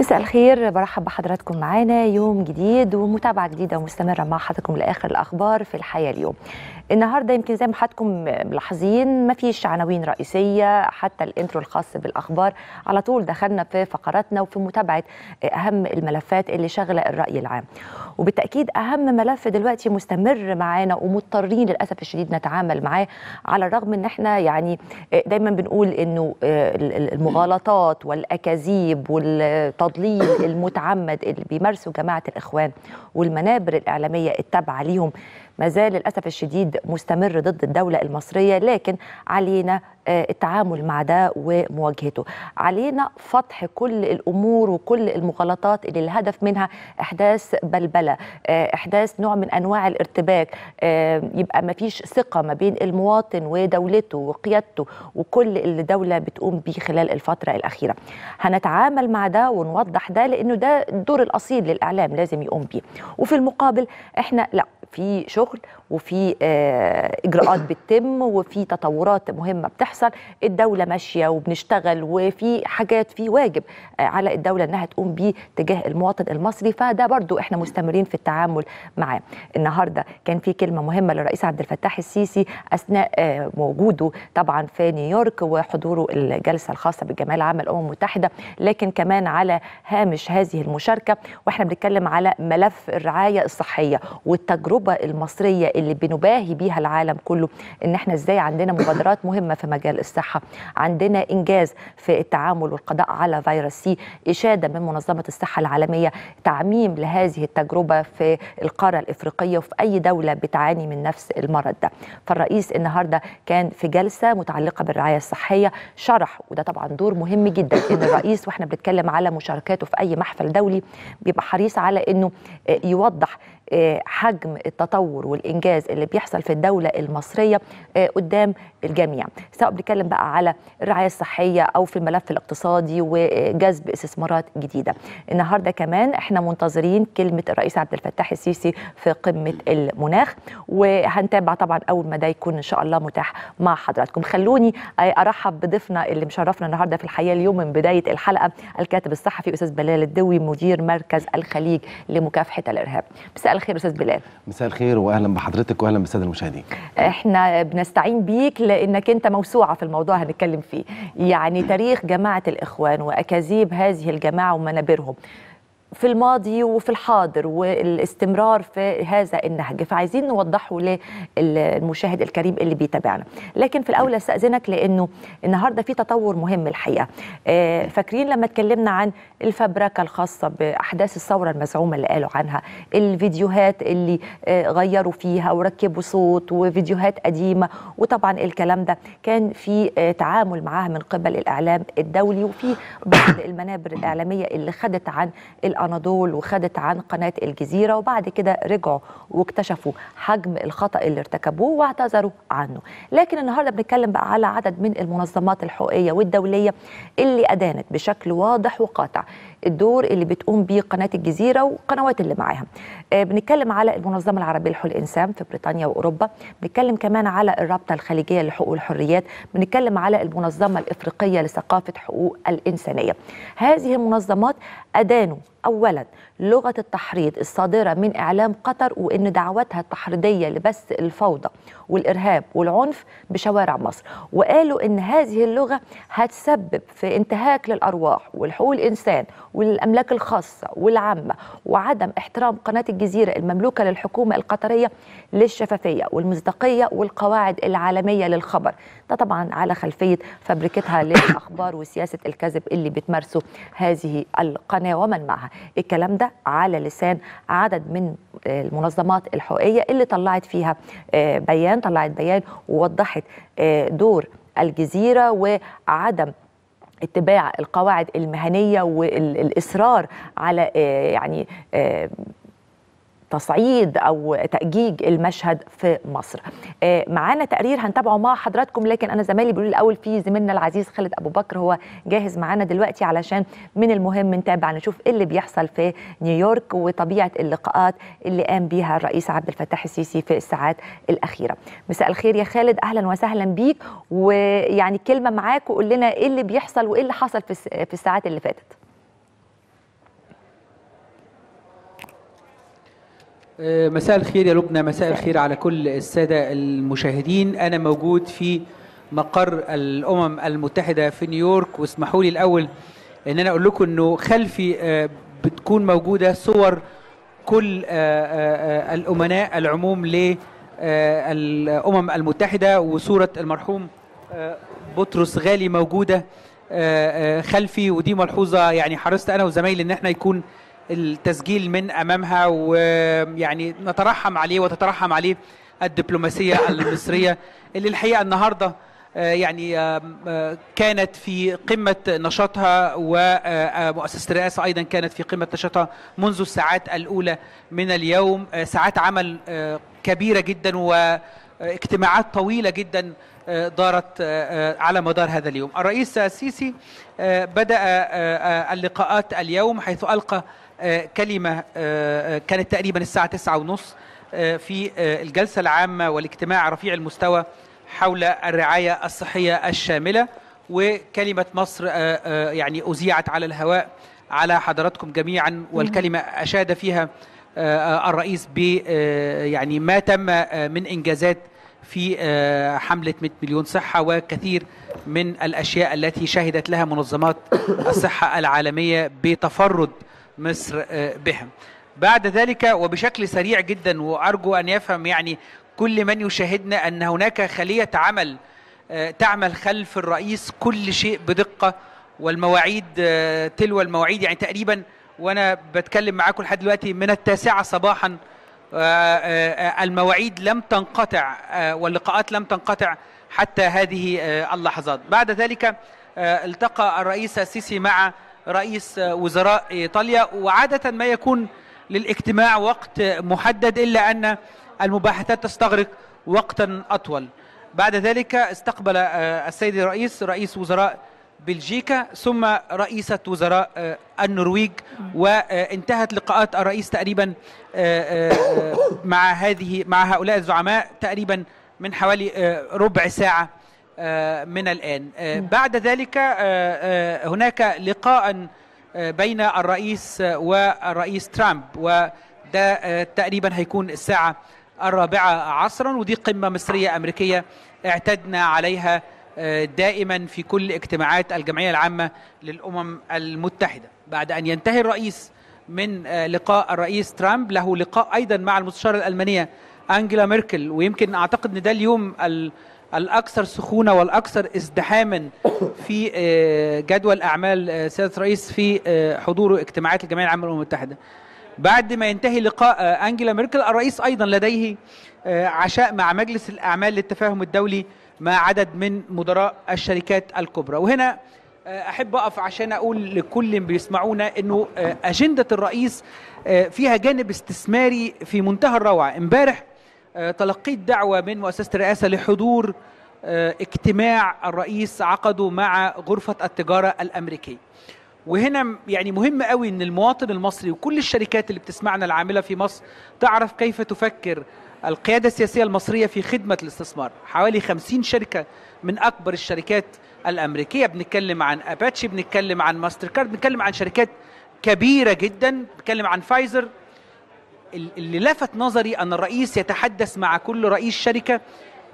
مساء الخير برحب بحضراتكم معانا يوم جديد ومتابعة جديدة ومستمرة مع حضراتكم لآخر الأخبار في الحياة اليوم. النهارده يمكن زي ما حضراتكم ملاحظين ما فيش عناوين رئيسية حتى الانترو الخاص بالأخبار على طول دخلنا في فقراتنا وفي متابعة أهم الملفات اللي شغله الرأي العام. وبالتأكيد أهم ملف دلوقتي مستمر معانا ومضطرين للأسف الشديد نتعامل معاه على الرغم إن إحنا يعني دايما بنقول إنه المغالطات والأكاذيب والتضليل المتعمد اللي بيمارسه جماعة الإخوان والمنابر الإعلامية التابعة ليهم ما زال للأسف الشديد مستمر ضد الدولة المصرية لكن علينا التعامل مع ده ومواجهته. علينا فتح كل الأمور وكل المغالطات اللي الهدف منها إحداث بلبلة إحداث نوع من أنواع الارتباك يبقى ما فيش ثقة ما بين المواطن ودولته وقيادته وكل اللي الدولة بتقوم بيه خلال الفترة الأخيرة. هنتعامل مع ده ونوضح ده لأنه ده الدور الأصيل للإعلام لازم يقوم بيه. وفي المقابل إحنا لا. في شغل وفي إجراءات بتتم وفي تطورات مهمة بتحصل الدولة ماشية وبنشتغل وفي حاجات في واجب على الدولة إنها تقوم بيه تجاه المواطن المصري فده برضو إحنا مستمرين في التعامل معاه. النهارده كان في كلمة مهمة للرئيس عبد الفتاح السيسي أثناء وجوده طبعا في نيويورك وحضوره الجلسة الخاصة بالجمعيه العامه للامم المتحدة لكن كمان على هامش هذه المشاركة وإحنا بنتكلم على ملف الرعاية الصحية والتجربة المصرية اللي بنباهي بيها العالم كله إن إحنا إزاي عندنا مبادرات مهمة في مجال الصحة عندنا إنجاز في التعامل والقضاء على فيروس سي إشادة من منظمة الصحة العالمية تعميم لهذه التجربة في القارة الإفريقية وفي أي دولة بتعاني من نفس المرض ده. فالرئيس النهارده كان في جلسة متعلقة بالرعاية الصحية شرح وده طبعا دور مهم جدا إن الرئيس وإحنا بنتكلم على مشاركاته في أي محفل دولي بيبقى حريص على إنه يوضح حجم التطور والإنجاز اللي بيحصل في الدولة المصرية قدام الجميع سواء بنتكلم بقى على الرعاية الصحية أو في الملف الاقتصادي وجذب استثمارات جديدة. النهارده كمان إحنا منتظرين كلمة الرئيس عبد الفتاح السيسي في قمة المناخ وهنتابع طبعا أول ما ده يكون إن شاء الله متاح مع حضراتكم. خلوني أرحب بضيفنا اللي مشرفنا النهارده في الحياة اليوم من بداية الحلقة الكاتب الصحفي أستاذ بلال الدوي مدير مركز الخليج لمكافحة الإرهاب. مساء الخير أستاذ بلال. مساء الخير واهلا بحضرتك واهلا بالسادة المشاهدين. إحنا بنستعين بيك لأنك أنت موسوعة في الموضوع هنتكلم فيه. يعني تاريخ جماعة الإخوان وأكاذيب هذه الجماعة ومنابرهم. في الماضي وفي الحاضر والاستمرار في هذا النهج. فعايزين نوضحه للمشاهد الكريم اللي بيتابعنا. لكن في الأول أستأذنك لأنه النهارده في تطور مهم الحقيقة. فاكرين لما اتكلمنا عن الفبركه الخاصة بأحداث الثورة المزعومة اللي قالوا عنها؟ الفيديوهات اللي غيروا فيها وركبوا صوت وفيديوهات قديمة. وطبعا الكلام ده كان في تعامل معاها من قبل الإعلام الدولي. وفي بعض المنابر الإعلامية اللي خدت عن الأناضول وخدت عن قناة الجزيرة وبعد كده رجعوا واكتشفوا حجم الخطأ اللي ارتكبوه واعتذروا عنه. لكن النهارده بنتكلم بقى على عدد من المنظمات الحقوقية والدولية اللي أدانت بشكل واضح وقاطع الدور اللي بتقوم بيه قناة الجزيرة والقنوات اللي معاها. آه بنتكلم على المنظمة العربية لحقوق الإنسان في بريطانيا وأوروبا. بنتكلم كمان على الرابطة الخليجية للحقوق والحريات بنتكلم على المنظمة الإفريقية لثقافة حقوق الإنسانية. هذه المنظمات أدانوا اولا. لغة التحريض الصادرة من إعلام قطر وإن دعواتها التحريضية لبث الفوضى والإرهاب والعنف بشوارع مصر. وقالوا إن هذه اللغة هتسبب في انتهاك للأرواح والحقوق الإنسان والأملاك الخاصة والعامة وعدم احترام قناة الجزيرة المملوكة للحكومة القطرية للشفافية والمصداقية والقواعد العالمية للخبر. ده طبعا على خلفية فبركتها للأخبار وسياسة الكذب اللي بتمارسه هذه القناة ومن معها. الكلام ده على لسان عدد من المنظمات الحقوقية اللي طلعت فيها بيان طلعت بيان ووضحت دور الجزيرة وعدم اتباع القواعد المهنية والإصرار على يعني تصعيد أو تأجيج المشهد في مصر. آه، معانا تقرير هنتابعه مع حضراتكم لكن أنا زمايلي بيقولوا الأول في زميلنا العزيز خالد أبو بكر هو جاهز معانا دلوقتي علشان من المهم نتابع نشوف إيه اللي بيحصل في نيويورك وطبيعة اللقاءات اللي قام بيها الرئيس عبد الفتاح السيسي في الساعات الأخيرة. مساء الخير يا خالد أهلا وسهلا بيك. ويعني كلمة معاك وقول لنا إيه اللي بيحصل وإيه اللي حصل في الساعات اللي فاتت. مساء الخير يا لبنى مساء الخير على كل السادة المشاهدين. أنا موجود في مقر الأمم المتحدة في نيويورك. واسمحوا لي الأول أن أنا أقول لكم أنه خلفي آه، بتكون موجودة صور كل آه، آه، آه، الأمناء العموم للأمم المتحدة. وصورة المرحوم آه، بطرس غالي موجودة آه، آه، خلفي. ودي ملحوظة يعني حرصت أنا وزمايلي أن إحنا يكون التسجيل من أمامها ويعني نترحم عليه وتترحم عليه الدبلوماسية المصرية اللي الحقيقة النهارده آه، يعني آه، كانت في قمة نشاطها ومؤسسه الرئاسة أيضا كانت في قمة نشاطها منذ الساعات الأولى من اليوم آه، ساعات عمل آه، كبيرة جدا واجتماعات طويلة جدا آه، دارت آه، آه، على مدار هذا اليوم. الرئيس السيسي آه، بدأ آه، آه، اللقاءات اليوم حيث ألقى آه، كلمة آه، آه، كانت تقريبا الساعة تسعة ونص آه، في آه، الجلسة العامة والاجتماع رفيع المستوى حول الرعاية الصحية الشاملة وكلمة مصر آه، آه، يعني أذيعت على الهواء على حضراتكم جميعا والكلمة أشاد فيها آه، آه، الرئيس ب آه، يعني ما تم آه، من إنجازات في آه، حملة 100 مليون صحة وكثير من الأشياء التي شهدت لها منظمات الصحة العالمية بتفرد مصر آه، بها بعد ذلك وبشكل سريع جدا وأرجو أن يفهم يعني كل من يشاهدنا أن هناك خلية عمل آه، تعمل خلف الرئيس كل شيء بدقة والمواعيد آه، تلو المواعيد يعني تقريبا وأنا بتكلم معاكم لحد دلوقتي من التاسعة صباحا المواعيد لم تنقطع واللقاءات لم تنقطع حتى هذه اللحظات. بعد ذلك التقى الرئيس السيسي مع رئيس وزراء إيطاليا وعادة ما يكون للاجتماع وقت محدد إلا أن المباحثات تستغرق وقتا أطول. بعد ذلك استقبل آه، السيد الرئيس رئيس وزراء بلجيكا ثم رئيسة وزراء آه، النرويج وانتهت لقاءات الرئيس تقريبا آه، مع هذه مع هؤلاء الزعماء تقريبا من حوالي ربع ساعة. من الآن. آه، بعد ذلك آه، آه، هناك لقاء آه، بين الرئيس آه، والرئيس ترامب وده آه، تقريبا هيكون الساعة الرابعة عصرا ودي قمة مصرية أمريكية اعتدنا عليها آه، دائما في كل اجتماعات الجمعية العامة للأمم المتحدة. بعد أن ينتهي الرئيس من آه، لقاء الرئيس ترامب له لقاء أيضا مع المستشارة الألمانية أنجيلا ميركل ويمكن أعتقد أن ده اليوم ال- الأكثر سخونة والأكثر ازدحاما في آه، جدول أعمال آه، سيادة الرئيس في آه، حضوره اجتماعات الجمعية العامة للأمم المتحدة. بعد ما ينتهي لقاء أنجيلا ميركل الرئيس أيضا لديه عشاء مع مجلس الأعمال للتفاهم الدولي مع عدد من مدراء الشركات الكبرى. وهنا أحب أقف عشان أقول لكل بيسمعونا أنه آه، أجندة الرئيس فيها جانب استثماري في منتهى الروعة. امبارح تلقيت دعوة من مؤسسة الرئاسة لحضور آه، اجتماع الرئيس عقده مع غرفة التجارة الأمريكية. وهنا يعني مهم قوي إن المواطن المصري وكل الشركات اللي بتسمعنا العاملة في مصر تعرف كيف تفكر القيادة السياسية المصرية في خدمة الاستثمار. حوالي 50 شركة من أكبر الشركات الأمريكية. بنتكلم عن أباتشي بنتكلم عن ماستر كارد بنتكلم عن شركات كبيرة جدا بنتكلم عن فايزر. اللي لفت نظري أن الرئيس يتحدث مع كل رئيس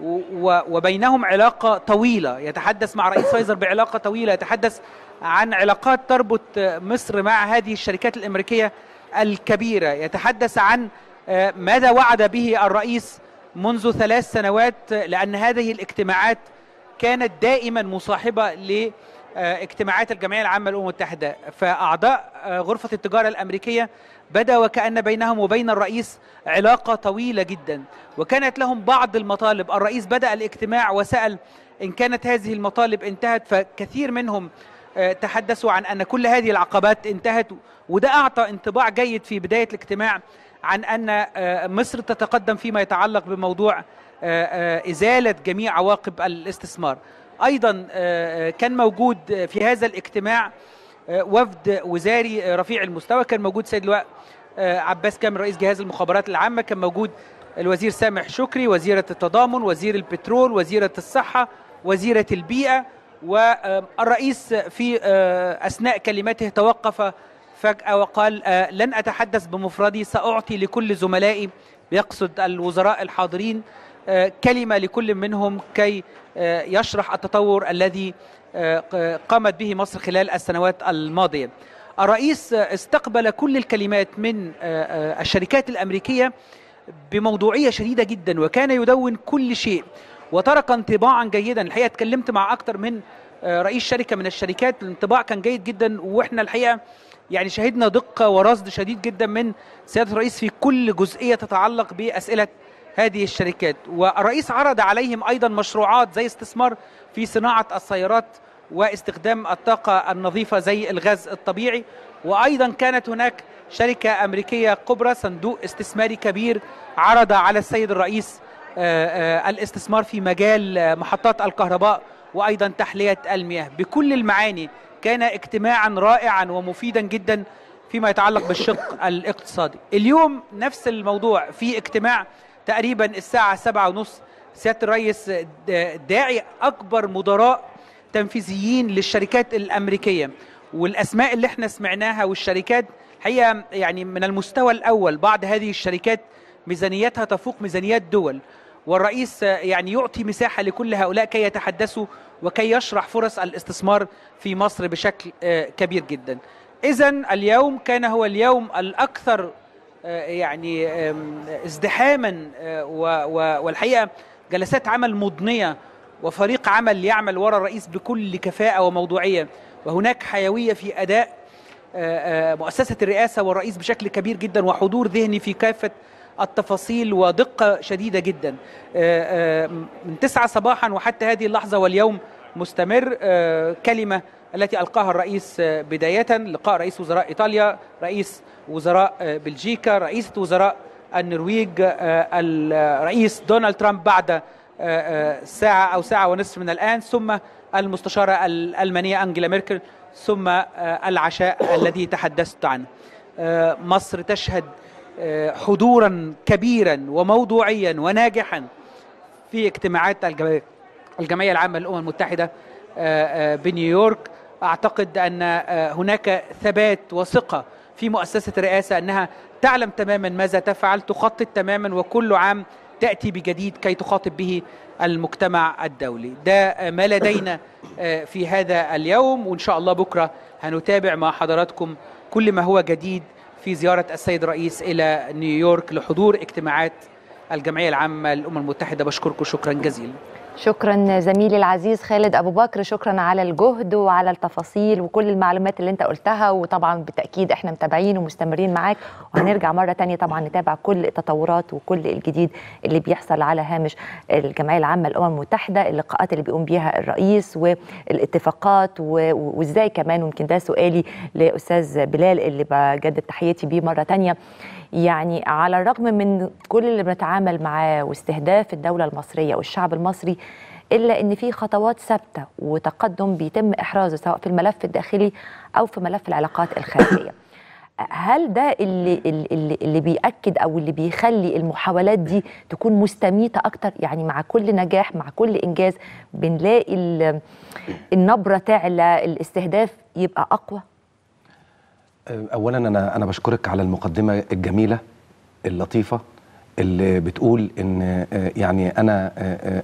و- وبينهم علاقة طويلة. يتحدث مع رئيس فايزر بعلاقة طويلة. يتحدث عن علاقات تربط مصر مع هذه الشركات الأمريكية الكبيرة. يتحدث عن آه، ماذا وعد به الرئيس منذ ثلاث سنوات آه، لأن هذه الاجتماعات كانت دائما مصاحبة لاجتماعات الجمعية العامة للأمم المتحدة. فأعضاء آه، غرفة التجارة الأمريكية بدا وكأن بينهم وبين الرئيس علاقة طويلة جدا وكانت لهم بعض المطالب الرئيس بدأ الاجتماع وسأل إن كانت هذه المطالب انتهت فكثير منهم آه، تحدثوا عن أن كل هذه العقبات انتهت وده أعطى انطباع جيد في بداية الاجتماع عن أن مصر تتقدم فيما يتعلق بموضوع إزالة جميع عواقب الاستثمار. أيضا كان موجود في هذا الاجتماع وفد وزاري رفيع المستوى كان موجود سيد اللواء عباس كامل رئيس جهاز المخابرات العامة كان موجود الوزير سامح شكري وزيرة التضامن وزير البترول وزيرة الصحة وزيرة البيئة والرئيس في أثناء كلمته توقف فجأة وقال لن أتحدث بمفردي سأعطي لكل زملائي يقصد الوزراء الحاضرين كلمة لكل منهم كي يشرح التطور الذي قامت به مصر خلال السنوات الماضية. الرئيس استقبل كل الكلمات من الشركات الأمريكية بموضوعية شديدة جدا وكان يدون كل شيء. وترك انطباعا جيدا. الحقيقة اتكلمت مع أكثر من رئيس شركة من الشركات. الانطباع كان جيد جدا وإحنا الحقيقة يعني شهدنا دقة ورصد شديد جدا من سيادة الرئيس في كل جزئية تتعلق بأسئلة هذه الشركات. والرئيس عرض عليهم أيضا مشروعات زي استثمار في صناعة السيارات واستخدام الطاقة النظيفة زي الغاز الطبيعي. وأيضا كانت هناك شركة أمريكية كبرى صندوق استثماري كبير عرض على السيد الرئيس الاستثمار في مجال محطات الكهرباء وأيضا تحلية المياه. بكل المعاني كان اجتماعا رائعا ومفيدا جدا فيما يتعلق بالشق الاقتصادي. اليوم نفس الموضوع في اجتماع تقريبا الساعة سبعة ونص. سيادة الرئيس داعي أكبر مدراء تنفيذيين للشركات الأمريكية. والأسماء اللي إحنا سمعناها والشركات هي يعني من المستوى الأول. بعض هذه الشركات ميزانيتها تفوق ميزانيات دول. والرئيس يعني يعطي مساحة لكل هؤلاء كي يتحدثوا وكي يشرح فرص الاستثمار في مصر بشكل كبير جدا. إذا اليوم كان هو اليوم الأكثر يعني ازدحاما والحقيقة جلسات عمل مضنية وفريق عمل يعمل وراء الرئيس بكل كفاءة وموضوعية. وهناك حيوية في أداء مؤسسة الرئاسة والرئيس بشكل كبير جدا وحضور ذهني في كافة التفاصيل ودقة شديدة جدا. من تسعة صباحا وحتى هذه اللحظة واليوم مستمر كلمة التي ألقاها الرئيس بداية. لقاء رئيس وزراء إيطاليا رئيس وزراء بلجيكا رئيسة وزراء النرويج الرئيس دونالد ترامب بعد ساعة أو ساعة ونصف من الآن ثم المستشارة الألمانية أنجيلا ميركل ثم العشاء الذي تحدثت عنه. مصر تشهد حضورا كبيرا وموضوعيا وناجحا في اجتماعات الجمعية العامة للأمم المتحدة بنيويورك. أعتقد أن هناك ثبات وثقة في مؤسسة الرئاسة أنها تعلم تماما ماذا تفعل تخطط تماما وكل عام تأتي بجديد كي تخاطب به المجتمع الدولي. ده ما لدينا في هذا اليوم وإن شاء الله بكرة هنتابع مع حضراتكم كل ما هو جديد في زيارة السيد الرئيس إلى نيويورك لحضور اجتماعات الجمعية العامة للأمم المتحدة. بشكركم شكرا جزيلا. شكرا زميلي العزيز خالد أبو بكر شكرا على الجهد وعلى التفاصيل وكل المعلومات اللي أنت قلتها وطبعا بالتأكيد إحنا متابعين ومستمرين معاك. وهنرجع مرة تانية طبعا نتابع كل التطورات وكل الجديد اللي بيحصل على هامش الجمعية العامة للأمم المتحدة اللقاءات اللي بيقوم بيها الرئيس والاتفاقات وإزاي كمان ويمكن ده سؤالي لأستاذ بلال اللي بجدد تحياتي بيه مرة تانية. يعني على الرغم من كل اللي بنتعامل معاه واستهداف الدولة المصرية والشعب المصري إلا إن في خطوات ثابتة وتقدم بيتم إحرازه سواء في الملف الداخلي أو في ملف العلاقات الخارجية. هل ده اللي, اللي, اللي بيأكد أو اللي بيخلي المحاولات دي تكون مستميتة أكتر؟ يعني مع كل نجاح مع كل إنجاز بنلاقي النبرة تعلى الاستهداف يبقى أقوى؟ اولا أنا أنا بشكرك على المقدمة الجميلة اللطيفة اللي بتقول إن يعني أنا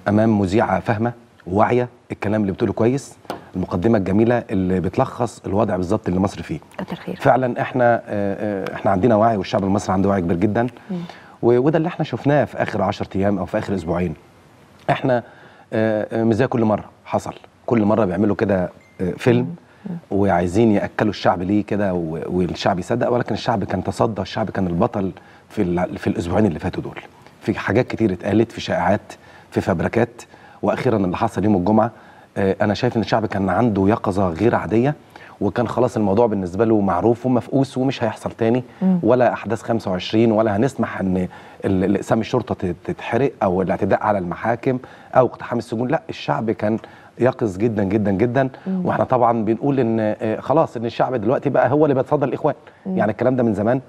أمام مذيعة فاهمة واعية الكلام اللي بتقوله كويس المقدمة الجميلة اللي بتلخص الوضع بالظبط اللي مصر فيه. كتر خير فعلا إحنا إحنا عندنا وعي والشعب المصري عنده وعي كبير جدا. وده اللي إحنا شفناه في آخر 10 أيام أو في آخر أسبوعين. إحنا مش زي كل مرة حصل. كل مرة بيعملوا كده فيلم. وعايزين يأكلوا الشعب ليه كده والشعب يصدق ولكن الشعب كان تصدى الشعب كان البطل في في الأسبوعين اللي فاتوا دول. في حاجات كتير اتقالت في شائعات في فبركات وأخيرا اللي حصل يوم الجمعة أنا شايف إن الشعب كان عنده يقظة غير عادية وكان خلاص الموضوع بالنسبة له معروف ومفقوس ومش هيحصل تاني. ولا أحداث 25 ولا هنسمح إن الاقسام الشرطة تت- تتحرق أو الاعتداء على المحاكم أو اقتحام السجون. لا الشعب كان يقظ جدا جدا جدا. وإحنا طبعا بنقول إن آه، خلاص إن الشعب دلوقتي بقى هو اللي بيتصدى الإخوان. يعني الكلام ده من زمان.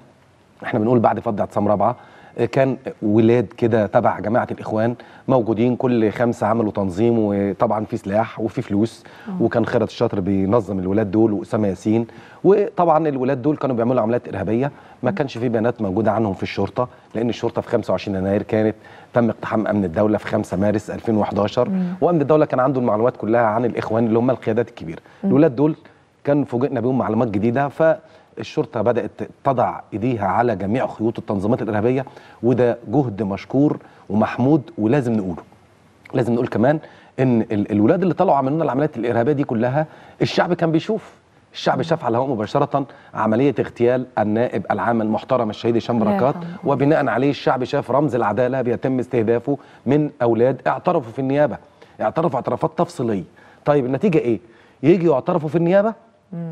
إحنا بنقول بعد فض اعتصام رابعة آه، كان ولاد كده تبع جماعة الإخوان موجودين كل خمسة عملوا تنظيم وطبعا في سلاح وفي فلوس وكان خيرت الشاطر بينظم الولاد دول وأسامة ياسين. وطبعا الولاد دول كانوا بيعملوا عمليات إرهابية. ما كانش في بيانات موجودة عنهم في الشرطة لأن الشرطة في 25 يناير كانت تم اقتحام أمن الدولة في 5 مارس 2011 وأمن الدولة كان عنده المعلومات كلها عن الإخوان اللي هم القيادات الكبيرة. الولاد دول كان فوجئنا بيهم معلومات جديدة فالشرطة بدأت تضع إيديها على جميع خيوط التنظيمات الإرهابية وده جهد مشكور ومحمود ولازم نقوله. لازم نقول كمان إن ال- الولاد اللي طلعوا عملوا لنا العمليات الإرهابية دي كلها الشعب كان بيشوف. الشعب شاف على الهواء مباشرة عملية اغتيال النائب العام المحترم الشهيد هشام بركات. وبناء عليه الشعب شاف رمز العدالة بيتم استهدافه من أولاد اعترفوا في النيابة. اعترفوا اعترافات تفصيلية. طيب النتيجة إيه؟ يجي يعترفوا في النيابة؟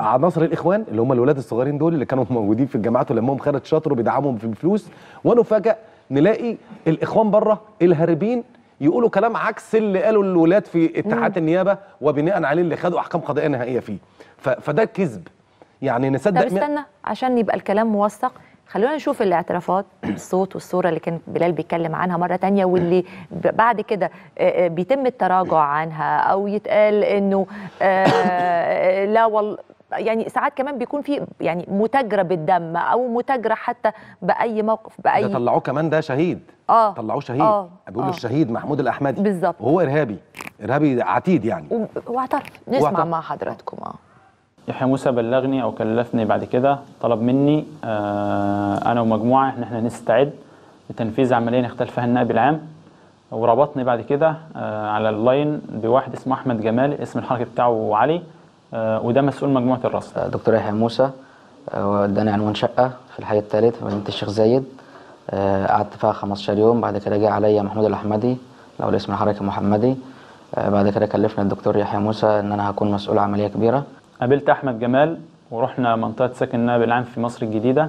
عناصر الإخوان اللي هم الولاد الصغيرين دول اللي كانوا موجودين في الجامعات ولمهم خالد شاطر وبيدعمهم في الفلوس. ونفاجئ نلاقي الإخوان بره الهاربين يقولوا كلام عكس اللي قالوا الولاد في اتحاد النيابة وبناء عليه اللي خدوا أحكام قضائية نهائية فيه. فده كذب يعني طب نصدق مين- استنى عشان يبقى الكلام موثق خلونا نشوف الاعترافات الصوت والصورة اللي كان بلال بيتكلم عنها مرة تانية واللي بعد كده بيتم التراجع عنها أو يتقال آه، لا والله يعني ساعات كمان بيكون في يعني متاجرة بالدم أو متاجرة حتى بأي موقف ده بأي طلعوه كمان ده شهيد. آه. طلعوه شهيد. آه، بيقولوا آه. الشهيد محمود الأحمدي. بالظبط. وهو إرهابي. إرهابي عتيد يعني. واعترف. نسمع واعترف. مع حضراتكم آه. يحيى موسى بلغني أو كلفني بعد كده. طلب مني آه، أنا ومجموعة إن إحنا نستعد لتنفيذ عملية نختل فيها النائب العام. وربطني بعد كده آه، على اللاين بواحد اسمه أحمد جمال اسم الحركة بتاعه علي آه، وده مسؤول مجموعة الرصد. دكتور يحيى موسى واداني عنوان شقة في الحي الثالث في مدينة الشيخ زايد. قعدت فيها 15 يوم. بعد كده جه عليا محمود الأحمدي لو الاسم الحركي المحمدي آه، بعد كده كلفنا الدكتور يحيى موسى إن أنا هكون مسؤول عملية كبيرة. قابلت أحمد جمال ورحنا منطقة سكن النائب العام في مصر الجديدة.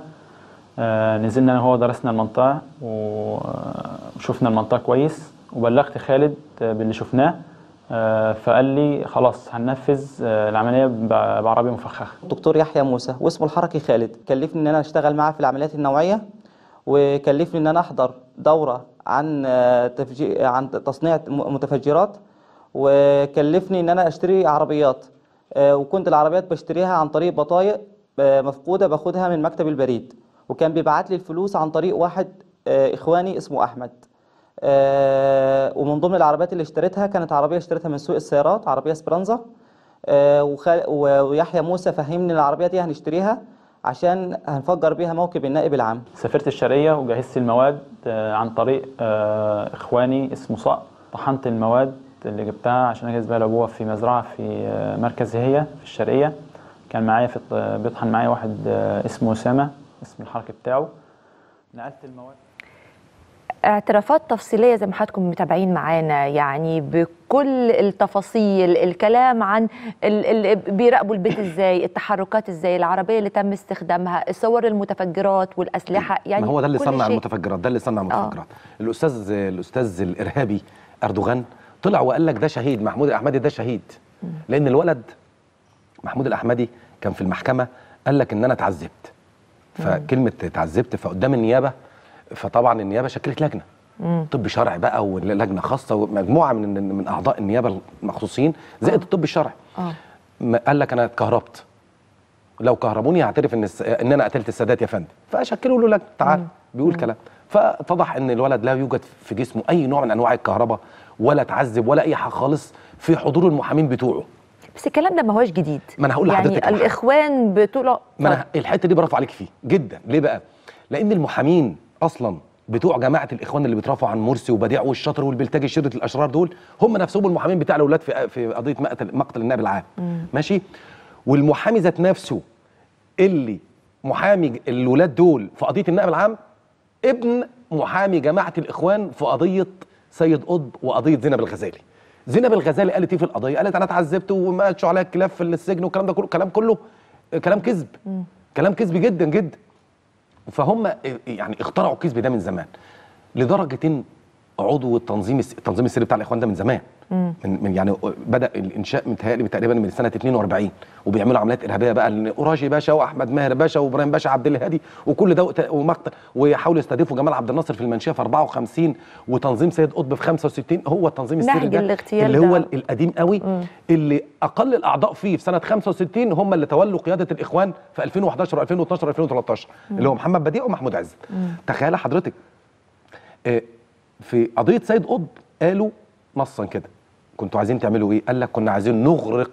آه، نزلنا أنا وهو درسنا المنطقة وشفنا المنطقة كويس. وبلغت خالد آه، باللي شفناه آه، فقال لي خلاص هننفذ آه، العملية ب- بعربية مفخخة. الدكتور يحيى موسى واسمه الحركي خالد كلفني إن أنا أشتغل معاه في العمليات النوعية وكلفني إن أنا أحضر دورة عن آه، تفجي... عن تصنيع متفجرات وكلفني إن أنا أشتري عربيات. آه، وكنت العربيات بشتريها عن طريق بطايق آه، مفقودة باخدها من مكتب البريد. وكان بيبعت لي الفلوس عن طريق واحد آه، إخواني اسمه أحمد. آه، ومن ضمن العربيات اللي اشتريتها كانت عربية اشتريتها من سوق السيارات عربية سبرانزا. آه، ويحيى موسى فهمني العربيه دي هنشتريها عشان هنفجر بيها موكب النائب العام. سافرت الشرقية وجهزت المواد آه، عن طريق آه، إخواني اسمه صقر. طحنت المواد اللي جبتها عشان أجهز بيها لابوها في مزرعة في آه، مركز هي في الشرقية. كان معايا في الط- بيطحن معايا واحد آه، اسمه أسامة اسم الحركة بتاعه. نقلت المواد. اعترافات تفصيلية زي ما حضراتكم متابعين معانا يعني بكل التفاصيل الكلام عن ال ال بيراقبوا البيت إزاي التحركات إزاي العربية اللي تم استخدامها صور المتفجرات والأسلحة يعني ما هو ده اللي صنع. المتفجرات ده اللي صنع المتفجرات. الأستاذ الأستاذ الإرهابي أردوغان طلع وقال لك ده شهيد محمود الأحمدي ده شهيد. لأن الولد محمود الأحمدي كان في المحكمة قال لك إن أنا اتعذبت. فكلمة اتعذبت فقدام النيابة فطبعا النيابة شكلت لجنة. طب شرعي بقى ولجنة خاصة ومجموعة من من أعضاء النيابة المخصوصين زائد الطب الشرعي. ما- قال لك أنا اتكهربت. لو كهربوني هعترف إن الس... إن أنا قتلت السادات يا فندم. فشكلوا له لجنة تعال. بيقول كلام. فاتضح إن الولد لا يوجد في جسمه أي نوع من أنواع الكهرباء. ولا اتعذب ولا أي حاجة خالص في حضور المحامين بتوعه. بس الكلام ده ما هوش جديد. ما أنا هقول يعني لحضرتك حاجة. الإخوان بتوع ما أنا الحتة دي برافو عليك فيه. جدا. ليه بقى؟ لأن المحامين أصلا بتوع جماعة الإخوان اللي بيترافعوا عن مرسي وبديع والشاطر والبلتاجي شره الأشرار دول هم نفسهم المحامين بتاع الأولاد في في قضية مقتل مقتل النائب العام. ماشي؟ والمحامي ذات نفسه اللي محامي الولاد دول في قضية النائب العام ابن محامي جماعة الإخوان في قضية سيد قطب وقضية زينب الغزالي. زينب الغزالي قالت إيه في القضية؟ قالت أنا اتعذبت وماتشوا عليا الكلاب في السجن والكلام ده كله. كلام كله كلام كذب. كلام كذب جدا جدا. فهم يعني اخترعوا الكذب ده من زمان لدرجة إن عضو التنظيم التنظيم السري بتاع الإخوان ده من زمان. من, من يعني بدأ الإنشاء متهيألي تقريبا من سنة 42 وبيعملوا عمليات إرهابية بقى لأن قراشي باشا وأحمد ماهر باشا وإبراهيم باشا عبد الهادي وكل ده ومقتل ويحاولوا يستهدفوا جمال عبد الناصر في المنشية في 54 وتنظيم سيد قطب في 65 هو التنظيم السري ده الاغتيال اللي هو ده. القديم قوي اللي أقل الأعضاء فيه في سنة 65 هم اللي تولوا قيادة الإخوان في 2011 و2012 و2013 اللي هو محمد بديع ومحمود عزت تخيل حضرتك آه، في قضية سيد قطب قالوا نصا كده. كنتوا عايزين تعملوا إيه؟ قال لك كنا عايزين نغرق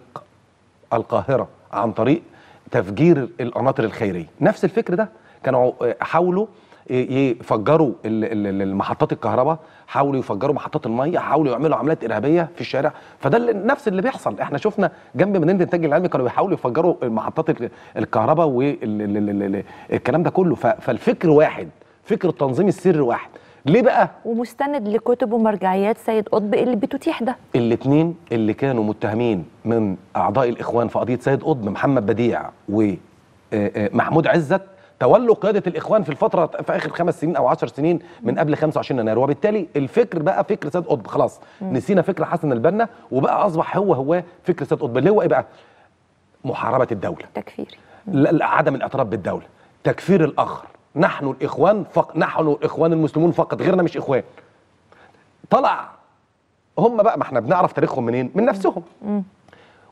القاهرة عن طريق تفجير القناطر الخيرية. نفس الفكر ده. كانوا حاولوا يفجروا المحطات الكهرباء حاولوا يفجروا محطات المية حاولوا يعملوا عمليات إرهابية في الشارع. فده نفس اللي بيحصل. إحنا شفنا جنب مدينة الإنتاج العلمي كانوا بيحاولوا يفجروا محطات ال- الكهرباء والكلام ده كله. فالفكر واحد فكر التنظيم السري واحد. ليه بقى؟ ومستند لكتب ومرجعيات سيد قطب اللي بتتيح ده. الاثنين اللي كانوا متهمين من أعضاء الإخوان في قضية سيد قطب محمد بديع ومحمود عزت تولوا قيادة الإخوان في الفترة في آخر خمس سنين أو عشر سنين من قبل 25 يناير. وبالتالي الفكر بقى فكر سيد قطب خلاص نسينا فكر حسن البنا وبقى أصبح هو هو فكر سيد قطب. اللي هو إيه بقى؟ محاربة الدولة. لا، عدم الاعتراف بالدولة. تكفير الآخر. نحن الإخوان فق... نحن الإخوان المسلمون فقط غيرنا مش إخوان. طلع هم بقى ما إحنا بنعرف تاريخهم منين؟ من نفسهم.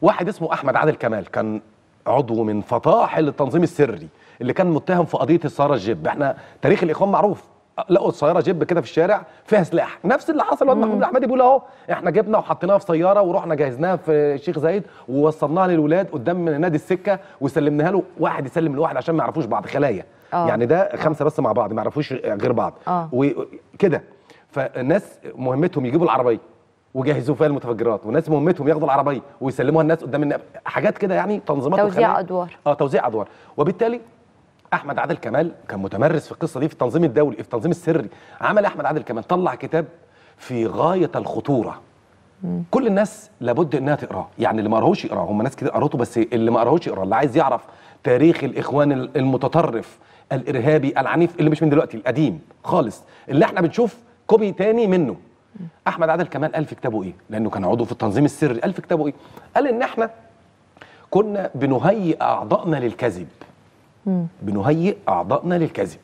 واحد اسمه أحمد عادل كمال كان عضو من فطاحل التنظيم السري اللي كان متهم في قضية السيارة الجيب. إحنا تاريخ الإخوان معروف. لقوا السيارة جيب كده في الشارع فيها سلاح. نفس اللي حصل واد محمود الاحمدي بيقول أهو إحنا جبنا وحطيناها في سيارة ورحنا جهزناها في الشيخ زايد ووصلناها للولاد قدام نادي السكة وسلمناها له. واحد يسلم لواحد عشان ما يعرفوش بعض خلايا. آه. يعني ده خمسة بس مع بعض ما يعرفوش غير بعض. آه. وكده فالناس مهمتهم يجيبوا العربية وجهزوا فيها المتفجرات وناس مهمتهم ياخدوا العربية ويسلموها الناس قدام الناس حاجات كده يعني تنظيمات توزيع. أدوار. آه توزيع أدوار. وبالتالي أحمد عادل كمال كان متمرس في القصة دي في التنظيم الدولي في التنظيم السري. عمل أحمد عادل كمال طلع كتاب في غاية الخطورة. كل الناس لابد إنها تقرأه. يعني اللي ما قرأهوش يقرأه. هم ناس كتير قرأته بس اللي ما قرأهوش يقرأه. اللي عايز يعرف تاريخ الإخوان المتطرف. الإرهابي العنيف اللي مش من دلوقتي القديم خالص. اللي إحنا بنشوف كوبي تاني منه. أحمد عادل كمال قال في كتابه إيه؟ لأنه كان عضو في التنظيم السري قال في كتابه إيه؟ قال إن إحنا كنا بنهيئ أعضائنا للكذب. بنهيئ أعضائنا للكذب.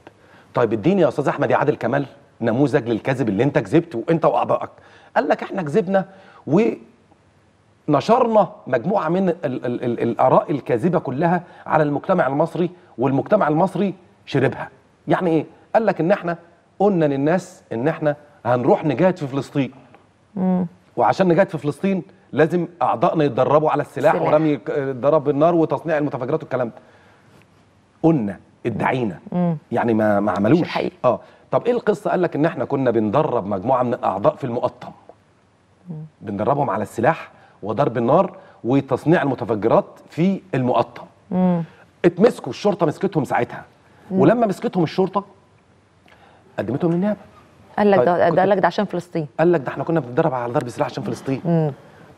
طيب اديني يا أستاذ أحمد يا عادل كمال نموذج للكذب اللي أنت كذبت وأنت وأعضائك. قال لك إحنا كذبنا ونشرنا مجموعة من ال ال ال الآراء الكاذبة كلها على المجتمع المصري والمجتمع المصري شربها. يعني إيه؟ قال لك إن إحنا قلنا للناس إن إحنا هنروح نجاهد في فلسطين. وعشان نجاهد في فلسطين لازم أعضائنا يتدربوا على السلاح سلاح. ورمي الضرب بالنار وتصنيع المتفجرات والكلام ده. قلنا ادعينا. يعني ما ما عملوش. مش حقيقي. آه. طب إيه القصة؟ قال لك إن إحنا كنا بندرب مجموعة من الأعضاء في المقطم بندربهم على السلاح وضرب النار وتصنيع المتفجرات في المقطم اتمسكوا الشرطة مسكتهم ساعتها. ولما مسكتهم الشرطة قدمتهم للنيابة. قال لك طيب، ده, قال لك ده عشان فلسطين. قال لك ده إحنا كنا بنتدرب على ضرب سلاح عشان فلسطين.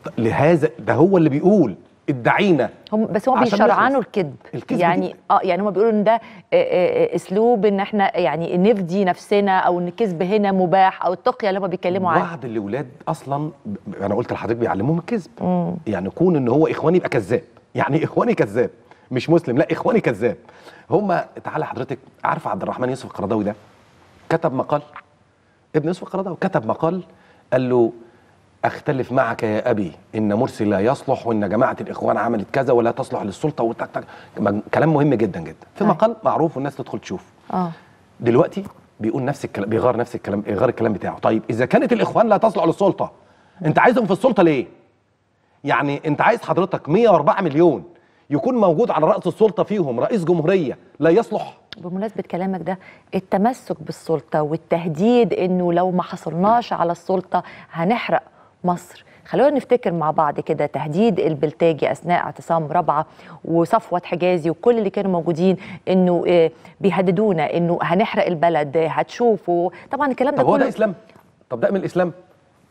ط- لهذا ده هو اللي بيقول ادعينا هم بس هم بيشرعنوا. الكذب. يعني آه يعني هم بيقولوا إن ده آه، آه، آه، أسلوب إن إحنا يعني نفدي نفسنا أو إن الكذب هنا مباح أو التقية اللي هم بيتكلموا عنها. بعض الأولاد أصلا أنا قلت لحضرتك بيعلموهم الكذب. يعني كون إن هو إخواني يبقى كذاب. يعني إخواني كذاب مش مسلم لا إخواني كذاب. هم تعالى حضرتك عارف عبد الرحمن يوسف القرضاوي ده؟ كتب مقال. ابن يوسف القرضاوي كتب مقال قال له أختلف معك يا أبي إن مرسي لا يصلح وإن جماعة الإخوان عملت كذا ولا تصلح للسلطة وتك تك كلام مهم جدا جدا. في أيوة. مقال معروف والناس تدخل تشوف. آه. دلوقتي بيقول نفس الكلام بيغير نفس الكلام بيغير الكلام بتاعه. طيب إذا كانت الإخوان لا تصلح للسلطة أنت عايزهم في السلطة ليه؟ يعني أنت عايز حضرتك 104 مليون يكون موجود على رأس السلطة فيهم رئيس جمهورية لا يصلح. بمناسبة كلامك ده التمسك بالسلطة والتهديد إنه لو ما حصلناش على السلطة هنحرق مصر. خلونا نفتكر مع بعض كده تهديد البلتاجي أثناء اعتصام رابعة وصفوت حجازي وكل اللي كانوا موجودين إنه آه، بيهددونا إنه هنحرق البلد هتشوفوا طبعا الكلام ده طب هو ده إسلام؟ طب ده من الإسلام؟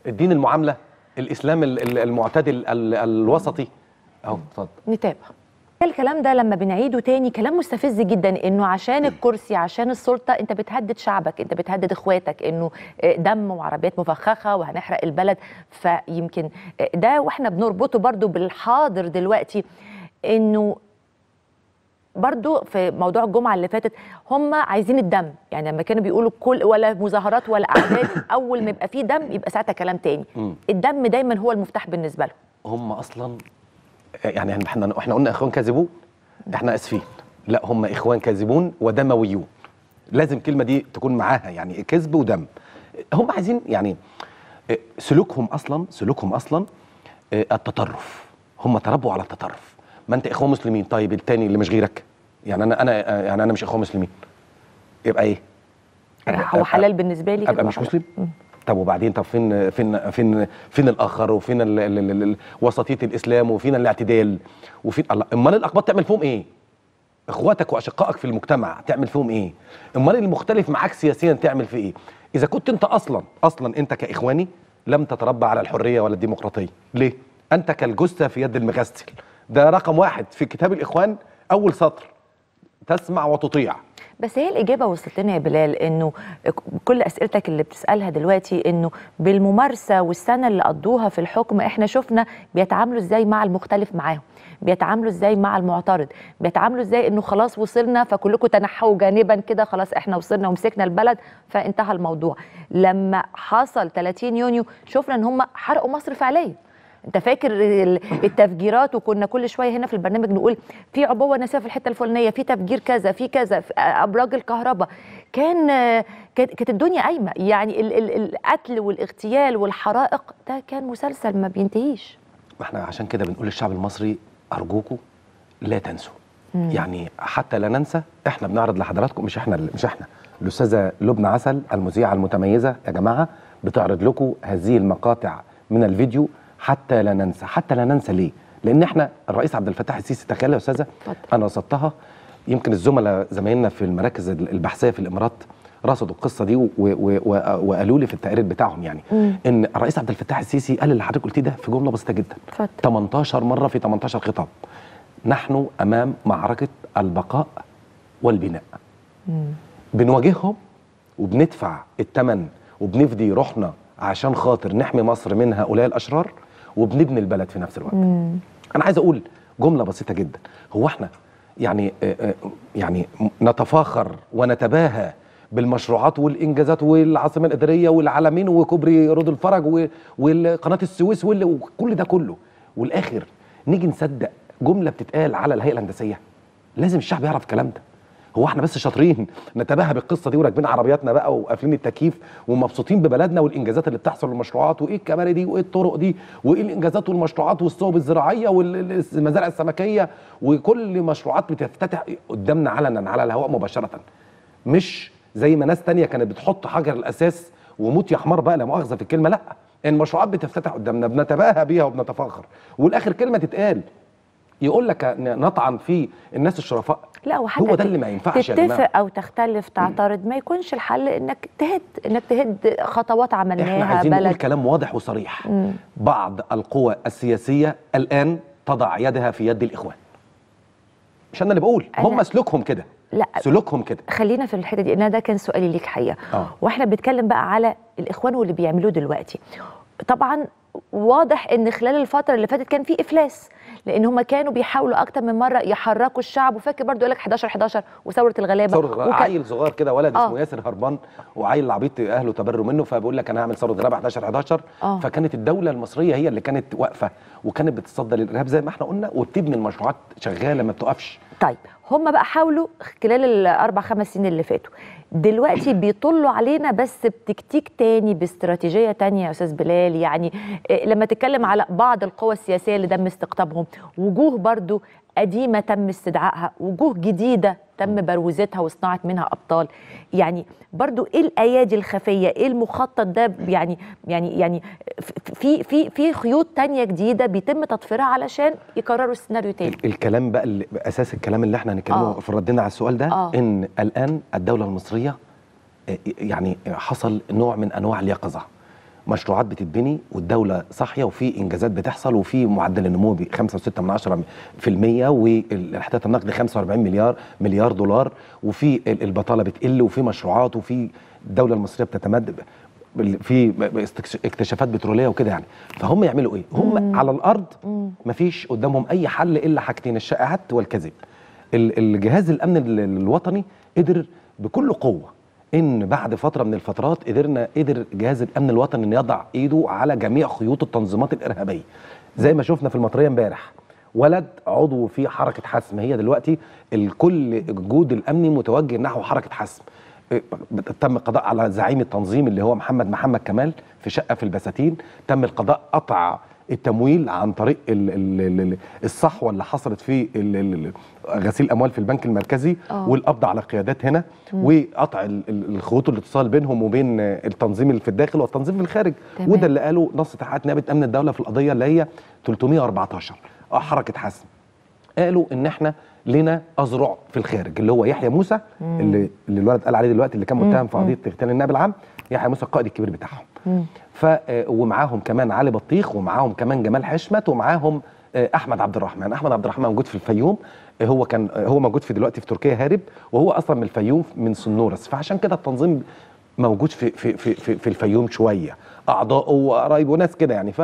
الدين المعاملة الإسلام ال- ال- المعتدل ال- الوسطي. أهو اتفضل. نتابع. الكلام ده لما بنعيده تاني كلام مستفز جدا إنه عشان الكرسي عشان السلطة أنت بتهدد شعبك أنت بتهدد إخواتك إنه دم وعربيات مفخخة وهنحرق البلد. فيمكن ده وإحنا بنربطه برضو بالحاضر دلوقتي إنه برضو في موضوع الجمعة اللي فاتت هم عايزين الدم. يعني لما كانوا بيقولوا كل ولا مظاهرات ولا أعداد أول ما يبقى فيه دم يبقى ساعتها كلام تاني. الدم دايما هو المفتاح بالنسبة لهم. هم أصلا يعني إحنا إحنا قلنا إخوان كاذبون. إحنا آسفين. لا هم إخوان كاذبون ودمويون. لازم الكلمة دي تكون معاها يعني كذب ودم. هم عايزين يعني آه، سلوكهم أصلا سلوكهم أصلا آه، التطرف. هم تربوا على التطرف. ما أنت إخوان مسلمين. طيب التاني اللي مش غيرك. يعني أنا أنا آه، يعني أنا مش إخوان مسلمين. يبقى إيه؟ هو حلال بالنسبة لي أبقى مش. مسلم؟ طب وبعدين طب فين فين فين فين الآخر وفين وسطية الإسلام وفين الاعتدال وفين الله؟ أمال الاقباط تعمل فيهم إيه؟ إخواتك وأشقائك في المجتمع تعمل فيهم إيه؟ أمال المختلف معاك سياسيا تعمل فيه إيه؟ إذا كنت أنت أصلا أصلا أنت كإخواني لم تتربى على الحرية ولا الديمقراطية. ليه؟ أنت كالجثة في يد المغسل. ده رقم واحد في كتاب الإخوان أول سطر. تسمع وتطيع. بس هي الإجابة وصلت لنا يا بلال إنه كل أسئلتك اللي بتسألها دلوقتي إنه بالممارسة والسنة اللي قضوها في الحكم إحنا شفنا بيتعاملوا إزاي مع المختلف معاهم بيتعاملوا إزاي مع المعترض بيتعاملوا إزاي إنه خلاص وصلنا فكلكم تنحوا جانبا كده خلاص إحنا وصلنا ومسكنا البلد فانتهى الموضوع. لما حصل 30 يونيو شفنا إن هم حرقوا مصر فعليا. انت فاكر ال- التفجيرات وكنا كل شوية هنا في البرنامج نقول في عبوة ناسية في الحتة الفلانية في تفجير كذا في كذا في أبراج الكهرباء. كان كانت الدنيا قايمة. يعني ال- ال- القتل والاغتيال والحرائق ده كان مسلسل ما بينتهيش. ما إحنا عشان كده بنقول للشعب المصري أرجوكم لا تنسوا. يعني حتى لا ننسى إحنا بنعرض لحضراتكم مش إحنا مش إحنا. الأستاذة لبنى عسل المذيعة المتميزة يا جماعة بتعرض لكم هذه المقاطع من الفيديو. حتى لا ننسى حتى لا ننسى ليه؟ لأن إحنا الرئيس عبد الفتاح السيسي تخيل يا أستاذة. أنا رصدتها يمكن الزملاء زمايلنا في المراكز البحثية في الإمارات رصدوا القصة دي وقالوا لي في التقرير بتاعهم يعني مم. إن الرئيس عبد الفتاح السيسي قال اللي حضرتك قلتيه ده في جملة بسيطة جدا. اتفضل. 18 مرة في 18 خطاب. نحن أمام معركة البقاء والبناء. بنواجههم وبندفع الثمن وبنفدي روحنا عشان خاطر نحمي مصر من هؤلاء الأشرار. وبنبني البلد في نفس الوقت. أنا عايز أقول جملة بسيطة جدا. هو إحنا يعني آه، آه، يعني نتفاخر ونتباهى بالمشروعات والإنجازات والعاصمة الإدارية والعلمين وكوبري رود الفرج وقناه السويس وكل ده كله. والآخر نيجي نصدق جملة بتتقال على الهيئة الهندسية. لازم الشعب يعرف الكلام ده. هو إحنا بس شاطرين. نتباهى بالقصة دي وراكبين عربياتنا بقى وقافلين التكييف ومبسوطين ببلدنا والإنجازات اللي بتحصل والمشروعات وإيه الكباري دي وإيه الطرق دي وإيه الإنجازات والمشروعات والصوب الزراعية والمزارع السمكية وكل مشروعات بتفتتح قدامنا علنا على الهواء مباشرة. مش زي ما ناس تانية كانت بتحط حجر الأساس وموت يا حمار بقى لا مؤاخذة في الكلمة لأ. المشروعات بتفتتح قدامنا بنتباهى بيها وبنتفاخر. والآخر كلمة تتقال. يقول لك نطعن في الناس الشرفاء. لا وحتى هو ده اللي ما ينفعش تتفق أو تختلف تعترض. ما يكونش الحل إنك تهد إنك تهد خطوات إحنا عملناها عايزين نقول كلام واضح وصريح. مم. بعض القوى السياسية الآن تضع يدها في يد الإخوان. مش أنا اللي بقول. أنا- هم سلوكهم كده. لا. سلوكهم كده. خلينا في الحتة دي أنا ده كان سؤالي ليك حقيقة. آه. وإحنا بنتكلم بقى على الإخوان واللي بيعملوه دلوقتي. طبعا واضح إن خلال الفترة اللي فاتت كان في إفلاس. لأن هم كانوا بيحاولوا أكتر من مره يحركوا الشعب. وفاكر برضو يقول لك 11 11 وثورة الغلابة. ثوره وكان- عيل صغير كده ولد آه. اسمه ياسر هربان وعيل عبيط أهله تبروا منه فبيقول لك أنا هعمل ثورة غراب 11 11 آه. فكانت الدولة المصرية هي اللي كانت واقفة وكانت بتتصدى للإرهاب زي ما إحنا قلنا وبتبني المشروعات شغالة ما بتقفش. طيب هم بقى حاولوا خلال الأربع خمس سنين اللي فاتوا دلوقتي بيطلوا علينا بس بتكتيك تاني باستراتيجية تانية يا أستاذ بلال. يعني إيه، لما تتكلم على بعض القوى السياسية اللي تم استقطابهم وجوه برضو قديمه تم استدعائها وجوه جديدة تم بروزتها وصناعة منها أبطال. يعني برضو إيه الأيادي الخفية؟ إيه المخطط ده؟ يعني يعني يعني في في في خيوط تانية جديدة بيتم تطفيرها علشان يكرروا السيناريو تاني. ال- الكلام بقى اللي أساس الكلام اللي إحنا هنتكلمه آه. في ردنا على السؤال ده آه. إن الآن الدولة المصرية آه، يعني حصل نوع من أنواع اليقظة. مشروعات بتتبني والدولة صاحية وفي إنجازات بتحصل وفي معدل النمو ب 5.6 من 10 في المية والاحتياط النقدي 45 مليار مليار دولار وفي ال- البطالة بتقل وفي مشروعات وفي الدولة المصرية بتتمد في اكتشافات بترولية وكده يعني. فهم يعملوا إيه؟ هم على الأرض مفيش قدامهم أي حل إلا حاجتين الشائعات والكذب. ال- الجهاز الأمن ال- الوطني قدر بكل قوة إن بعد فترة من الفترات قدرنا قدر جهاز الأمن الوطني إن يضع إيده على جميع خيوط التنظيمات الإرهابية. زي ما شفنا في المطرية امبارح ولد عضو في حركة حسم. هي دلوقتي الكل الجهود الامني متوجه نحو حركة حسم. تم القضاء على زعيم التنظيم اللي هو محمد محمد كمال في شقة في البساتين. تم القضاء قطع التمويل عن طريق ال- ال- ال- الصحوه اللي حصلت في غسيل الاموال في البنك المركزي آه. والقبض على قيادات هنا وقطع ال- ال- الخطوط الاتصال بينهم وبين آه، التنظيم اللي في الداخل والتنظيم في الخارج. تمام. وده اللي قاله نص تحقيقات نيابة أمن الدولة في القضية اللي هي 314 آه حركة حسم. قالوا إن إحنا لنا أذرع في الخارج اللي هو يحيى موسى اللي اللي الولد قال عليه دلوقتي اللي كان متهم في قضية اغتيال النائب العام يحيى موسى القائد الكبير بتاعهم. ف آه، ومعاهم كمان علي بطيخ ومعاهم كمان جمال حشمت ومعاهم آه، أحمد عبد الرحمن. أحمد عبد الرحمن موجود في الفيوم آه، هو كان هو موجود في دلوقتي في تركيا هارب وهو أصلا من الفيوم من سنورس. فعشان كده التنظيم موجود في في في في, في الفيوم شوية. اعضائه وقرايبه وناس كده يعني. ف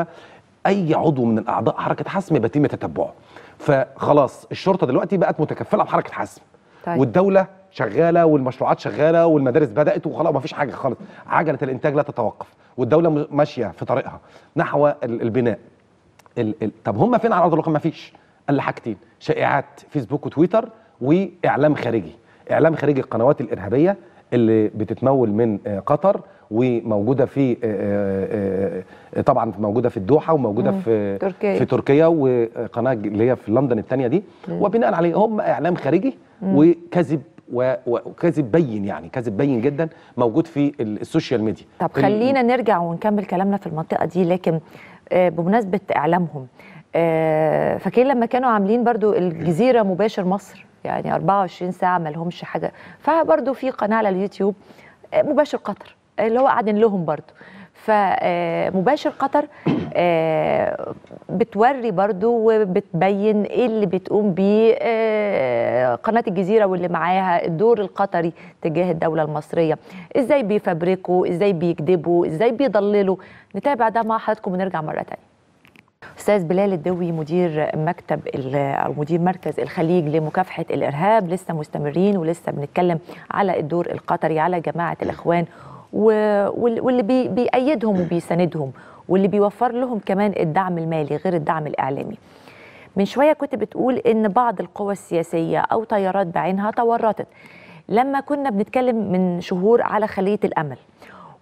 اي عضو من الأعضاء حركة حسم بيتم تتبعه. فخلاص الشرطة دلوقتي بقت متكفلة بحركة حسم. طيب. والدولة شغالة والمشروعات شغالة والمدارس بدأت وخلاص ما فيش حاجة خالص. عجلة الإنتاج لا تتوقف. والدولة ماشية في طريقها نحو ال- البناء. ال ال طب هم فين على ارض الواقع؟ ما فيش. قال حاجتين شائعات فيسبوك وتويتر وإعلام خارجي. إعلام خارجي القنوات الإرهابية اللي بتتمول من آه، قطر وموجودة في آه، آه، طبعا موجودة في الدوحة وموجودة في تركيا. في تركيا وقناة اللي هي في لندن الثانية دي. وبناء عليه هم إعلام خارجي وكذب وكذب بين يعني كذب بين جدا موجود في ال- السوشيال ميديا. طب خلينا نرجع ونكمل كلامنا في المنطقة دي لكن آه، بمناسبة إعلامهم آه، فاكرين لما كانوا عاملين برضو الجزيرة مباشر مصر؟ يعني 24 ساعة ما لهمش حاجة. فبرضو في قناة على اليوتيوب آه، مباشر قطر اللي هو قاعدين لهم برضو. فمباشر قطر آه، بتوري برضو وبتبين إيه اللي بتقوم بيه آه، قناة الجزيرة واللي معاها الدور القطري تجاه الدولة المصرية. إزاي بيفبركوا؟ إزاي بيكذبوا؟ إزاي بيضللوا؟ نتابع ده مع حضراتكم ونرجع مرة تانية. أستاذ بلال الدوي مدير مكتب أو مدير مركز الخليج لمكافحة الإرهاب لسه مستمرين ولسه بنتكلم على الدور القطري على جماعة الإخوان واللي بي بيأيدهم وبيساندهم واللي بيوفر لهم كمان الدعم المالي غير الدعم الإعلامي. من شوية كنت بتقول إن بعض القوى السياسية أو تيارات بعينها تورطت لما كنا بنتكلم من شهور على خلية الأمل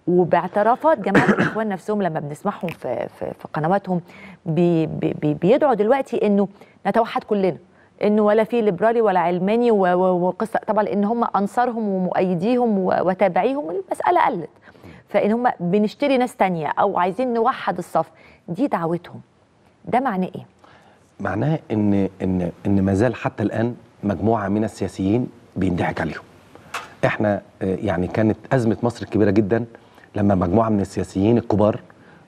وباعترافات جماعة الإخوان نفسهم لما بنسمعهم في في, في قنواتهم بي بي بيدعوا دلوقتي إنه نتوحد كلنا انه ولا في ليبرالي ولا علماني وقصة طبعا لأن هم أنصارهم ومؤيديهم وتابعيهم المسألة قلت فإن هم بنشتري ناس تانية أو عايزين نوحد الصف دي دعوتهم ده معناه إيه؟ معناه إن إن إن ما زال حتى الآن مجموعة من السياسيين بينضحك عليهم. إحنا آه، يعني كانت أزمة مصر الكبيرة جدا لما مجموعة من السياسيين الكبار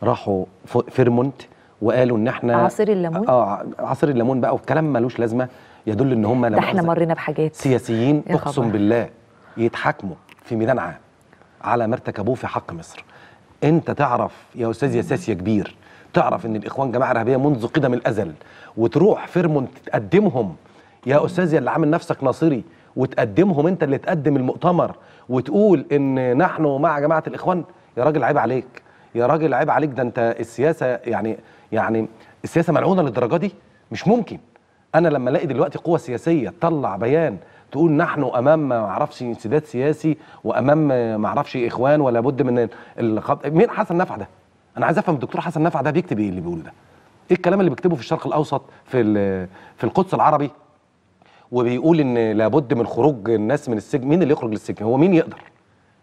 راحوا فيرمونت وقالوا إن إحنا عصير الليمون؟ آه عصير الليمون بقى وكلام ملوش لازمة. يدل إن هم ده إحنا مرينا بحاجات. سياسيين يا أقسم. بالله يتحاكموا في ميدان عام على ما ارتكبوه في حق مصر. أنت تعرف يا أستاذ يا ساس يا كبير تعرف إن الإخوان جماعة إرهابية منذ قدم الأزل وتروح فيرمونت تقدمهم. يا أستاذ يا اللي عامل نفسك ناصري وتقدمهم أنت اللي تقدم المؤتمر وتقول إن نحن مع جماعة الإخوان. يا راجل عيب عليك يا راجل عيب عليك. ده أنت السياسة يعني يعني السياسة ملعونة للدرجة دي؟ مش ممكن. أنا لما ألاقي دلوقتي قوة سياسية تطلع بيان تقول نحن أمام ما أعرفش انسداد سياسي وأمام ما أعرفش إخوان ولا بد من الخط... مين حسن نفع ده؟ أنا عايز أفهم الدكتور حسن نفع ده بيكتب إيه اللي بيقوله ده؟ إيه الكلام اللي بيكتبه في الشرق الأوسط في في القدس العربي؟ وبيقول إن لابد من خروج الناس من السجن. مين اللي يخرج للسجن؟ هو مين يقدر؟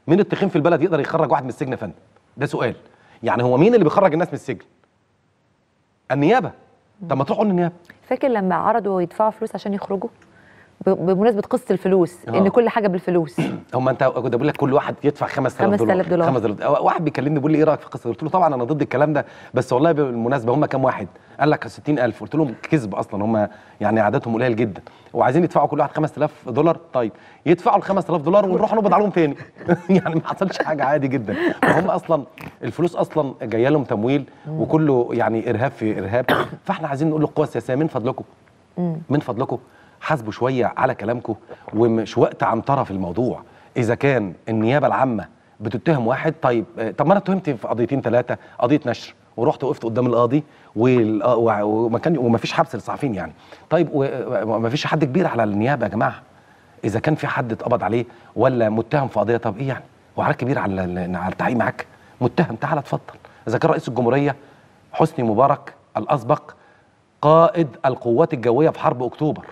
مين التخين في البلد يقدر يخرج واحد من السجن يا فندم؟ ده سؤال. يعني هو مين اللي بيخرج الناس من السجن؟ النيابة. طب ما تروحوا للنيابة. فاكر لما عرضوا يدفعوا فلوس عشان يخرجوا؟ بمناسبة قصة الفلوس آه. إن كل حاجة بالفلوس. هم أنت كنت بقول لك كل واحد يدفع 5000 دولار. 5000 دولار. 5000 دولار. واحد بيكلمني بيقول لي إيه رأيك في القصة قلت له طبعا أنا ضد الكلام ده بس والله بالمناسبة هم كام واحد؟ قال لك 60000 قلت لهم كذب أصلا هم يعني عددهم قليل جدا. وعايزين يدفعوا كل واحد 5000 دولار؟ طيب يدفعوا ال 5000 دولار ونروح نقبض عليهم تاني. يعني ما حصلش حاجة عادي جدا. فهم أصلا الفلوس أصلا جاية لهم تمويل وكله يعني إرهاب في إرهاب. فإحنا عايزين نقول للقوى السياسية من فضلكم؟ من فضلكم؟ حاسبوا شوية على كلامكم ومش وقت عنتره في الموضوع. إذا كان النيابة العامة بتتهم واحد طيب آه، طب ما أنا اتهمت في قضيتين ثلاثة قضية نشر ورحت وقفت قدام القاضي آه، وما كان وما فيش حبس للصحفيين يعني. طيب وما فيش حد كبير على النيابة يا جماعة؟ إذا كان في حد اتقبض عليه ولا متهم في قضية طب إيه يعني؟ وعلى كبير على على التحقيق معاك. متهم تعالى اتفضل. إذا كان رئيس الجمهورية حسني مبارك الأسبق قائد القوات الجوية في حرب أكتوبر.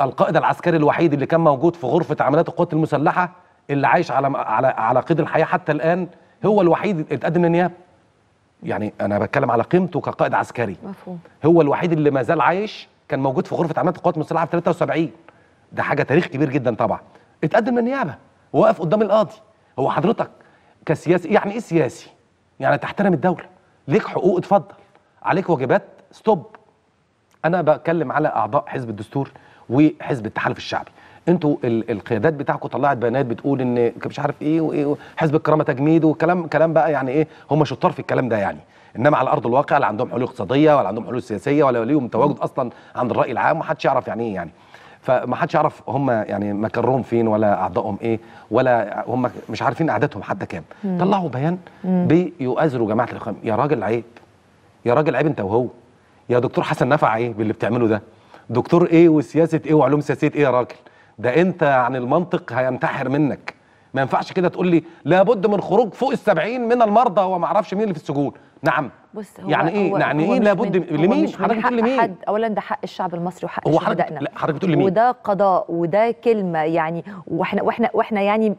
القائد العسكري الوحيد اللي كان موجود في غرفة عمليات القوات المسلحة اللي عايش على على على قيد الحياة حتى الآن هو الوحيد اللي اتقدم للنيابة. يعني أنا بتكلم على قيمته كقائد عسكري. مفهوم. هو الوحيد اللي ما زال عايش كان موجود في غرفة عمليات القوات المسلحة في 73 ده حاجة تاريخ كبير جدا طبعا. اتقدم للنيابة. ووقف قدام القاضي. هو حضرتك كسياسي يعني إيه سياسي؟ يعني تحترم الدولة. ليك حقوق اتفضل. عليك واجبات ستوب أنا بتكلم على أعضاء حزب الدستور. وحزب التحالف الشعبي. أنتوا ال- القيادات بتاعكم طلعت بيانات بتقول ان مش عارف إيه وايه حزب الكرامة تجميد وكلام كلام بقى يعني إيه هم شطار في الكلام ده يعني. انما على أرض الواقع لا عندهم حلول اقتصادية ولا عندهم حلول سياسية ولا ليهم تواجد أصلا عند الرأي العام ومحدش يعرف يعني إيه يعني. فما حدش يعرف هم يعني مكرهم فين ولا أعضائهم إيه ولا هم مش عارفين أعدادهم حتى كام. طلعوا بيان بيؤازروا جماعة الإخوان. يا راجل عيب. يا راجل عيب انت وهو. يا دكتور حسن نفع إيه باللي بتعمله ده؟ دكتور إيه وسياسة إيه وعلوم سياسية إيه يا راجل؟ ده أنت عن المنطق هينتحر منك. ما ينفعش كده تقول لي لابد من خروج فوق السبعين من المرضى وما أعرفش مين اللي في السجون. نعم. بص هو يعني إيه؟ هو يعني هو إيه لابد من- لمين؟ حضرتك بتقول لمين؟ حد اولا ده حق الشعب المصري وحق هو حضرتك بتقول لمين؟ وده قضاء وده كلمة يعني وإحنا وإحنا وإحنا يعني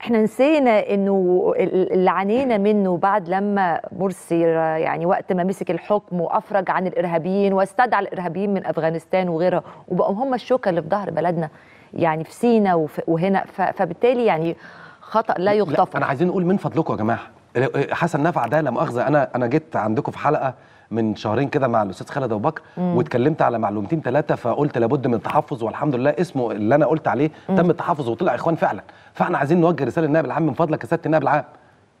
إحنا نسينا إنه ال- اللي عانينا منه بعد لما مرسي يعني وقت ما مسك الحكم وأفرج عن الإرهابيين واستدعى الإرهابيين من أفغانستان وغيرها وبقوا هم الشوكة اللي في ظهر بلدنا يعني في سينا وهنا. فبالتالي يعني خطأ لا لا يغتفر أنا عايزين نقول من فضلكم يا جماعة. حسن نفع ده لا مؤاخذة أنا أنا جيت عندكم في حلقة من شهرين كده مع الأستاذ خالد أبو بكر واتكلمت على معلومتين ثلاثة فقلت لابد من التحفظ والحمد لله اسمه اللي أنا قلت عليه تم التحفظ وطلع إخوان فعلا. فإحنا عايزين نوجه رسالة للنائب العام من فضلك يا سيادة النائب العام.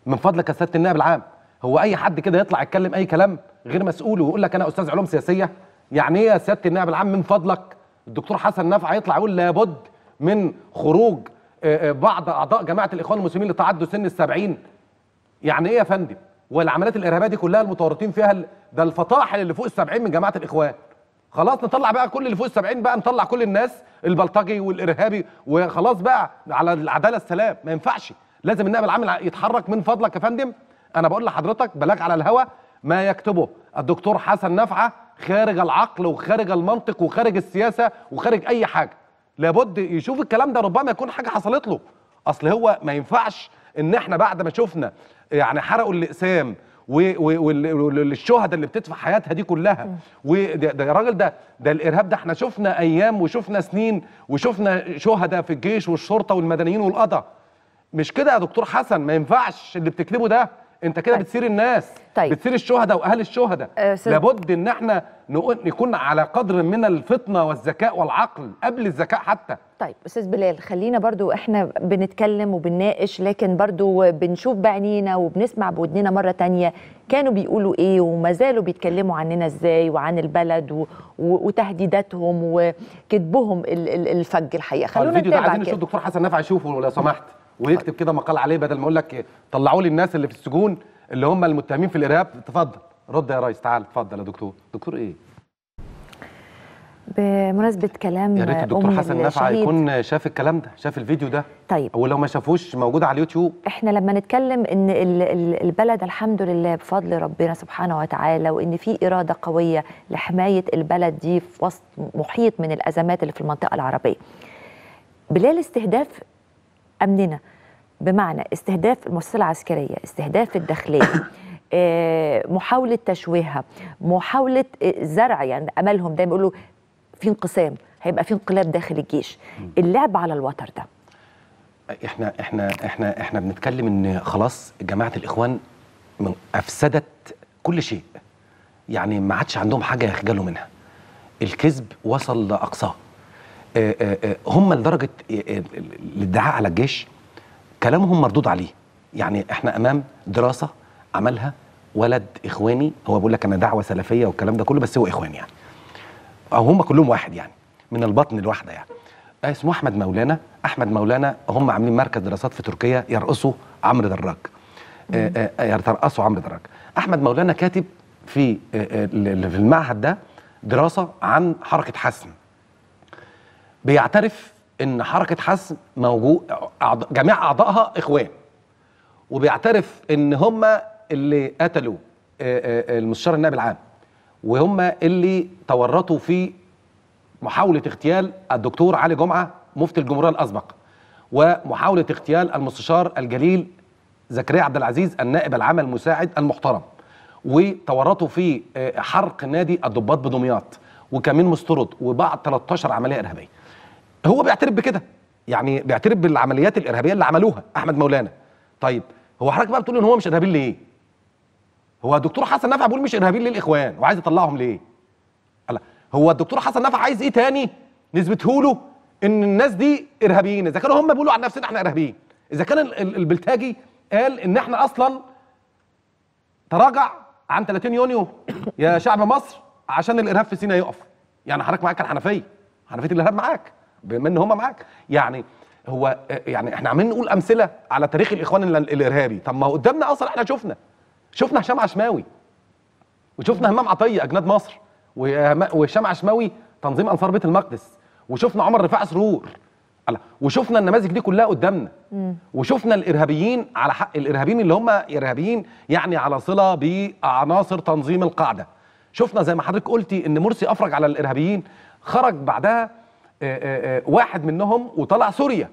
من فضلك يا سيادة النائب العام. هو أي حد كده يطلع يتكلم أي كلام غير مسؤول ويقول لك أنا أستاذ علوم سياسية؟ يعني إيه يا سيادة النائب العام من فضلك؟ الدكتور حسن نفع يطلع يقول لابد من خروج آه، آه، بعض أعضاء جماعة الإخوان المسلمين لتعدوا سن السبعين. يعني إيه يا فندم؟ والعمليات الإرهابية دي كلها المتورطين فيها ال- ده الفطاحل اللي فوق السبعين من جماعة الإخوان. خلاص نطلع بقى كل اللي فوق السبعين بقى نطلع كل الناس البلطجي والإرهابي وخلاص بقى على العدالة السلام. ما ينفعش. لازم النائب العام يتحرك من فضلك يا فندم. أنا بقول لحضرتك بلاغ على الهوا ما يكتبه. الدكتور حسن نفعه خارج العقل وخارج المنطق وخارج السياسة وخارج أي حاجة. لابد يشوف الكلام ده ربما يكون حاجة حصلت له. أصل هو ما ينفعش إن إحنا بعد ما شفنا يعني حرقوا الإقسام والشهداء اللي بتدفع حياتها دي كلها. وده ده يا راجل ده ده الإرهاب ده إحنا شفنا أيام وشفنا سنين وشفنا شهداء في الجيش والشرطة والمدنيين والقضاء. مش كده يا دكتور حسن؟ ما ينفعش اللي بتكتبه ده. انت كده طيب. بتثير الناس طيب. بتثير الشهداء واهل الشهداء. أه، لابد ان إحنا نقول- نكون على قدر من الفطنة والذكاء والعقل قبل الذكاء حتى. طيب أستاذ بلال خلينا برضو إحنا بنتكلم وبنناقش لكن برضو بنشوف بعينينا وبنسمع بودننا مرة تانية. كانوا بيقولوا إيه وما زالوا بيتكلموا عننا إزاي وعن البلد و... و... وتهديداتهم وكذبهم ال... ال- الفج الحقيقة. خلونا الفيديو ده عايزين نشوف كده. دكتور حسن نافع يشوفه لو سمحت. ويكتب كده مقال عليه بدل ما أقول لك طلعوا لي الناس اللي في السجون اللي هم المتهمين في الإرهاب. تفضل رد يا ريس. تعال. اتفضل يا دكتور. دكتور إيه؟ بمناسبة كلام يا ريت الدكتور حسن الشهيد. يكون شاف الكلام ده شاف الفيديو ده. طيب. ولو ما شافوش موجود على اليوتيوب. إحنا لما نتكلم إن ال- ال- البلد الحمد لله بفضل ربنا سبحانه وتعالى وإن في إرادة قوية لحماية البلد دي في وسط محيط من الأزمات اللي في المنطقة العربية. بلال استهداف أمننا. بمعنى استهداف المؤسسة العسكرية، استهداف الداخلية آه، محاولة تشويهها، محاولة آه، زرع يعني أملهم دايما بيقولوا في انقسام هيبقى في انقلاب داخل الجيش. اللعب على الوتر ده. إحنا إحنا إحنا إحنا بنتكلم إن خلاص جماعة الإخوان من أفسدت كل شيء. يعني ما عادش عندهم حاجة يخجلوا منها. الكذب وصل لأقصاه. هم لدرجة آه، آه، الادعاء على الجيش كلامهم مردود عليه. يعني إحنا أمام دراسة عملها ولد إخواني هو بيقول لك أنا دعوة سلفية والكلام ده كله بس هو إخواني يعني. أو هم كلهم واحد يعني من البطن الواحده يعني. اسمه أحمد مولانا. أحمد مولانا هم عاملين مركز دراسات في تركيا يرقصوا عمرو دراج. آه، آه، آه، يرقصوا عمرو دراج. أحمد مولانا كاتب في آه، آه، في المعهد ده دراسة عن حركة حسم بيعترف إن حركة حسم موجود جميع أعضائها إخوان. وبيعترف إن هم اللي قتلوا آه، آه، المستشار النائب العام. وهم اللي تورطوا في محاولة اغتيال الدكتور علي جمعة مفتي الجمهورية الأسبق ومحاولة اغتيال المستشار الجليل زكريا عبد العزيز النائب العام المساعد المحترم. وتورطوا في آه، حرق نادي الضباط بدمياط. وكمين مسترد وبعض 13 عملية إرهابية. هو بيعترف بكده. يعني بيعترف بالعمليات الإرهابية اللي عملوها أحمد مولانا. طيب هو حضرتك بقى بتقول إن هو مش ارهابي ليه؟ هو الدكتور حسن نفع بيقول مش إرهابيين ليه الاخوان وعايز يطلعهم ليه؟ الله هو الدكتور حسن نفع عايز إيه تاني؟ نثبته له إن الناس دي إرهابيين. إذا كانوا هم بيقولوا عن نفسنا إحنا إرهابيين. إذا كان ال- ال- البلتاجي قال إن إحنا أصلا تراجع عن 30 يونيو يا شعب مصر عشان الإرهاب في سيناء يقف. يعني حضرتك معاك الحنفيه حنفية الإرهاب معاك. بما إن هم معاك. يعني هو يعني إحنا عمالين نقول أمثلة على تاريخ الإخوان ال- الإرهابي. طب ما هو قدامنا أصلا إحنا شفنا شفنا هشام عشماوي وشفنا همام عطية أجناد مصر وهشام عشماوي تنظيم أنصار بيت المقدس وشفنا عمر رفاعي سرور. وشفنا النماذج دي كلها قدامنا. وشفنا الإرهابيين على حق الإرهابيين اللي هم إرهابيين يعني على صلة بعناصر تنظيم القاعدة. شفنا زي ما حضرتك قلتي إن مرسي أفرج على الإرهابيين خرج بعدها واحد منهم وطلع سوريا.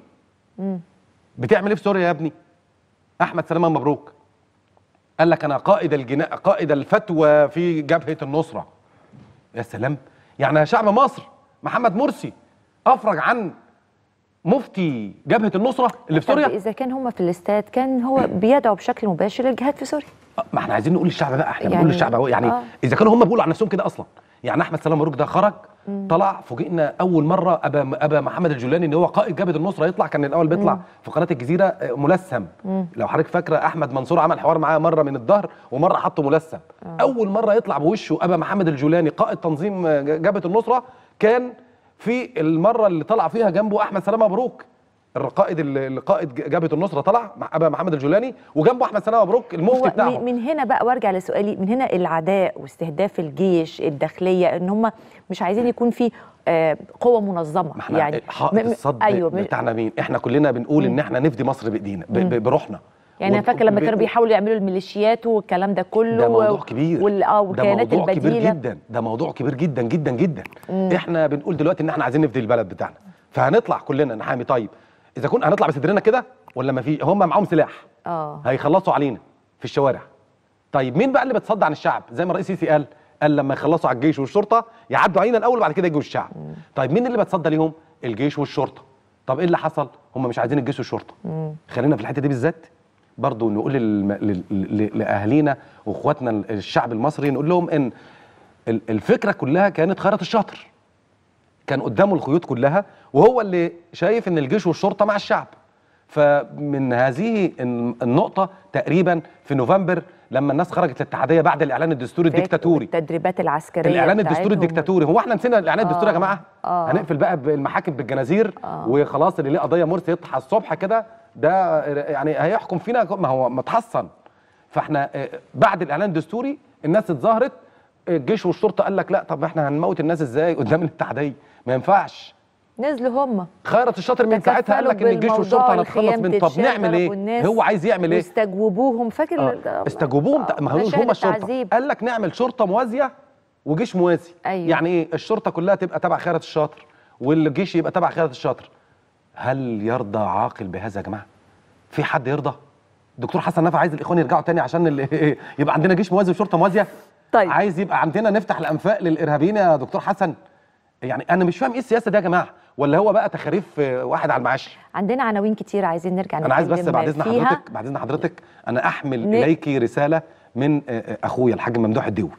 بتعمل إيه في سوريا يا ابني؟ أحمد سلامه مبروك. قال لك أنا قائد الجنا... قائد الفتوى في جبهة النصرة. يا سلام. يعني شعب مصر محمد مرسي أفرج عن مفتي جبهة النصرة اللي في سوريا؟ إذا كان هم في الاستاد كان هو بيدعو بشكل مباشر للجهاد في سوريا. ما إحنا عايزين نقول للشعب بقى إحنا يعني- بنقول للشعب يعني آه. إذا كانوا هم بيقولوا عن نفسهم كده أصلا. يعني أحمد سلام مبروك ده خرج طلع فوجئنا أول مرة أبا أبا محمد الجولاني إن هو قائد جبهه النصره يطلع كان الأول بيطلع في قناة الجزيرة آه، ملثم لو حضرتك فاكرة أحمد منصور عمل حوار معاه مرة من الظهر ومرة حطه ملثم أول مرة يطلع بوشه أبا محمد الجولاني قائد تنظيم آه، جبهه النصره كان في المرة اللي طلع فيها جنبه أحمد سلام مبروك. القائد اللي قائد جبهة النصرة طلع مع أبا محمد الجولاني وجنبه أحمد سلام مبروك المفتي بتاعهم. من هنا بقى وارجع لسؤالي من هنا العداء واستهداف الجيش الداخلية إن هم مش عايزين يكون في آه، قوة منظمة ما يعني. حائط الصد م- بتاعنا مين؟ إحنا كلنا بنقول إن إحنا نفدي مصر بإيدينا بروحنا. يعني أنا فاكرة لما كانوا بيحاولوا يعملوا الميليشيات والكلام ده كله ده موضوع كبير. وال آه ده والكيانات موضوع كبير البديلة. جدا. ده موضوع كبير جدا جدا جدا. إحنا بنقول دلوقتي إن إحنا عايزين نفدي البلد بتاعنا. فهنطلع كلنا نحامي طيب. إذا كنا هنطلع بصدرنا كده ولا ما في؟ هم معاهم سلاح. آه. هيخلصوا علينا في الشوارع. طيب مين بقى اللي بتصد عن الشعب؟ زي ما الرئيس السيسي قال قال لما يخلصوا على الجيش والشرطة يعدوا علينا الأول وبعد كده يجوا الشعب. طيب مين اللي بتصدى ليهم؟ الجيش والشرطة. طب إيه اللي حصل؟ هم مش عايزين الجيش والشرطة. خلينا في الحتة دي بالذات برضو نقول للم... لل... ل- لأهالينا وإخواتنا الشعب المصري نقول لهم إن ال- الفكرة كلها كانت خيرت الشاطر. كان قدامه الخيوط كلها وهو اللي شايف إن الجيش والشرطة مع الشعب. فمن هذه الن- النقطة تقريبا في نوفمبر لما الناس خرجت الاتحاديه بعد الإعلان الدستوري الديكتاتوري التدريبات العسكرية الإعلان الدستوري. الديكتاتوري هو إحنا نسينا الإعلان الدستوري يا آه، جماعة؟ آه. هنقفل بقى بالمحاكم بالجنازير وخلاص اللي ليه قضية مرسي يصحى الصبح كده ده يعني هيحكم فينا ما هو متحصن. فإحنا آه، بعد الإعلان الدستوري الناس اتظاهرت الجيش والشرطة قال لك لا طب إحنا هنموت الناس إزاي قدام الاتحاديه ما ينفعش. نزلوا هم. خيرت الشاطر من ساعتها قال لك إن الجيش والشرطة هنتخلص من طب نعمل إيه؟ هو عايز يعمل إيه؟ واستجوبوهم فاكر آه، ال- استجوبوهم؟ آه، ما هو مشاهد هم الشرطة. التعذيب. قال لك نعمل شرطة موازية وجيش موازي. أيوة. يعني إيه؟ الشرطة كلها تبقى تبع خيرت الشاطر والجيش يبقى تبع خيرت الشاطر. هل يرضى عاقل بهذا يا جماعة؟ في حد يرضى؟ دكتور حسن نفع عايز الإخوان يرجعوا تاني عشان يبقى عندنا جيش موازي وشرطة موازية؟ طيب. عايز يبقى عندنا نفتح الأنفاق للإرهابيين يا دكتور حسن؟ يعني أنا مش فاهم إيه السياسة دي يا جماعة ولا هو بقى تخاريف واحد على المعاش عندنا عناوين كتير عايزين نرجع أنا عايز بس بعد إذن. حضرتك بعد إذن حضرتك أنا أحمل ن- اليك رسالة من آه، آه، أخويا الحاج ممدوح الدوي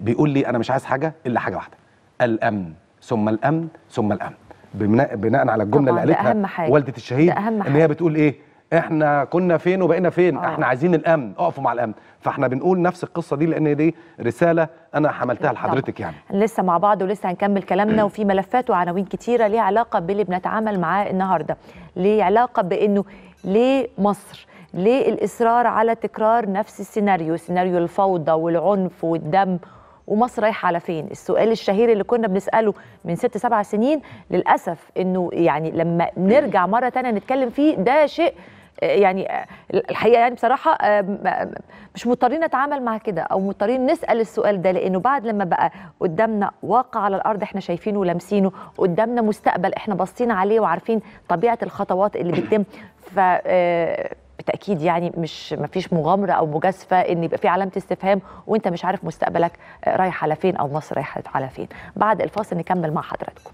بيقول لي أنا مش عايز حاجة إلا حاجة واحدة الأمن ثم الأمن ثم الأمن بناء بناء على الجملة اللي قالتها. والدة الشهيد إن. هي بتقول إيه إحنا كنا فين وبقينا فين؟ آه. إحنا عايزين الأمن أقفوا مع الأمن. فإحنا بنقول نفس القصة دي لأن دي رسالة أنا حملتها لحضرتك يعني. لسه مع بعض ولسه هنكمل كلامنا. وفي ملفات وعناوين كتيرة ليها علاقة باللي بنتعامل معاه النهارده. ليه علاقة بإنه ليه مصر؟ ليه الإصرار على تكرار نفس السيناريو؟ سيناريو الفوضى والعنف والدم. ومصر رايحة على فين؟ السؤال الشهير اللي كنا بنسأله من ست سبع سنين للأسف إنه يعني لما نرجع مرة تانية نتكلم فيه ده شيء يعني آه، الحقيقة يعني بصراحة آه، م- مش مضطرين نتعامل مع كده أو مضطرين نسأل السؤال ده لأنه بعد لما بقى قدامنا واقع على الأرض إحنا شايفينه ولامسينه قدامنا مستقبل إحنا باصين عليه وعارفين طبيعة الخطوات اللي بتتم ف آه، بالتأكيد يعني مش مفيش مغامرة أو مجازفة إن يبقى في علامة استفهام وأنت مش عارف مستقبلك آه، رايح على فين أو مصر رايحة على فين. بعد الفاصل نكمل مع حضراتكم.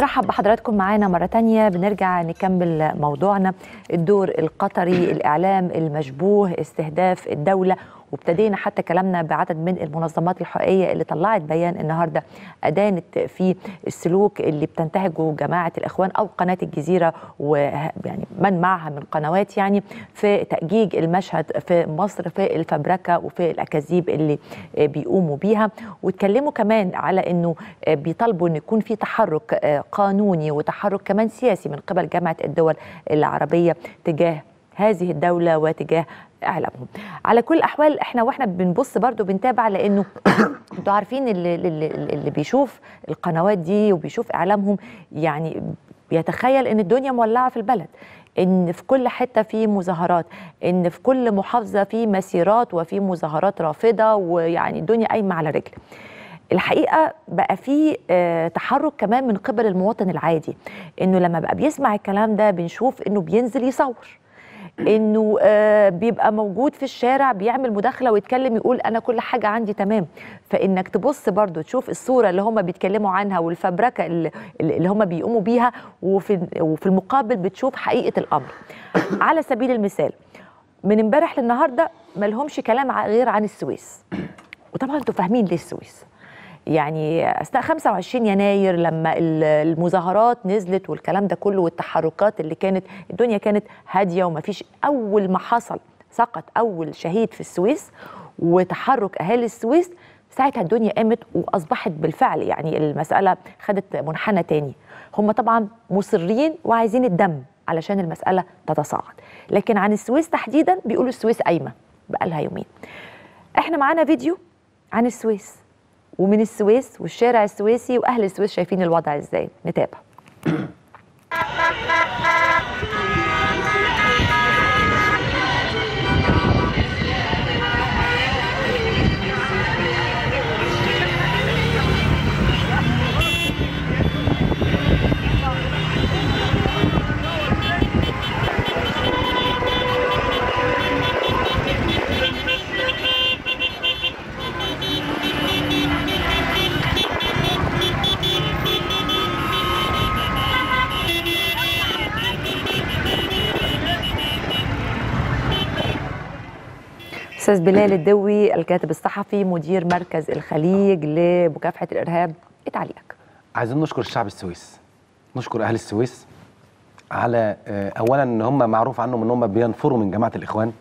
نرحب بحضراتكم معانا مرة تانية. بنرجع نكمل موضوعنا. الدور القطري الإعلام المشبوه استهداف الدولة وابتدينا حتى كلامنا بعدد من المنظمات الحقوقية اللي طلعت بيان النهاردة أدانت في السلوك اللي بتنتهجه جماعة الإخوان أو قناة الجزيرة ويعني من معها من قنوات يعني في تأجيج المشهد في مصر في الفبركة وفي الأكاذيب اللي بيقوموا بيها. واتكلموا كمان على أنه بيطالبوا أن يكون في تحرك قانوني وتحرك كمان سياسي من قبل جامعة الدول العربية تجاه هذه الدولة وتجاه اعلامهم. على كل الاحوال إحنا وإحنا بنبص برضو بنتابع لأنه أنتوا عارفين اللي, اللي, اللي بيشوف القنوات دي وبيشوف اعلامهم يعني بيتخيل ان الدنيا مولعة في البلد ان في كل حتة في مظاهرات ان في كل محافظة في مسيرات وفي مظاهرات رافضة ويعني الدنيا قايمة على رجل. الحقيقة بقى في آه تحرك كمان من قبل المواطن العادي انه لما بقى بيسمع الكلام ده بنشوف انه بينزل يصور. إنه آه بيبقى موجود في الشارع بيعمل مداخلة ويتكلم يقول أنا كل حاجة عندي تمام. فإنك تبص برضو تشوف الصورة اللي هم بيتكلموا عنها والفبركة اللي, اللي هم بيقوموا بيها وفي وفي المقابل بتشوف حقيقة الأمر. على سبيل المثال من امبارح للنهاردة ما لهمش كلام غير عن السويس. وطبعا أنتوا فاهمين ليه السويس. يعني أثناء 25 يناير لما المظاهرات نزلت والكلام ده كله والتحركات اللي كانت الدنيا كانت هادية وما فيش أول ما حصل سقط أول شهيد في السويس وتحرك أهالي السويس ساعتها الدنيا قامت وأصبحت بالفعل يعني المسألة خدت منحنى تاني. هم طبعا مصرين وعايزين الدم علشان المسألة تتصاعد. لكن عن السويس تحديدا بيقولوا السويس قايمة بقالها يومين. إحنا معانا فيديو عن السويس. ومن السويس والشارع السويسي وأهل السويس شايفين الوضع إزاي. نتابع. أستاذ بلال الدوي الكاتب الصحفي مدير مركز الخليج لمكافحة الإرهاب إيه تعليقك عايزين نشكر الشعب السويس. نشكر أهل السويس على اولا إن هم معروف عنهم إن هم بينفروا من جماعة الإخوان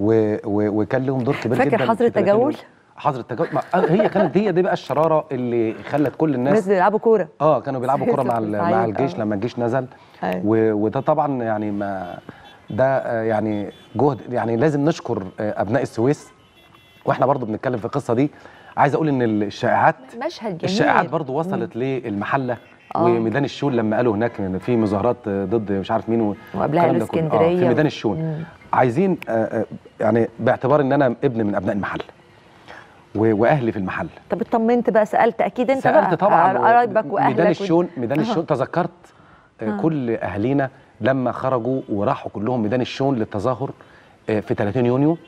و و وكان لهم دور كبير فاكر جدا حظر التجول؟ حظر التجول؟ ما هي كانت هي دي بقى الشرارة اللي خلت كل الناس الناس بيلعبوا كورة. آه كانوا بيلعبوا كورة مع مع الجيش آه. لما الجيش نزل. أيوة. و- وده طبعا يعني ما ده آه، يعني جهد يعني لازم نشكر آه، أبناء السويس. وإحنا برضو بنتكلم في القصة دي. عايز أقول إن الشائعات مشهد جميل. الشائعات برضو وصلت للمحلة. آه. وميدان الشول لما قالوا هناك إن في مظاهرات ضد مش عارف مين وقبلها. الإسكندرية آه في ميدان الشول. مم. عايزين آه، يعني باعتبار إن أنا ابن من أبناء المحل. وأهلي في المحل. طب اطمنت بقى سألت أكيد أنت بقى. سالت طبعا. قرايبك وأهلك ميدان الشون ميدان. الشون تذكرت آه. كل أهالينا لما خرجوا وراحوا كلهم ميدان الشون للتظاهر آه، في 30 يونيو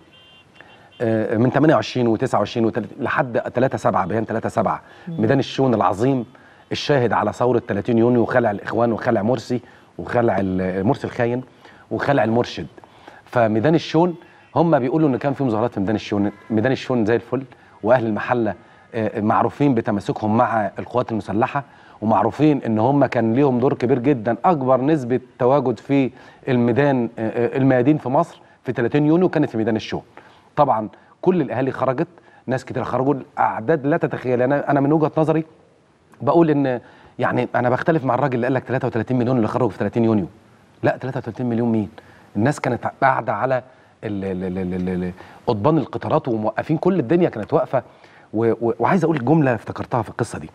آه، من 28 و29 لحد 3 7 بيان 3 7 ميدان الشون العظيم الشاهد على ثورة 30 يونيو وخلع الإخوان وخلع مرسي وخلع مرسي الخاين وخلع المرشد. فميدان الشون هم بيقولوا إن كان في مظاهرات في ميدان الشون ميدان الشون زي الفل وأهل المحلة آه، معروفين بتماسكهم مع القوات المسلحة ومعروفين إن هم كان ليهم دور كبير جدا أكبر نسبة تواجد في الميدان آه، آه، الميادين في مصر في 30 يونيو كانت في ميدان الشون طبعا كل الأهالي خرجت ناس كتير خرجوا أعداد لا تتخيل. أنا أنا من وجهة نظري بقول إن يعني أنا بختلف مع الراجل اللي قال لك 33 مليون اللي خرجوا في 30 يونيو. لا 33 مليون مين؟ الناس كانت قاعدة على قضبان القطارات وموقفين كل الدنيا كانت واقفة. وعايز أقول جملة افتكرتها في القصة دي.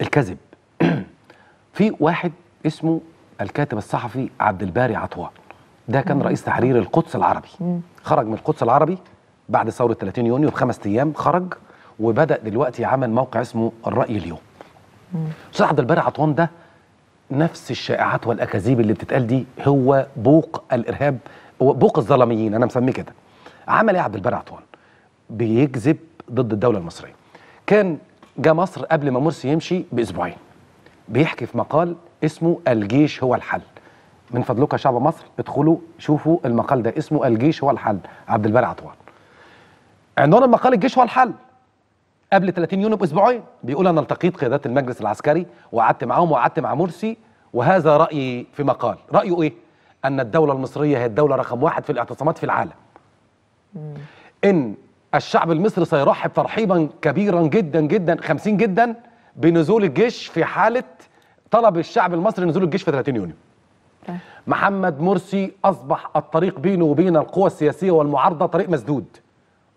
الكذب. في واحد اسمه الكاتب الصحفي عبد الباري عطوان ده كان رئيس تحرير القدس العربي. خرج من القدس العربي بعد ثورة 30 يونيو بخمس أيام خرج وبدأ دلوقتي عمل موقع اسمه الرأي اليوم. أستاذ عبد الباري عطوان ده نفس الشائعات والأكاذيب اللي بتتقال دي هو بوق الإرهاب هو بوق الظلميين أنا مسميه كده. عمل إيه عبد الباري عطوان؟ بيكذب ضد الدولة المصرية. كان جاء مصر قبل ما مرسي يمشي بأسبوعين. بيحكي في مقال اسمه الجيش هو الحل. من فضلكم يا شعب مصر ادخلوا شوفوا المقال ده اسمه الجيش هو الحل. عبد الباري عطوان. عنوان المقال الجيش هو الحل. قبل 30 يونيو بأسبوعين بيقول أنا التقيت قيادات المجلس العسكري وقعدت معاهم وقعدت مع مرسي وهذا رأيي في مقال. رأيه إيه؟ أن الدولة المصرية هي الدولة رقم واحد في الاعتصامات في العالم. إن الشعب المصري سيرحب ترحيبا كبيرا جدا جدا 50 جدا بنزول الجيش في حالة طلب الشعب المصري نزول الجيش في 30 يونيو. محمد مرسي أصبح الطريق بينه وبين القوى السياسية والمعارضة طريق مسدود.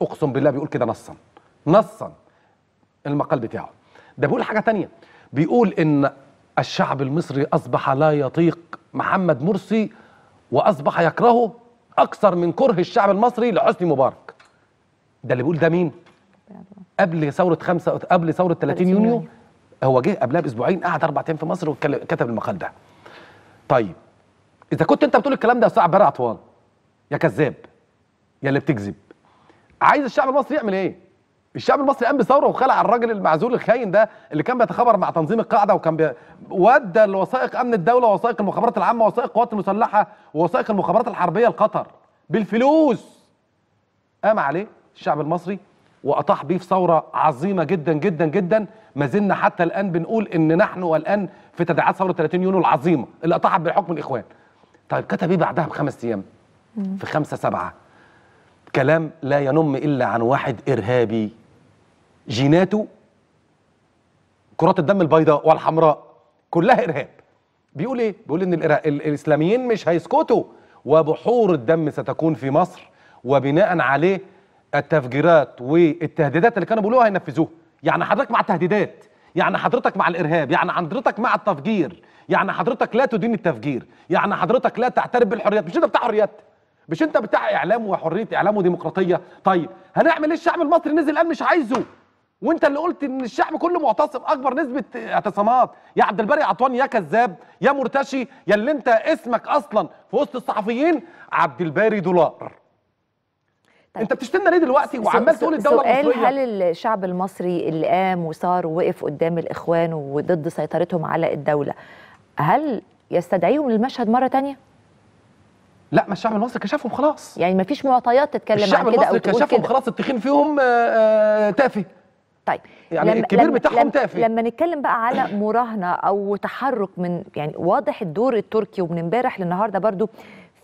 أقسم بالله بيقول كده نصا. نصا. المقال بتاعه. ده بيقول حاجة تانية. بيقول إن الشعب المصري أصبح لا يطيق محمد مرسي وأصبح يكرهه أكثر من كره الشعب المصري لحسني مبارك. ده اللي بيقول ده مين؟ قبل ثورة خمسة قبل ثورة 30 يونيو. هو جه قبلها بأسبوعين قعد أربع أيام في مصر وكتب المقال ده. طيب إذا كنت أنت بتقول الكلام ده يا أستاذ عبد عطوان يا كذاب يا اللي بتكذب عايز الشعب المصري يعمل إيه؟ الشعب المصري قام بثورة وخلع الراجل المعزول الخاين ده اللي كان بيتخابر مع تنظيم القاعدة وكان بي... ودى الوثائق أمن الدولة ووثائق المخابرات العامة ووثائق القوات المسلحة ووثائق المخابرات الحربية لقطر بالفلوس. قام عليه. الشعب المصري وأطاح بيه في ثورة عظيمة جدا جدا جدا. ما زلنا حتى الآن بنقول إن نحن والان في تداعيات ثورة 30 يونيو العظيمة اللي أطاحت بحكم الإخوان. طيب كتب إيه بعدها بخمس أيام؟ في خمسة سبعة. كلام لا ينم إلا عن واحد إرهابي. جيناته كرات الدم البيضاء والحمراء كلها إرهاب. بيقول إيه؟ بيقول إن الإسلاميين مش هيسكتوا. وبحور الدم ستكون في مصر. وبناء عليه التفجيرات والتهديدات اللي كانوا بيقولوها هينفذوها يعني حضرتك مع التهديدات يعني حضرتك مع الإرهاب يعني حضرتك مع التفجير يعني حضرتك لا تدين التفجير يعني حضرتك لا تعترف بالحريات. مش أنت بتاع حريات مش أنت بتاع إعلام وحرية إعلام وديمقراطية. طيب هنعمل إيه؟ الشعب المصري نزل قال مش عايزه. وأنت اللي قلت إن الشعب كله معتصم أكبر نسبة اعتصامات. يا عبد الباري عطوان يا كذاب يا مرتشي يا اللي أنت اسمك أصلا في وسط الصحفيين عبد الباري دولار. طيب. أنت بتشتمنا ليه دلوقتي وعمال تقول الدولة سؤال المصرية هل الشعب المصري اللي قام وصار ووقف قدام الإخوان وضد سيطرتهم على الدولة هل يستدعيهم للمشهد مرة تانية؟ لا ما الشعب المصري كشفهم خلاص يعني ما فيش معطيات تتكلم الشعب عن كده أو المصري كشفهم خلاص التخين فيهم آه، آه، تافه طيب يعني الكبير بتاعهم لما, تافه. لما نتكلم بقى على مراهنة أو تحرك من يعني واضح الدور التركي ومن امبارح للنهاردة برضو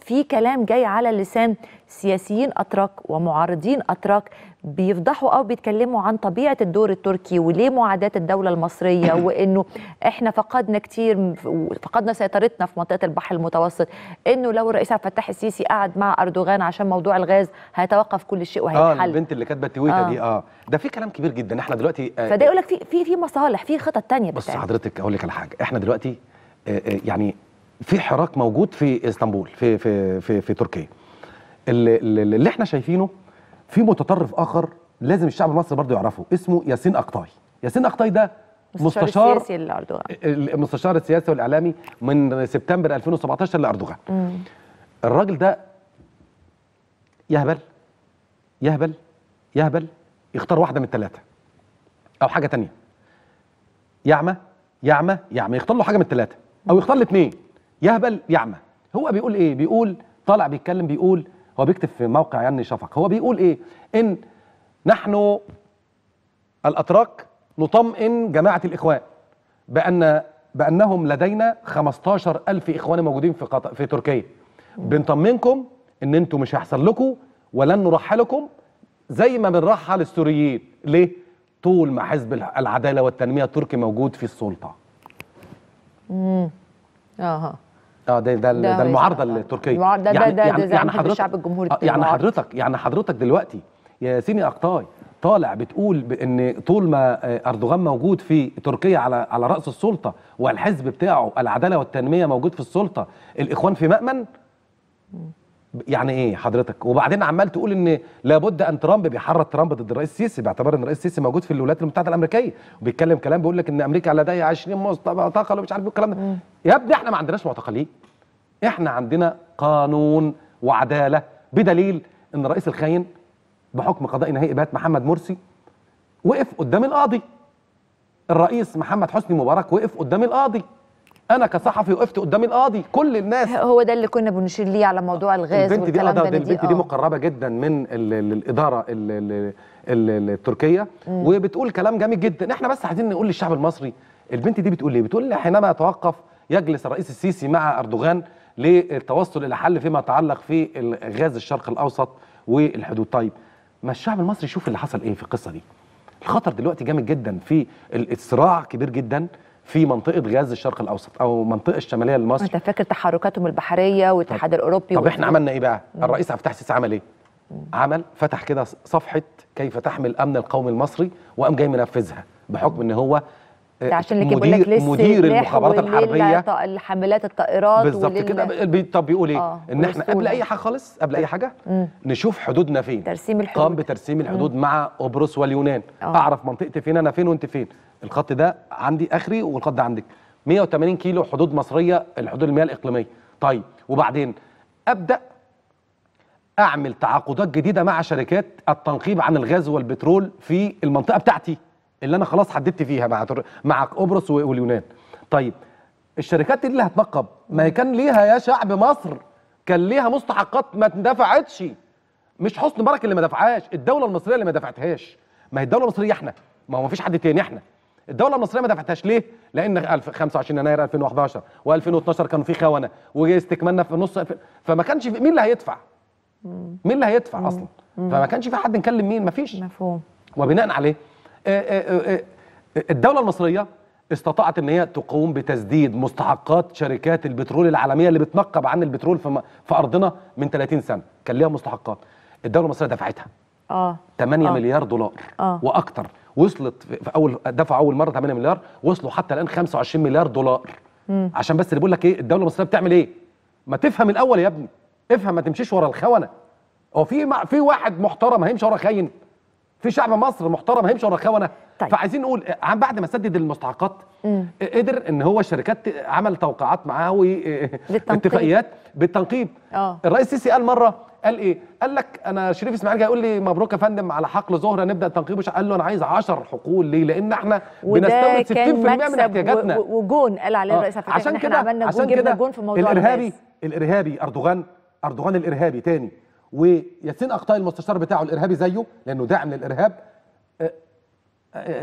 في كلام جاي على لسان سياسيين أتراك ومعارضين أتراك بيفضحوا أو بيتكلموا عن طبيعة الدور التركي وليه معاداة الدولة المصرية وإنه إحنا فقدنا كتير فقدنا سيطرتنا في منطقة البحر المتوسط إنه لو الرئيس عبد الفتاح السيسي قعد مع أردوغان عشان موضوع الغاز هيتوقف كل شيء آه وهيتحل. البنت اللي كاتبة التويتة آه. دي آه. ده في كلام كبير جدا. إحنا دلوقتي آه، فده يقول لك في في في مصالح في خطط تانية بص بتاعت حضرتك أقول لك على حاجة. إحنا دلوقتي آه، آه، يعني في حراك موجود في إسطنبول في في في, في تركيا. اللي, اللي اللي إحنا شايفينه في متطرف آخر لازم الشعب المصري برضه يعرفه اسمه ياسين اقطاي ياسين اقطاي ده مستشار مستشار السياسي لأردوغان. المستشار السياسي والإعلامي من سبتمبر 2017 لأردوغان. الراجل ده يهبل يهبل يهبل يختار واحدة من الثلاثه أو حاجة تانية. يعمى يعمى يعمى يختار له حاجة من الثلاثه أو يختار الاثنين يهبل يعمى. هو بيقول إيه؟ بيقول طالع بيتكلم بيقول هو بيكتب في موقع يعني شفق. هو بيقول إيه؟ إن نحن الأتراك نطمئن جماعة الإخوان بأن بأنهم لدينا 15 ألف إخوان موجودين في قطر في تركيا. بنطمنكم إن أنتم مش هيحصل لكم ولن نرحلكم زي ما بنرحل السوريين. ليه؟ طول ما حزب العدالة والتنمية التركي موجود في السلطة. أها. آه ده ده, ده ده المعارضة ده- التركيه ده- ده- ده زي ما بيحب الشعب الجمهوري آه، يعني. حضرتك يعني حضرتك دلوقتي يا سيني اقطاي طالع بتقول بإن طول ما آه، أردوغان موجود في تركيا على على رأس السلطة والحزب بتاعه العدالة والتنمية موجود في السلطة الإخوان في مأمن؟ يعني إيه حضرتك؟ وبعدين عمال تقول إن لابد أن ترامب بيحرض ترامب ضد الرئيس السيسي باعتبار إن الرئيس السيسي موجود في الولايات المتحدة الأمريكية. وبيتكلم كلام بيقول لك إن أمريكا لديها 20 معتقل ومش عارف إيه الكلام ده. يا ابني إحنا ما عندناش معتقلين. إحنا عندنا قانون وعدالة بدليل إن الرئيس الخاين بحكم قضاء نهائي ابات محمد مرسي وقف قدام القاضي. الرئيس محمد حسني مبارك وقف قدام القاضي. أنا كصحفي وقفت قدام القاضي. كل الناس هو ده اللي كنا بنشير ليه على موضوع الغاز البنت دي آه ده البنت دي؟ آه. مقربة جدا من ال ال الإدارة ال ال ال التركية. وبتقول كلام جميل جدا. إحنا بس عايزين نقول للشعب المصري البنت دي بتقول إيه؟ بتقول حينما يتوقف يجلس الرئيس السيسي مع أردوغان للتوصل إلى حل فيما يتعلق في غاز الشرق الأوسط والحدود. طيب ما الشعب المصري يشوف اللي حصل إيه في القصة دي؟ الخطر دلوقتي جامد جدا في ال- الصراع كبير جدا في منطقة غاز الشرق الأوسط أو المنطقة الشمالية لمصر أنت فاكر تحركاتهم البحرية والاتحاد الأوروبي طب إحنا عملنا إيه بقى؟ الرئيس عبد الفتاح السيسي عمل إيه؟ عمل فتح كده صفحة كيف تحمي الأمن القومي المصري وقام جاي منفذها بحكم إن هو آه، عشان اللي بيقول لك مدير لسه مدير المخابرات الحربية الحملات الطائرات بالظبط كده طب بيقول إيه؟ آه، إن إحنا. قبل أي حاجة خالص قبل أي حاجة نشوف حدودنا فين ترسيم الحدود. قام بترسيم الحدود مع قبرص واليونان آه. أعرف منطقتي فين أنا فين وأنت فين الخط ده عندي آخري والخط ده عندك. 180 كيلو حدود مصرية الحدود المياه الإقليمية. طيب وبعدين أبدأ أعمل تعاقدات جديدة مع شركات التنقيب عن الغاز والبترول في المنطقة بتاعتي اللي أنا خلاص حددت فيها مع تر... مع قبرص واليونان. طيب الشركات دي اللي هتنقب؟ ما كان ليها يا شعب مصر كان ليها مستحقات ما اندفعتش. مش حسن مبارك اللي ما دفعهاش الدولة المصرية اللي ما دفعتهاش. ما هي الدولة المصرية إحنا. ما هو ما فيش حد تاني إحنا. الدولة المصرية ما دفعتهاش ليه؟ لأن 1000 25 يناير 2011 و2012 كانوا في خونة وجاي استكمالنا في نص 2000 فما كانش في مين اللي هيدفع؟ مين اللي هيدفع أصلا؟ فما كانش في حد نكلم مين؟ ما فيش مفهوم. وبناء عليه آه، آه، آه، الدولة المصرية استطاعت إن هي تقوم بتسديد مستحقات شركات البترول العالمية اللي بتنقب عن البترول في, أرضنا من 30 سنة. كان ليها مستحقات. الدولة المصرية دفعتها. آه. 8 آه. مليار دولار. آه. وأكتر. وصلت في اول دفعوا أول مرة 8 مليار وصلوا حتى الآن 25 مليار دولار. عشان بس اللي بيقول لك إيه الدولة المصرية بتعمل إيه؟ ما تفهم الأول يا ابني. افهم ما تمشيش ورا الخونة. هو في في واحد محترم هيمشي ورا خاين. في شعب مصر محترم هيمشي ورا خونة. طيب. فعايزين نقول عن بعد ما سدد المستحقات قدر إن هو الشركات عمل توقيعات معاه للتنقيب. واتفاقيات بالتنقيب. آه. الرئيس السيسي قال مرة قال إيه؟ قال لك أنا شريف إسماعيل جاي يقول لي مبروك يا فندم على حقل زهره نبدأ التنقيب وش- قال له أنا عايز 10 حقول ليه؟ لأن إحنا بنستورد 60% كان من احتياجاتنا. وجون قال عليه آه، الرئيس الفتاح عشان كده عملنا عشان جون كده جون في موضوع الارهابي الغاز. الإرهابي اردوغان أردوغان الإرهابي تاني. وياسين اقطاي المستشار بتاعه الإرهابي زيه لأنه داعم للإرهاب. آه، آه،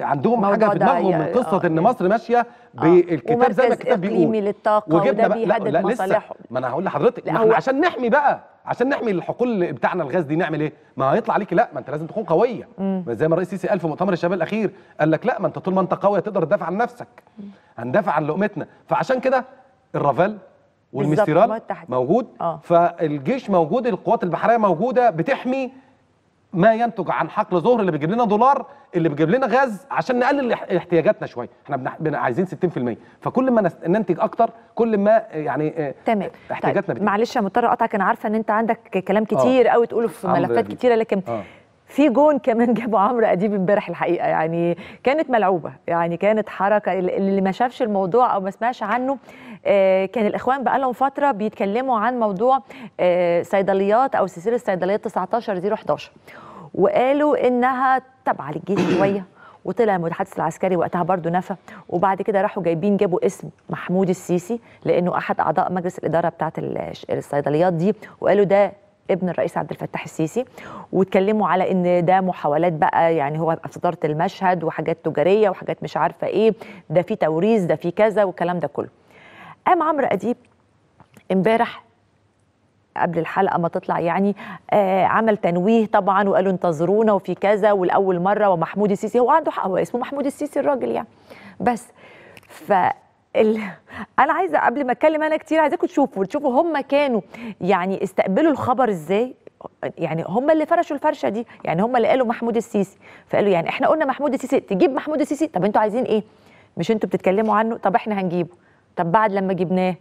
عندهم حاجة في دماغهم من قصة آه، ان مصر ماشية بالكتاب زي ما الكتاب بيقول. إقليمي للطاقة وده لا, بيهدد لا لسه. مصالحهم. ما أنا هقول لحضرتك. لا، إحنا عشان نحمي بقى عشان نحمي الحقول بتاعنا الغاز دي نعمل إيه؟ ما هيطلع عليك. لا ما أنت لازم تكون قوية. زي ما الرئيس السيسي قال في مؤتمر الشباب الأخير قال لك لا ما أنت طول ما أنت قويه تقدر تدافع عن نفسك. هندافع عن لقمتنا. فعشان كده الرافال والمستيرال موجود. آه. فالجيش موجود القوات البحرية موجودة بتحمي ما ينتج عن حقل ظهر اللي بيجيب لنا دولار اللي بيجيب لنا غاز عشان نقلل اح- احتياجاتنا شوية إحنا بنح... بن... عايزين 60% فكل ما نس... ننتج أكتر كل ما يعني آه، تمام احتياجاتنا طيب. معلش يا مضطر أقطعك أنا عارفة إن أنت عندك كلام كتير قوي تقوله في ملفات. كتيرة لكن آه. في جون كمان جابه عمرو أديب امبارح الحقيقة يعني كانت ملعوبة يعني كانت حركة اللي ما شافش الموضوع أو ما سمعش عنه آه، كان الإخوان بقى لهم فترة بيتكلموا عن موضوع آه، صيدليات أو سلسلة صيدليات 19 011 وقالوا إنها تابعة للجيش شوية وطلع المتحدث العسكري وقتها برضه نفى وبعد كده راحوا جايبين جابوا اسم محمود السيسي لأنه أحد أعضاء مجلس الإدارة بتاعه الصيدليات دي وقالوا ده ابن الرئيس عبد الفتاح السيسي واتكلموا على إن ده محاولات بقى يعني هو صداره المشهد وحاجات تجارية وحاجات مش عارفة إيه ده في توريث ده في كذا والكلام ده كله. قام عمرو أديب امبارح قبل الحلقة ما تطلع يعني آه عمل تنويه طبعا وقالوا انتظرونا وفي كذا والأول مرة ومحمود السيسي هو عنده حق هو اسمه محمود السيسي الراجل يعني. بس ف ال... أنا عايزة قبل ما أتكلم أنا كتير عايزاكم تشوفوا تشوفوا هم كانوا يعني استقبلوا الخبر إزاي؟ يعني هم اللي فرشوا الفرشة دي يعني هم اللي قالوا محمود السيسي فقالوا يعني إحنا قلنا محمود السيسي تجيب محمود السيسي؟ طب أنتوا عايزين إيه؟ مش أنتوا بتتكلموا عنه؟ طب إحنا هنجيبه. طب بعد لما جبناه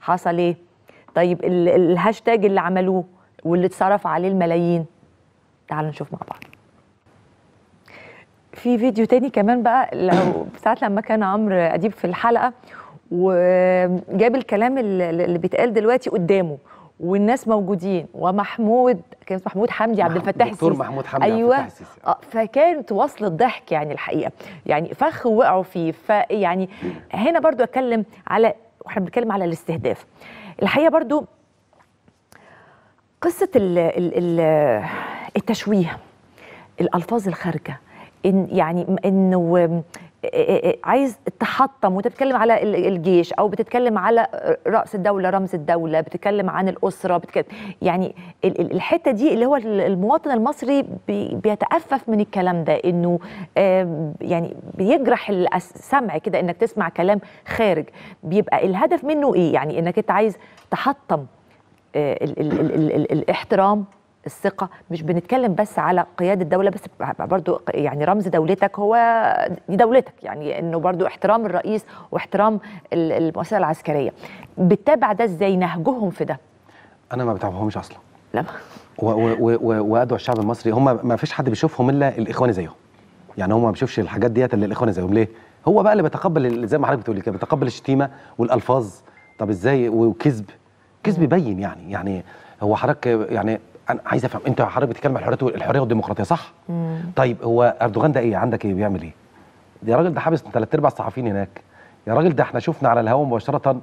حصل إيه؟ طيب ال- ال- الهاشتاج اللي عملوه واللي اتصرف عليه الملايين تعالوا نشوف مع بعض. في فيديو تاني كمان بقى لو ساعات لما كان عمرو أديب في الحلقة وجاب الكلام اللي بيتقال دلوقتي قدامه والناس موجودين ومحمود كان اسمه محمود حمدي عبد الفتاح دكتور السيسي. محمود حمدي عبد أيوه. الفتاح السيسي. آه فكانت واصله ضحك يعني الحقيقة. يعني فخ وقعوا فيه. فيعني هنا برضو أتكلم على وإحنا بنتكلم على الاستهداف. الحقيقة برضو قصة ال ال ال التشويه الألفاظ الخارجة. إن يعني إنه عايز تحطم وانت بتتكلم على ال- الجيش أو بتتكلم على رأس الدولة رمز الدولة بتتكلم عن الأسرة بتتكلم يعني ال- ال- الحتة دي اللي هو ال- المواطن المصري بي- بيتأفف من الكلام ده إنه يعني بيجرح السمع كده إنك تسمع كلام خارج. بيبقى الهدف منه إيه؟ يعني إنك أنت عايز تحطم آه، ال ال ال ال ال الاحترام الثقة مش بنتكلم بس على قيادة الدولة بس برضو يعني رمز دولتك هو دي دولتك يعني إنه برضو احترام الرئيس واحترام ال- المؤسسة العسكرية. بتتابع ده إزاي؟ نهجهم في ده. أنا ما بتابعهمش أصلا. و- وأدعو الشعب المصري هم ما فيش حد بيشوفهم إلا الإخوان زيهم. يعني هو ما بيشوفش الحاجات ديت إلا الإخوان زيهم. ليه؟ هو بقى اللي بيتقبل زي ما حضرتك بتقولي كده بيتقبل الشتيمة والألفاظ. طب إزاي؟ وكذب. كذب يبين يعني يعني هو حضرتك يعني أنا عايز أفهم أنت حضرتك بتتكلم عن الحرية الحرية والديمقراطية صح؟ طيب هو أردوغان ده إيه؟ عندك إيه؟ بيعمل إيه؟ يا راجل ده حابس ثلاث أرباع الصحفيين هناك. يا راجل ده إحنا شفنا على الهواء مباشرة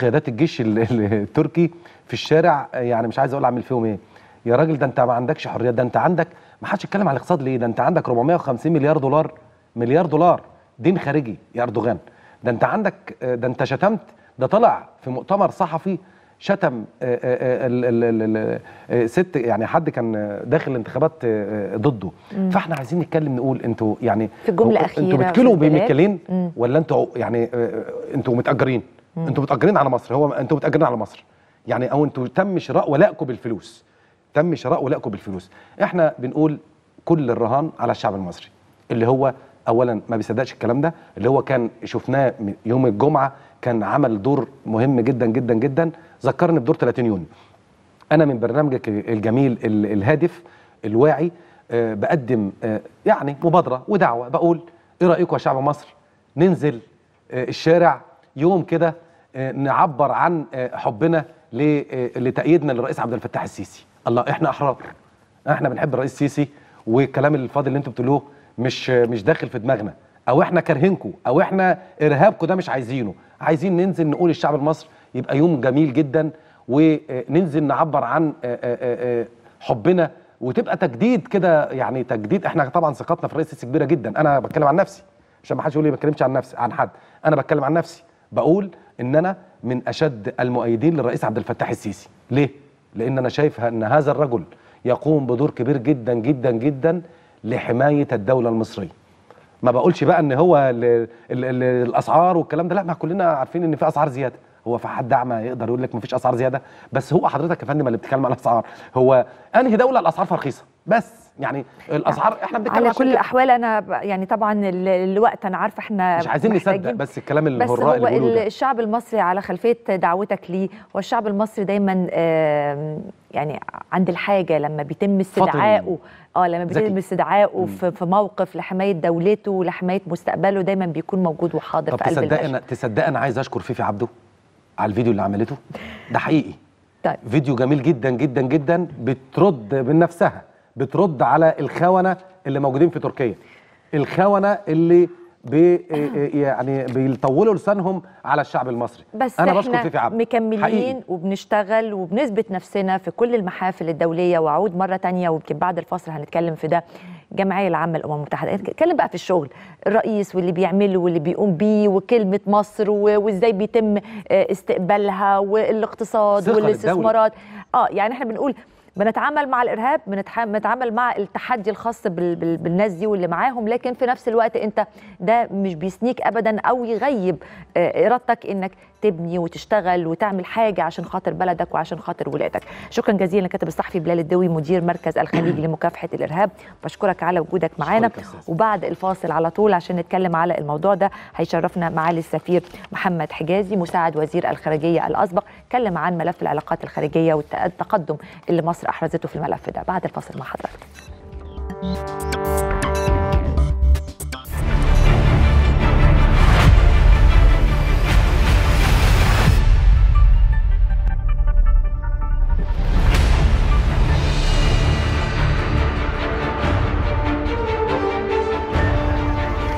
قيادات الجيش ال- ال- التركي في الشارع يعني مش عايز أقول أعمل فيهم إيه. يا راجل ده أنت ما عندكش حرية ده أنت عندك ما حدش يتكلم عن الاقتصاد ليه؟ ده أنت عندك 450 مليار دولار مليار دولار دين خارجي يا أردوغان. ده أنت عندك ده أنت شتمت ده طلع في مؤتمر صحفي شتم آه، آه، آه، ست يعني حد كان داخل الانتخابات ضده. فاحنا عايزين نتكلم نقول أنتوا يعني في جملة هو- أخيرة أنتوا بتكلوا مم. ولا أنتوا يعني أنتوا متأجرين؟ أنتوا متأجرين على مصر. هو أنتوا متأجرين على مصر. يعني أو أنتوا تم شراء ولائكم بالفلوس. تم شراء ولائكم بالفلوس. إحنا بنقول كل الرهان على الشعب المصري. اللي هو اولا ما بيصدقش الكلام ده. اللي هو كان شفناه يوم الجمعة كان عمل دور مهم جدا جدا جدا. ذكرني بدور 30 يونيو. أنا من برنامجك الجميل ال- الهادف الواعي آه، بقدم آه، يعني مبادرة ودعوة. بقول إيه رايكم يا شعب مصر؟ ننزل آه، الشارع يوم كده نعبر عن حبنا لتأييدنا للرئيس عبد الفتاح السيسي. الله إحنا أحرار. إحنا بنحب الرئيس السيسي والكلام الفاضي اللي أنتوا بتقولوه مش مش داخل في دماغنا. أو إحنا كارهينكم أو إحنا ارهابكم ده مش عايزينه. عايزين ننزل نقول للشعب المصري يبقى يوم جميل جدا وننزل نعبر عن آه، آه، آه، حبنا وتبقى تجديد كده يعني تجديد. إحنا طبعا ثقتنا في الرئيس السيسي كبيرة جدا. أنا بتكلم عن نفسي عشان ما حدش يقول لي ما بتكلمش عن نفسي عن حد. أنا بتكلم عن نفسي. بقول إن أنا من أشد المؤيدين للرئيس عبد الفتاح السيسي. ليه؟ لأن أنا شايف إن هذا الرجل يقوم بدور كبير جدا جدا جدا لحماية الدولة المصرية. ما بقولش بقى إن هو ال ال ال الأسعار والكلام ده لا ما كلنا عارفين إن في أسعار زيادة. هو في حد اعمى يقدر يقول لك ما فيش أسعار زيادة؟ بس هو حضرتك يا فندم اللي بتتكلم على الأسعار هو أنهي دولة الأسعار فيها رخيصه بس يعني الأسعار إحنا بنتكلم على كل. الأحوال أنا يعني طبعا ال- الوقت أنا عارفة إحنا مش عايزين نصدق بس الكلام بس الهراء هو اللي بيقولوه ده. الشعب المصري على خلفية دعوتك ليه والشعب المصري دايما يعني عند الحاجة لما بيتم استدعائه آه لما بيتم. استدعائه في في موقف لحماية دولته ولحماية مستقبله دايما بيكون موجود وحاضر طب في قلب تصدق المشهد أنا تصدق أنا عايز أشكر فيفي عبده. على الفيديو اللي عملته. ده حقيقي. طيب. فيديو جميل جدا جدا جدا بترد من نفسها بترد على الخونة اللي موجودين في تركيا. الخونة اللي بي يعني بيطولوا لسانهم على الشعب المصري. بس أنا بشكر فيفي عبده مكملين حقيقي. وبنشتغل وبنثبت نفسنا في كل المحافل الدولية وأعود مرة تانية ويمكن بعد الفاصل هنتكلم في ده. الجمعيه العامة للأمم المتحدة. نتكلم بقى في الشغل الرئيس واللي بيعمله واللي بيقوم بيه وكلمة مصر وإزاي بيتم آه، استقبالها والاقتصاد والاستثمارات. آه يعني إحنا بنقول بنتعامل مع الإرهاب بنتعامل مع التحدي الخاص بال... بال... بالناس دي واللي معاهم لكن في نفس الوقت أنت ده مش بيسنيك ابدا أو يغيب آه، إرادتك إنك تبني وتشتغل وتعمل حاجة عشان خاطر بلدك وعشان خاطر ولادك. شكرا جزيلا للكاتب الصحفي بلال الدوي مدير مركز الخليج لمكافحة الإرهاب. بشكرك على وجودك معانا. وبعد الفاصل على طول عشان نتكلم على الموضوع ده هيشرفنا معالي السفير محمد حجازي مساعد وزير الخارجية الأسبق. اتكلم عن ملف العلاقات الخارجية والتقدم اللي مصر أحرزته في الملف ده. بعد الفاصل مع حضرتك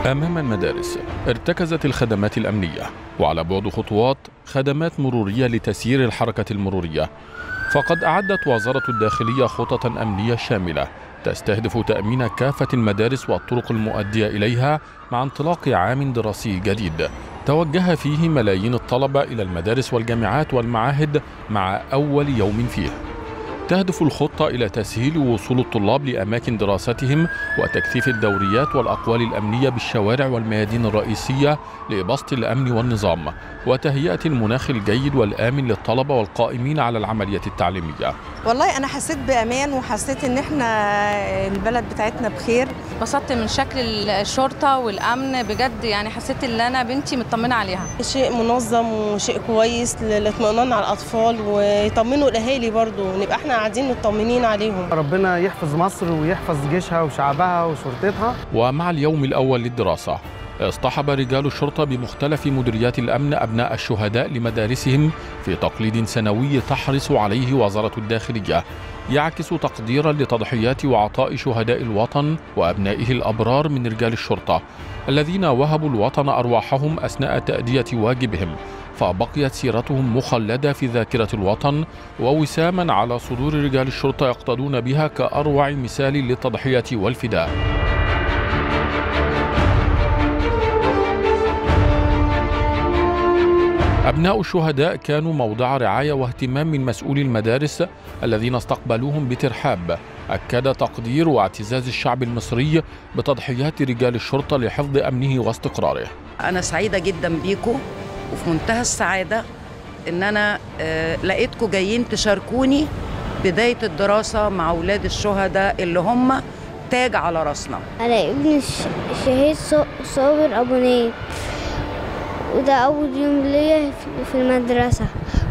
أمام المدارس ارتكزت الخدمات الأمنية وعلى بعد خطوات خدمات مرورية لتسيير الحركة المرورية. فقد أعدت وزارة الداخلية خططا أمنية شاملة تستهدف تأمين كافة المدارس والطرق المؤدية إليها مع انطلاق عام دراسي جديد. توجه فيه ملايين الطلبة إلى المدارس والجامعات والمعاهد مع أول يوم فيه. تهدف الخطة إلى تسهيل وصول الطلاب لأماكن دراستهم وتكثيف الدوريات والأقوال الأمنية بالشوارع والميادين الرئيسية لبسط الأمن والنظام وتهيئة المناخ الجيد والآمن للطلبة والقائمين على العملية التعليمية. والله أنا حسيت بأمان وحسيت إن إحنا البلد بتاعتنا بخير. اتبسطت من شكل الشرطة والأمن بجد يعني حسيت إن أنا بنتي مطمنة عليها. شيء منظم وشيء كويس للاطمئنان على الأطفال ويطمنوا الاهالي برضو نبقى إحنا قاعدين مطمنين عليهم. ربنا يحفظ مصر ويحفظ جيشها وشعبها وشرطتها. ومع اليوم الأول للدراسة اصطحب رجال الشرطة بمختلف مديريات الأمن أبناء الشهداء لمدارسهم في تقليد سنوي تحرص عليه وزارة الداخلية. يعكس تقديرا لتضحيات وعطاء شهداء الوطن وأبنائه الأبرار من رجال الشرطة الذين وهبوا الوطن أرواحهم أثناء تأدية واجبهم. فبقيت سيرتهم مخلدة في ذاكرة الوطن ووساما على صدور رجال الشرطة يقتدون بها كأروع مثال للتضحية والفداء. أبناء الشهداء كانوا موضع رعاية واهتمام من مسؤولي المدارس الذين استقبلوهم بترحاب. أكد تقدير واعتزاز الشعب المصري بتضحيات رجال الشرطة لحفظ أمنه واستقراره. أنا سعيدة جدا بيكم وفي منتهى السعادة إن أنا آه، لقيتكم جايين تشاركوني بداية الدراسة مع أولاد الشهداء اللي هم تاج على راسنا. أنا ابن الش- الشهيد ص- صابر أبو نيل وده أول يوم ليا في- المدرسة.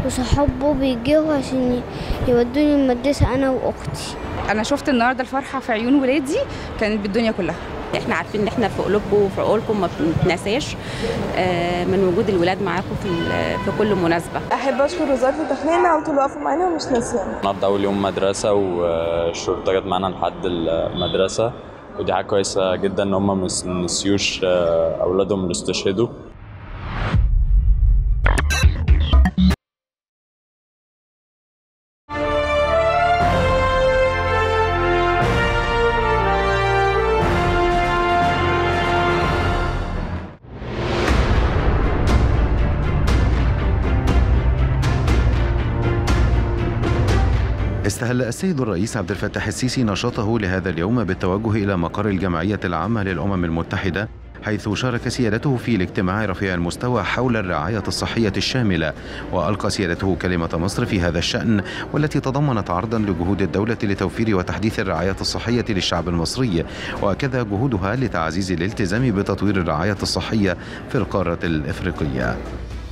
وصحابه بيجوا عشان يودوني المدرسة أنا وأختي. أنا شفت النهارده الفرحة في عيون ولادي كانت بالدنيا كلها. إحنا عارفين ان إحنا في قلوبكم وفي عقولكم ما بنتنساش آه، من وجود الولاد معاكم في في كل مناسبة. أحب أشكر وزارة الداخليه إنها على طول واقفه معانا ومش ناسيانا النهارده أول يوم مدرسة والشرطة جت معانا لحد المدرسة ودي حاجة كويسة جدا إن هم مس- نسيوش آه، أولادهم اللي استشهدوا. استهل السيد الرئيس عبد الفتاح السيسي نشاطه لهذا اليوم بالتوجه إلى مقر الجمعية العامة للأمم المتحدة حيث شارك سيادته في الاجتماع رفيع المستوى حول الرعاية الصحية الشاملة وألقى سيادته كلمة مصر في هذا الشأن والتي تضمنت عرضا لجهود الدولة لتوفير وتحديث الرعاية الصحية للشعب المصري وكذا جهودها لتعزيز الالتزام بتطوير الرعاية الصحية في القارة الإفريقية.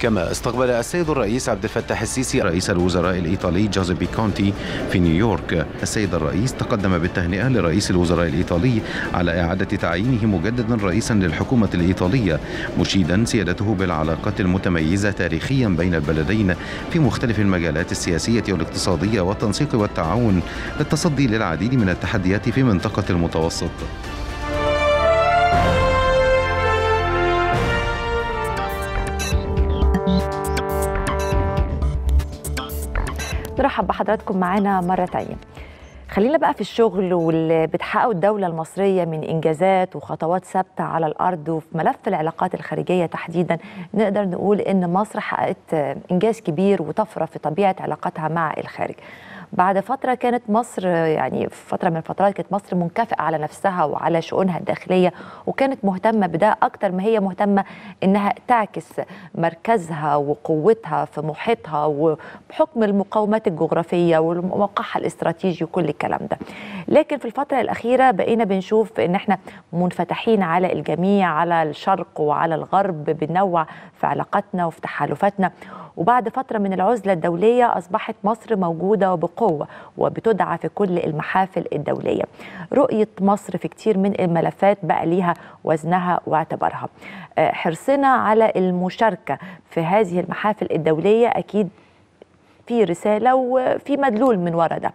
كما استقبل السيد الرئيس عبد الفتاح السيسي رئيس الوزراء الإيطالي جوزيبي كونتي في نيويورك. السيد الرئيس تقدم بالتهنئة لرئيس الوزراء الإيطالي على إعادة تعيينه مجددا رئيسا للحكومة الإيطالية مشيدا سيادته بالعلاقات المتميزة تاريخيا بين البلدين في مختلف المجالات السياسية والاقتصادية والتنسيق والتعاون للتصدي للعديد من التحديات في منطقة المتوسط. نرحب بحضراتكم معانا مرة تانية. خلينا بقى في الشغل واللي بتحققه الدولة المصرية من إنجازات وخطوات ثابتة على الأرض وفي ملف العلاقات الخارجية تحديدا نقدر نقول إن مصر حققت إنجاز كبير وطفرة في طبيعة علاقاتها مع الخارج. بعد فترة كانت مصر يعني في فترة من الفترات كانت مصر منكفئة على نفسها وعلى شؤونها الداخلية وكانت مهتمة بده أكتر ما هي مهتمة إنها تعكس مركزها وقوتها في محيطها وبحكم المقاومات الجغرافية وموقعها الاستراتيجي وكل الكلام ده. لكن في الفترة الأخيرة بقينا بنشوف إن إحنا منفتحين على الجميع على الشرق وعلى الغرب بننوع في علاقاتنا وفي تحالفاتنا. وبعد فترة من العزلة الدولية أصبحت مصر موجودة وبقوة وبتدعى في كل المحافل الدولية. رؤية مصر في كتير من الملفات بقى ليها وزنها واعتبارها. حرصنا على المشاركة في هذه المحافل الدولية. أكيد في رسالة وفي مدلول من وراء ده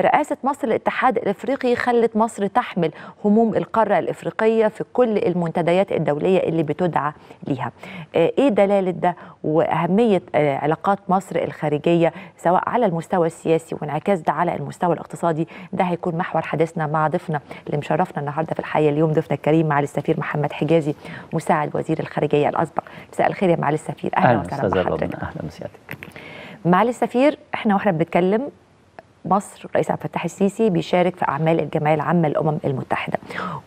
رئاسة مصر للاتحاد الإفريقي خلت مصر تحمل هموم القارة الإفريقية في كل المنتديات الدولية اللي بتدعى ليها. إيه دلالة ده وأهمية علاقات مصر الخارجية سواء على المستوى السياسي وانعكاس ده على المستوى الاقتصادي ده هيكون محور حديثنا مع ضيفنا اللي مشرفنا النهارده في الحياة اليوم ضيفنا الكريم معالي السفير محمد حجازي مساعد وزير الخارجية الأسبق. مساء الخير يا معالي السفير أهلا وسهلا بحضرتك. أهلا بسيادتك. معالي السفير إحنا وإحنا بنتكلم مصر الرئيس عبد الفتاح السيسي بيشارك في أعمال الجمعية العامة للأمم المتحدة.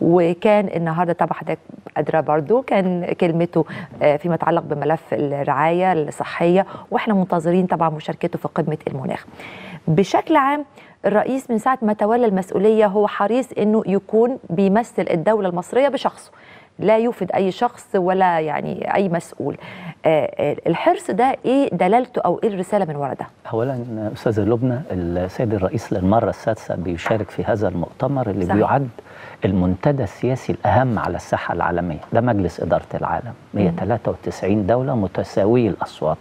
وكان النهارده طبعا حضرتك أدرى برضو كان كلمته فيما يتعلق بملف الرعاية الصحية وإحنا منتظرين طبعا مشاركته في قمة المناخ. بشكل عام الرئيس من ساعة ما تولى المسؤولية هو حريص إنه يكون بيمثل الدولة المصرية بشخصه. لا يفيد أي شخص ولا يعني أي مسؤول. الحرص ده إيه دلالته أو إيه الرسالة من ورا ده؟ اولا استاذه لبنى السيد الرئيس للمرة السادسة بيشارك في هذا المؤتمر اللي صحيح. بيعد المنتدى السياسي الأهم على الساحة العالمية ده مجلس إدارة العالم. 193 دولة متساوي الاصوات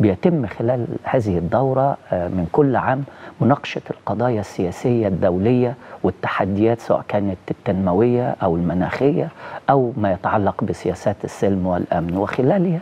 بيتم خلال هذه الدورة من كل عام مناقشة القضايا السياسية الدولية والتحديات سواء كانت التنموية أو المناخية أو ما يتعلق بسياسات السلم والأمن. وخلالها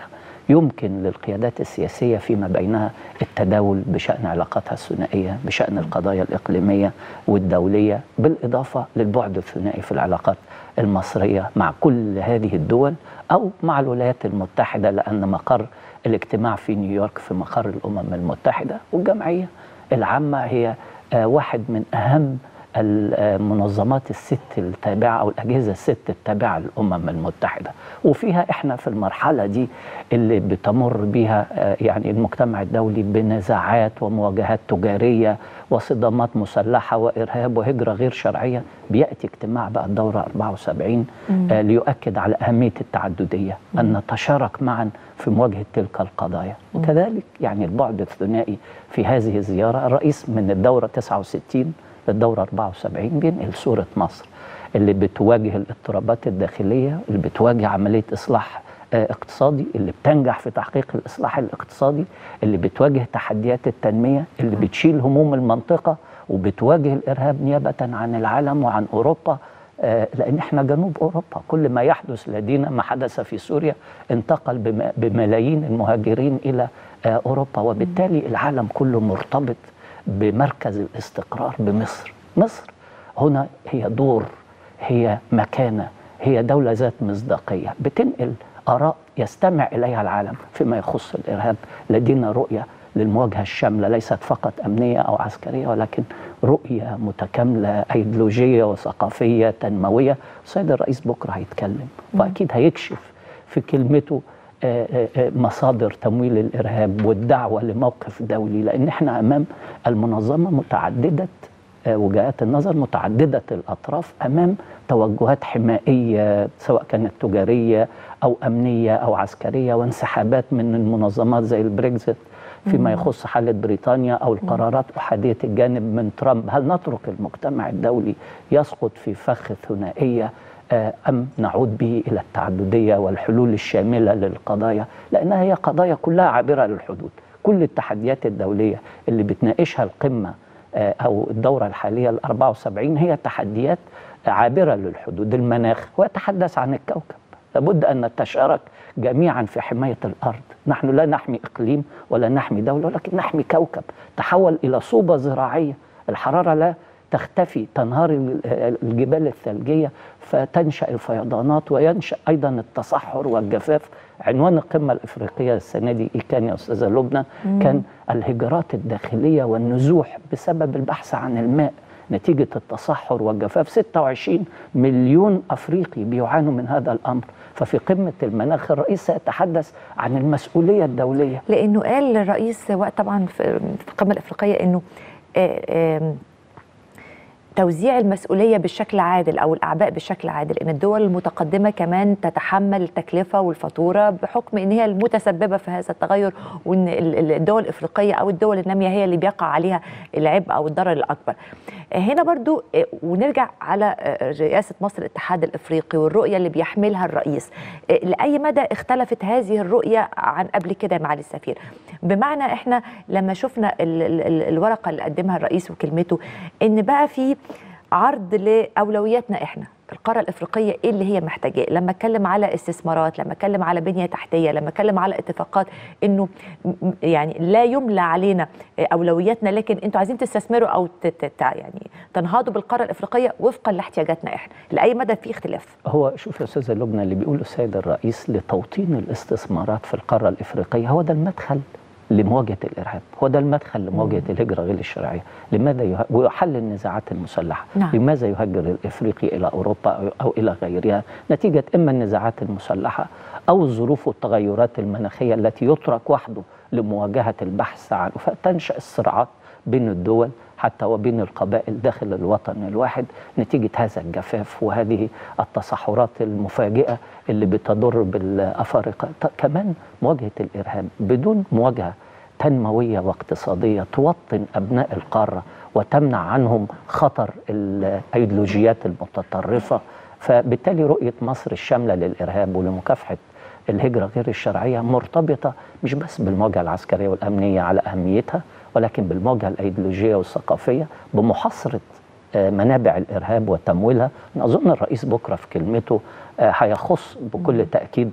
يمكن للقيادات السياسية فيما بينها التداول بشأن علاقاتها الثنائية بشأن القضايا الإقليمية والدولية بالإضافة للبعد الثنائي في العلاقات المصرية مع كل هذه الدول أو مع الولايات المتحدة لأن مقر الاجتماع في نيويورك في مقر الأمم المتحدة والجمعية العامة هي واحد من أهم المنظمات الست التابعة أو الأجهزة الست التابعة للأمم المتحدة وفيها إحنا في المرحلة دي اللي بتمر بها يعني المجتمع الدولي بنزاعات ومواجهات تجارية وصدامات مسلحة وإرهاب وهجرة غير شرعية بيأتي اجتماع بقى الدورة 74 آه ليؤكد على أهمية التعددية مم. أن نتشارك معا في مواجهة تلك القضايا مم. وكذلك يعني البعد الثنائي في هذه الزيارة الرئيس من الدورة 69 للدورة 74 بينقل صورة مصر اللي بتواجه الاضطرابات الداخلية اللي بتواجه عملية إصلاح اقتصادي اللي بتنجح في تحقيق الإصلاح الاقتصادي اللي بتواجه تحديات التنمية اللي بتشيل هموم المنطقة وبتواجه الإرهاب نيابة عن العالم وعن أوروبا لأن إحنا جنوب أوروبا. كل ما يحدث لدينا ما حدث في سوريا انتقل بملايين المهاجرين إلى أوروبا وبالتالي العالم كله مرتبط بمركز الاستقرار بمصر. مصر هنا هي دور هي مكانة هي دولة ذات مصداقية. بتنقل آراء يستمع إليها العالم فيما يخص الإرهاب. لدينا رؤية للمواجهة الشاملة ليست فقط أمنية أو عسكرية ولكن رؤية متكاملة أيديولوجية وثقافية تنموية. السيد الرئيس بكرة هيتكلم وأكيد هيكشف في كلمته مصادر تمويل الإرهاب والدعوة لموقف دولي لأن إحنا أمام المنظمة متعددة آه، وجهات النظر متعددة الأطراف أمام توجهات حمائية سواء كانت تجارية أو أمنية أو عسكرية وانسحابات من المنظمات زي البريكزيت فيما. يخص حالة بريطانيا أو القرارات أحادية الجانب من ترامب هل نترك المجتمع الدولي يسقط في فخ ثنائية أم نعود به إلى التعددية والحلول الشاملة للقضايا لأنها هي قضايا كلها عابرة للحدود. كل التحديات الدولية اللي بتناقشها القمة آه، أو الدورة الحالية ال 74 هي تحديات عابرة للحدود. المناخ ويتحدث عن الكوكب. لابد أن نتشارك جميعا في حماية الأرض. نحن لا نحمي إقليم ولا نحمي دولة ولكن نحمي كوكب. تحول إلى صوبة زراعية. الحرارة لا تختفي تنهار ال- الجبال الثلجية فتنشأ الفيضانات وينشأ أيضا التصحر والجفاف. عنوان القمة الإفريقية السنة دي إيه كان يا أستاذة لبنى. كان الهجرات الداخلية والنزوح بسبب البحث عن الماء نتيجة التصحر والجفاف. 26 مليون أفريقي بيعانوا من هذا الأمر. ففي قمة المناخ الرئيس سيتحدث عن المسؤولية الدولية. لأنه قال الرئيس وقت طبعا في القمه الإفريقية إنه آه، توزيع المسؤولية بشكل عادل أو الأعباء بشكل عادل إن الدول المتقدمة كمان تتحمل التكلفة والفاتورة بحكم إن هي المتسببة في هذا التغير وإن ال- ال- الدول الإفريقية أو الدول النامية هي اللي بيقع عليها العبء أو الضرر الأكبر. هنا برضو آه، ونرجع على آه، رئاسة مصر الاتحاد الإفريقي والرؤية اللي بيحملها الرئيس آه، لأي مدى اختلفت هذه الرؤية عن قبل كده يا معالي السفير بمعنى إحنا لما شفنا ال ال ال الورقة اللي قدمها الرئيس وكلمته إن بقى في عرض لأولوياتنا إحنا القارة الإفريقية إيه اللي هي محتاجاه. لما أتكلم على استثمارات لما أتكلم على بنية تحتية لما أتكلم على اتفاقات إنه يعني لا يملى علينا أولوياتنا لكن أنتوا عايزين تستثمروا أو يعني تنهضوا بالقارة الإفريقية وفقا لاحتياجاتنا إحنا. لأي مدى في اختلاف؟ هو شوف يا أستاذة لبنى اللي بيقوله السيد الرئيس لتوطين الاستثمارات في القارة الإفريقية هو ده المدخل. لمواجهة الإرهاب، هو ده المدخل لمواجهة الهجرة غير الشرعية، لماذا يه... وحل النزاعات المسلحة، نعم. لماذا يهجر الإفريقي إلى أوروبا أو- أو إلى غيرها؟ نتيجة إما النزاعات المسلحة أو الظروف والتغيرات المناخية التي يترك وحده لمواجهة البحث عنه. فتنشأ الصراعات بين الدول حتى وبين القبائل داخل الوطن الواحد نتيجة هذا الجفاف وهذه التصحرات المفاجئة اللي بتضر بالأفارقة. كمان مواجهة الإرهاب بدون مواجهة تنموية واقتصادية توطن أبناء القارة وتمنع عنهم خطر الأيديولوجيات المتطرفة. فبالتالي رؤية مصر الشاملة للإرهاب ولمكافحة الهجرة غير الشرعية مرتبطة مش بس بالمواجهة العسكرية والأمنية على أهميتها ولكن بالمواجهة الأيديولوجية والثقافية بمحاصرة آه، منابع الإرهاب وتمويلها أظن الرئيس بكرة في كلمته آه، هيخص بكل تأكيد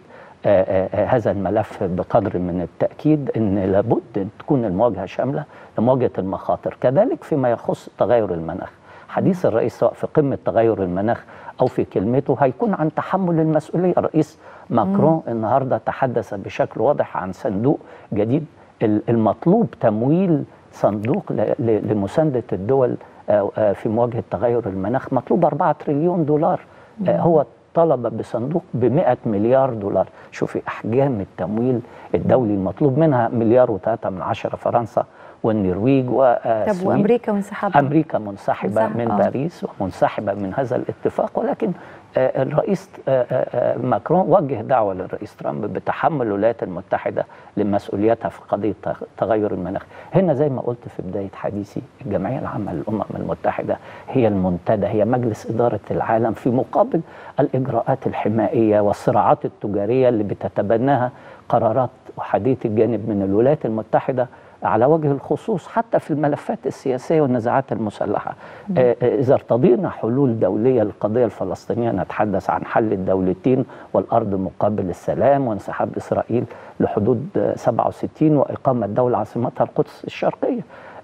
آه، هذا الملف بقدر من التأكيد أن لابد أن تكون المواجهة شاملة لمواجهة المخاطر. كذلك فيما يخص تغير المناخ. حديث الرئيس سواء في قمة تغير المناخ أو في كلمته هيكون عن تحمل المسؤولية. الرئيس ماكرون النهاردة تحدث بشكل واضح عن صندوق جديد المطلوب تمويل صندوق ل- ل- لمساندة الدول آه، آه، في مواجهة تغير المناخ مطلوب 4 تريليون دولار. آه، هو طلب بصندوق ب 100 مليار دولار. شوفي أحجام التمويل الدولي المطلوب منها مليار وثلاثة من عشرة فرنسا والنرويج طب والسويد وأمريكا وانسحابها أمريكا منسحبة منسحب، من آه. باريس ومنسحبة من هذا الاتفاق ولكن الرئيس آه، آه، آه، ماكرون وجه دعوة للرئيس ترامب بتحمل الولايات المتحدة لمسؤولياتها في قضية تغ- تغير المناخ. هنا زي ما قلت في بداية حديثي الجمعية العامة للأمم المتحدة هي المنتدى هي مجلس إدارة العالم في مقابل الإجراءات الحمائيه والصراعات التجارية اللي بتتبناها قرارات احاديه الجانب من الولايات المتحدة على وجه الخصوص حتى في الملفات السياسية والنزاعات المسلحة. آه، آه، إذا ارتضينا حلول دولية للقضيه الفلسطينية نتحدث عن حل الدولتين والأرض مقابل السلام وانسحاب إسرائيل لحدود آه، 67 وإقامة دولة عاصمتها القدس الشرقية.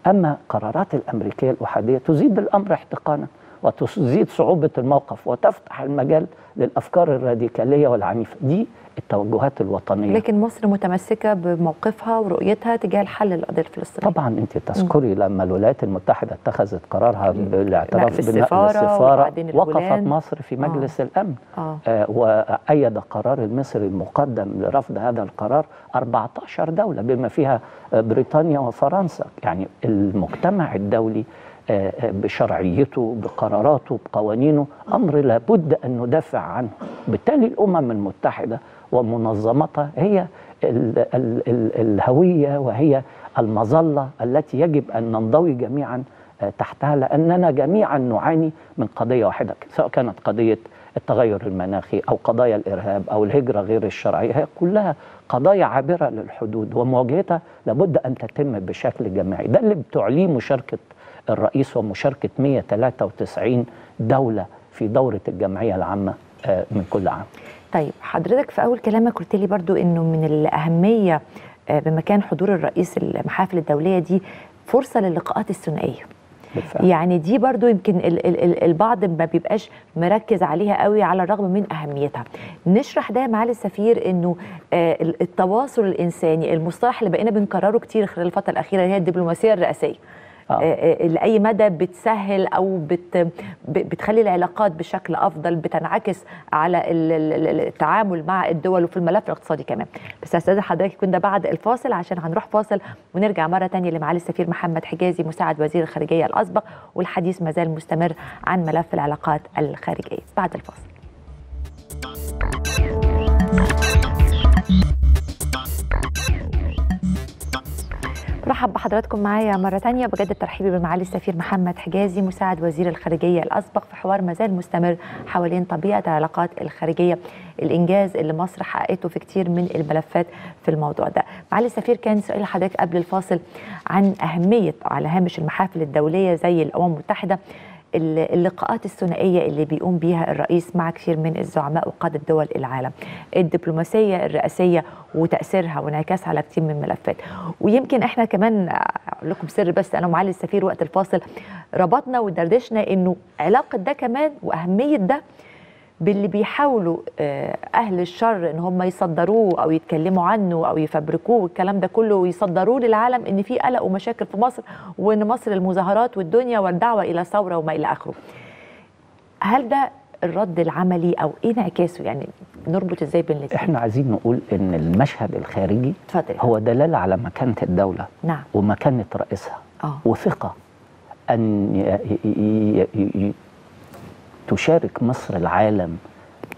أما قرارات الأمريكية الأحادية تزيد الأمر احتقانا وتزيد صعوبة الموقف وتفتح المجال للأفكار الراديكالية والعنيفة. دي التوجهات الوطنية. لكن مصر متمسكة بموقفها ورؤيتها تجاه الحل للقضية الفلسطينية. طبعا أنت تذكري لما الولايات المتحدة اتخذت قرارها بالاعتراف نقل بنقل السفارة السفاره وبعدين وقفت. مصر في مجلس الأمن. آه. آه وأيد قرار المصري المقدم لرفض هذا القرار 14 دولة بما فيها آه، بريطانيا وفرنسا. يعني المجتمع الدولي آه، آه، بشرعيته بقراراته بقوانينه أمر لابد أن ندافع عنه. بالتالي الأمم المتحدة ومنظمتها هي ال ال ال الهوية وهي المظلة التي يجب أن ننضوي جميعا آه، تحتها لأننا جميعا نعاني من قضية واحدة سواء كانت قضية التغير المناخي أو قضايا الإرهاب أو الهجرة غير الشرعية هي كلها قضايا عابرة للحدود ومواجهتها لابد أن تتم بشكل جماعي. ده اللي بتعليه مشاركة الرئيس ومشاركة 193 دولة في دورة الجمعية العامة آه، من كل عام. طيب حضرتك في أول كلامك قلت لي برضو إنه من الأهمية آه، بمكان حضور الرئيس المحافل الدولية دي فرصة للقاءات الثنائية. بالفعل. يعني دي برضو يمكن ال ال ال البعض ما بيبقاش مركز عليها قوي على الرغم من أهميتها. نشرح ده يا معالي السفير إنه آه ال- التواصل الإنساني المصطلح اللي بقينا بنكرره كتير خلال الفترة الأخيرة هي الدبلوماسية الرئاسية. آه. آه لاي مدى بتسهل أو بت بتخلي العلاقات بشكل أفضل بتنعكس على ال- ال- ال- التعامل مع الدول وفي الملف الاقتصادي كمان. بس استاذن حضرتك يكون ده بعد الفاصل عشان هنروح فاصل ونرجع مرة تانية لمعالي السفير محمد حجازي مساعد وزير الخارجية الأسبق والحديث ما زال مستمر عن ملف العلاقات الخارجية. بعد الفاصل. برحب بحضراتكم معايا مرة تانية. بجد ترحيبي بمعالي السفير محمد حجازي مساعد وزير الخارجية الأسبق في حوار مازال مستمر حوالين طبيعة العلاقات الخارجية. الإنجاز اللي مصر حققته في كتير من الملفات في الموضوع ده. معالي السفير كان سؤال حضرتك قبل الفاصل عن أهمية على هامش المحافل الدولية زي الأمم المتحدة ال- اللقاءات الثنائية اللي بيقوم بيها الرئيس مع كثير من الزعماء وقادة دول العالم. الدبلوماسية الرئاسية وتأثيرها وانعكاسها على كثير من الملفات ويمكن إحنا كمان أقول لكم سر بس أنا ومعالي السفير وقت الفاصل ربطنا ودردشنا إنه علاقة ده كمان وأهمية ده باللي بيحاولوا آه، أهل الشر إن هم يصدروه أو يتكلموا عنه أو يفبركوه والكلام ده كله ويصدروه للعالم إن في قلق ومشاكل في مصر وإن مصر المظاهرات والدنيا والدعوة إلى ثوره وما إلى آخره. هل ده الرد العملي أو إيه انعكاسه؟ يعني نربط إزاي بين الاثنين؟ إحنا عايزين نقول إن المشهد الخارجي اتفضل. هو دلالة على مكانة الدولة نعم. ومكانة رئيسها آه. وثقة. أن ي- ي- ي- ي- تشارك مصر العالم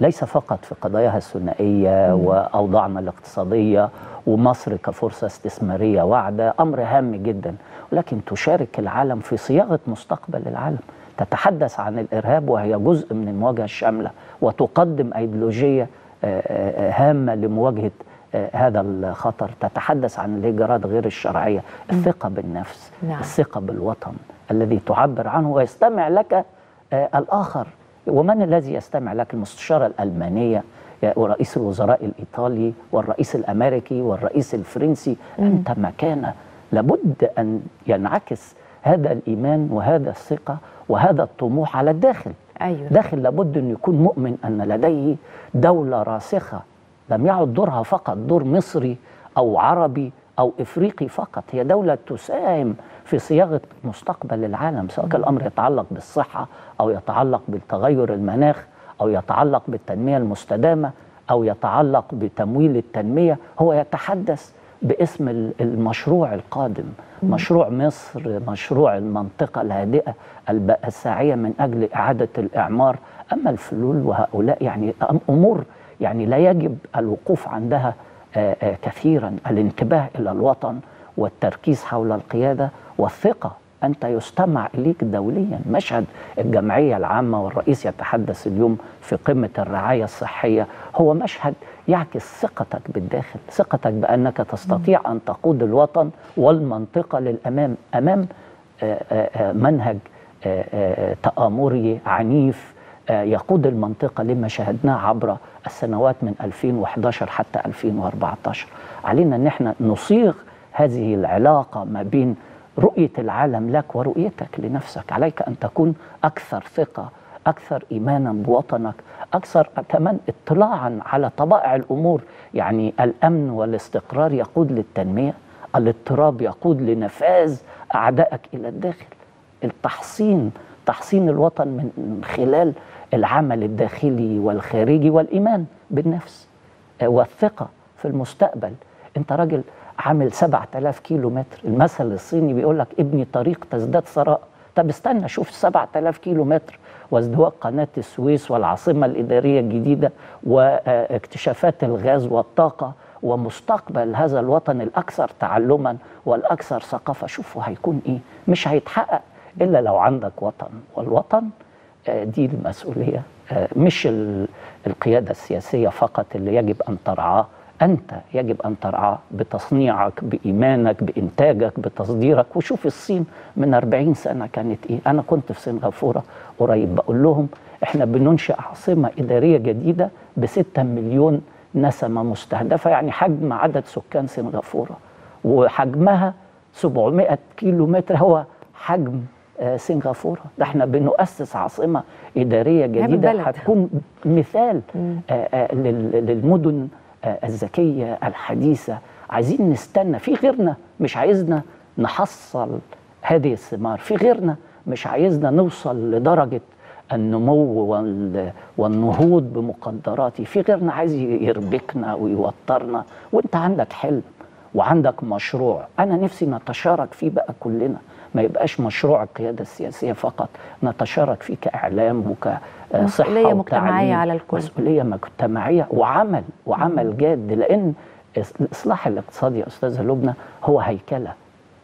ليس فقط في قضاياها الثنائية وأوضاعنا الاقتصادية ومصر كفرصة استثمارية واعدة أمر هام جدا ولكن تشارك العالم في صياغة مستقبل العالم. تتحدث عن الإرهاب وهي جزء من المواجهة الشاملة وتقدم أيديولوجية آه، آه، هامة لمواجهة آه، هذا الخطر. تتحدث عن الهجرات غير الشرعية الثقة بالنفس نعم. الثقة بالوطن الذي تعبر عنه ويستمع لك آه، الآخر. ومن الذي يستمع لك المستشارة الألمانية؟ ورئيس الوزراء الإيطالي والرئيس الأمريكي والرئيس الفرنسي أنت مكانة. لابد أن ينعكس هذا الإيمان وهذا الثقة وهذا الطموح على الداخل. أيوه. داخل لابد أن يكون مؤمن أن لديه دولة راسخة لم يعد دورها فقط دور مصري أو عربي أو إفريقي فقط. هي دولة تساهم في صياغة مستقبل العالم سواء كان الأمر يتعلق بالصحة أو يتعلق بالتغير المناخ أو يتعلق بالتنمية المستدامة أو يتعلق بتمويل التنمية. هو يتحدث باسم ال- المشروع القادم مشروع مصر مشروع المنطقة الهادئة الساعية من أجل إعادة الإعمار. أما الفلول وهؤلاء يعني أم- أمور يعني لا يجب الوقوف عندها كثيرا الانتباه إلى الوطن والتركيز حول القيادة والثقة. أنت يستمع إليك دوليا. مشهد الجمعية العامة والرئيس يتحدث اليوم في قمة الرعاية الصحية. هو مشهد يعكس ثقتك بالداخل ثقتك بأنك تستطيع أن تقود الوطن والمنطقة للأمام أمام آه، آه، آه، منهج آه، آه، تآمري عنيف آه، يقود المنطقة لما شاهدناه عبر السنوات من 2011 حتى 2014 علينا أن إحنا نصيغ هذه العلاقة ما بين رؤية العالم لك ورؤيتك لنفسك. عليك أن تكون أكثر ثقة أكثر إيمانا بوطنك أكثر كمان اطلاعا على طبائع الأمور. يعني الأمن والاستقرار يقود للتنمية الاضطراب يقود لنفاذ أعدائك إلى الداخل. التحصين تحصين الوطن من خلال العمل الداخلي والخارجي والإيمان بالنفس. آه، والثقة في المستقبل. أنت راجل عامل 7000 كيلو متر المثل الصيني بيقول لك ابني طريق تزداد ثراء. طب استنى شوف 7000 كيلو متر وازدواج قناة السويس والعاصمة الإدارية الجديدة واكتشافات الغاز والطاقة ومستقبل هذا الوطن الأكثر تعلما والأكثر ثقافة. شوفوا هيكون إيه. مش هيتحقق. إلا لو عندك وطن. والوطن آه، دي المسؤولية. آه، مش ال- القيادة السياسية فقط اللي يجب أن ترعاه. أنت يجب أن ترعاه بتصنيعك بإيمانك بإنتاجك بتصديرك. وشوف الصين من 40 سنة كانت إيه. أنا كنت في سنغافورة قريب. بقول لهم إحنا بننشئ عاصمة إدارية جديدة بستة مليون نسمة مستهدفة يعني حجم عدد سكان سنغافورة. وحجمها 700 كيلو متر هو حجم آه، سنغافورة. ده إحنا بنؤسس عاصمة إدارية جديدة. بلد. هتكون مثال آه، آه، لل- للمدن الذكية الحديثة. عايزين نستنى. في غيرنا مش عايزنا نحصل هذه الثمار. في غيرنا مش عايزنا نوصل لدرجة النمو وال- والنهوض بمقدراتي. في غيرنا عايز يربكنا ويوترنا. وانت عندك حلم وعندك مشروع. أنا نفسي نتشارك فيه بقى كلنا. ما يبقاش مشروع القيادة السياسية فقط. نتشارك فيه كإعلام وكصحة مسؤولية مجتمعية على الكل. مسؤولية مجتمعية وعمل وعمل جاد لأن الإصلاح الاقتصادي يا أستاذة لبنى هو هيكلة.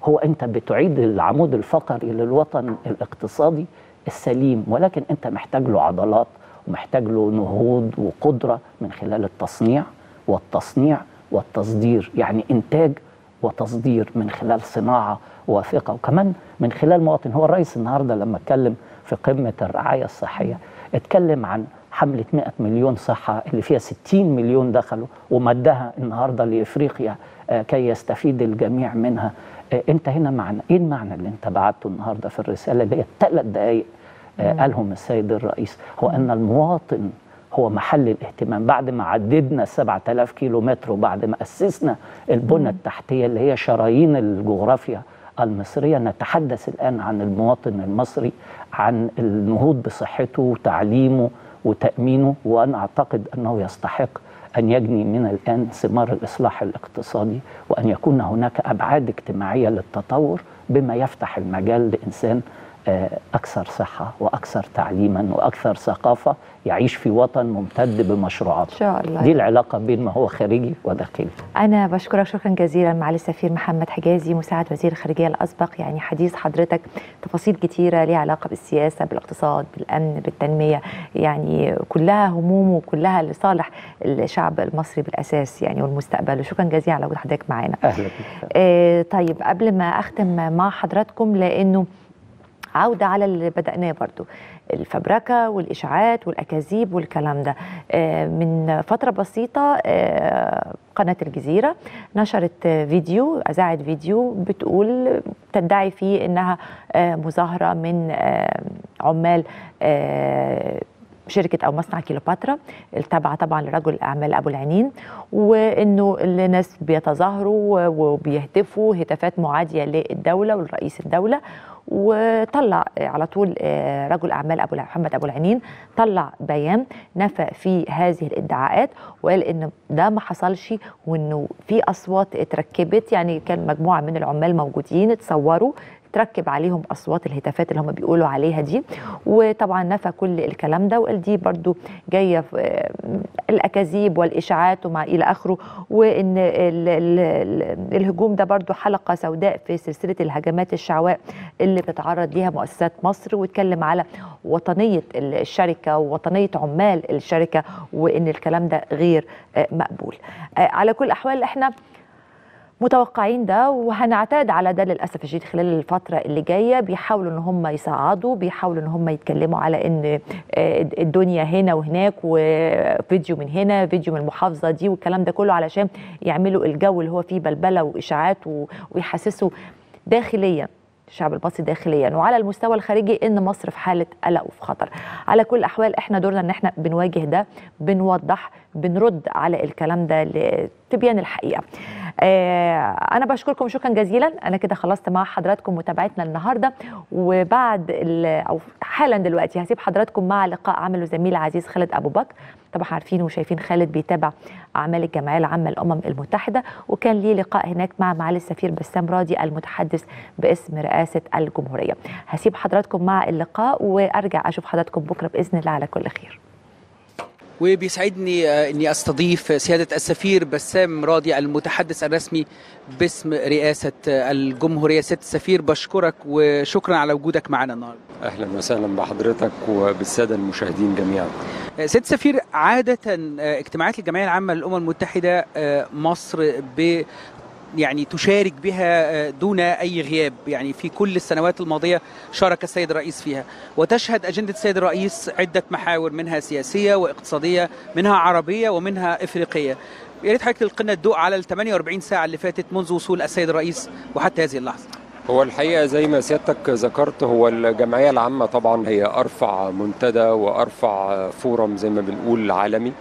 هو أنت بتعيد العمود الفقري للوطن الاقتصادي السليم ولكن أنت محتاج له عضلات ومحتاج له نهوض وقدرة من خلال التصنيع والتصنيع والتصدير. يعني إنتاج وتصدير من خلال صناعة وثقة وكمان من خلال مواطن هو الرئيس النهاردة لما اتكلم في قمة الرعاية الصحية اتكلم عن حملة 100 مليون صحة اللي فيها 60 مليون دخلوا ومدها النهاردة لإفريقيا آه، كي يستفيد الجميع منها. آه، انت هنا معنى إيه المعنى اللي انت بعته النهاردة في الرسالة اللي هي ثلاث دقايق؟ آه، قالهم السيد الرئيس. هو أن المواطن هو محل الاهتمام. بعد ما عددنا 7000 كيلو متر وبعد ما أسسنا البنى التحتية اللي هي شرايين الجغرافيا المصرية نتحدث الآن عن المواطن المصري عن النهوض بصحته وتعليمه وتأمينه وأنا أعتقد أنه يستحق أن يجني من الآن ثمار الإصلاح الاقتصادي وأن يكون هناك أبعاد اجتماعية للتطور بما يفتح المجال لإنسان أكثر صحة وأكثر تعليما وأكثر ثقافة يعيش في وطن ممتد بمشروعاته. إن شاء الله. دي العلاقة بين ما هو خارجي وداخلي. أنا بشكرك شكرا جزيلا معالي السفير محمد حجازي مساعد وزير الخارجية الأسبق. يعني حديث حضرتك تفاصيل كتيرة ليها علاقة بالسياسة بالاقتصاد بالأمن بالتنمية. يعني كلها هموم وكلها لصالح الشعب المصري بالأساس يعني والمستقبل. وشكرا جزيلا على وجود حضرتك معانا. أهلا آه طيب قبل ما أختم مع حضراتكم لأنه عودة على اللي بدأناه برضو. الفبركة والإشاعات والأكاذيب والكلام ده. آه، من فترة بسيطة آه، قناة الجزيرة نشرت فيديو أذاعت فيديو بتقول تدعي فيه إنها آه، مظاهرة من عمال شركة أو مصنع كيلوباترا التابعة طبعا لرجل أعمال أبو العنين وإنه الناس بيتظاهروا وبيهتفوا هتافات معادية للدولة ولرئيس الدولة. وطلع على طول آه، رجل أعمال أبو محمد أبو العنين طلع بيان نفى فيه هذه الادعاءات وقال إن ده ما حصلش وإنه في أصوات اتركبت يعني كان مجموعة من العمال موجودين اتصوروا تركب عليهم أصوات الهتافات اللي هم بيقولوا عليها دي. وطبعا نفى كل الكلام ده وقال دي برضو جاية في آه، الأكاذيب والإشاعات وما إلى آخره وإن ال ال ال الهجوم ده برضو حلقة سوداء في سلسلة الهجمات الشعواء اللي بتتعرض ليها مؤسسات مصر. واتكلم على وطنية الشركة ووطنية عمال الشركة وإن الكلام ده غير آه، مقبول. آه، على كل الأحوال إحنا متوقعين ده وهنعتاد على ده للأسف الشديد خلال الفترة اللي جاية. بيحاولوا إن هم يصعدوا بيحاولوا إن هم يتكلموا على إن آه، الدنيا هنا وهناك وفيديو من هنا فيديو من المحافظة دي والكلام ده كله علشان يعملوا الجو اللي هو فيه بلبلة وإشاعات ويحسسوا داخليا الشعب المصري داخليا. وعلى المستوى الخارجي إن مصر في حالة قلق وفي خطر. على كل الأحوال إحنا دورنا إن إحنا بنواجه ده بنوضح بنرد على الكلام ده لتبيان الحقيقة. آه أنا بشكركم شكرا جزيلا. أنا كده خلصت مع حضراتكم متابعتنا النهارده. وبعد أو حالا دلوقتي هسيب حضراتكم مع لقاء عمله زميل عزيز خالد أبو بكر. طبعا عارفين وشايفين خالد بيتابع أعمال الجمعية العامة للأمم المتحدة وكان ليه لقاء هناك مع معالي السفير بسام راضي المتحدث باسم رئاسة الجمهورية. هسيب حضراتكم مع اللقاء وأرجع أشوف حضراتكم بكرة بإذن الله على كل خير. وبيسعدني إني أستضيف سيادة السفير بسام راضي المتحدث الرسمي باسم رئاسة الجمهورية. سيادة السفير بشكرك وشكرا على وجودك معنا النهارده. أهلا وسهلا بحضرتك وبالسادة المشاهدين جميعا. سيادة السفير عادة اجتماعات الجمعية العامة للأمم المتحدة مصر ب يعني تشارك بها دون أي غياب. يعني في كل السنوات الماضية شارك السيد الرئيس فيها. وتشهد أجندة السيد الرئيس عدة محاور منها سياسية واقتصادية منها عربية ومنها إفريقية. يا ريت حضرتك تلقي لنا الضوء على ال 48 ساعة اللي فاتت منذ وصول السيد الرئيس وحتى هذه اللحظة. هو الحقيقة زي ما سيادتك ذكرت هو الجمعية العامة طبعا هي أرفع منتدى وأرفع فورم زي ما بنقول عالمي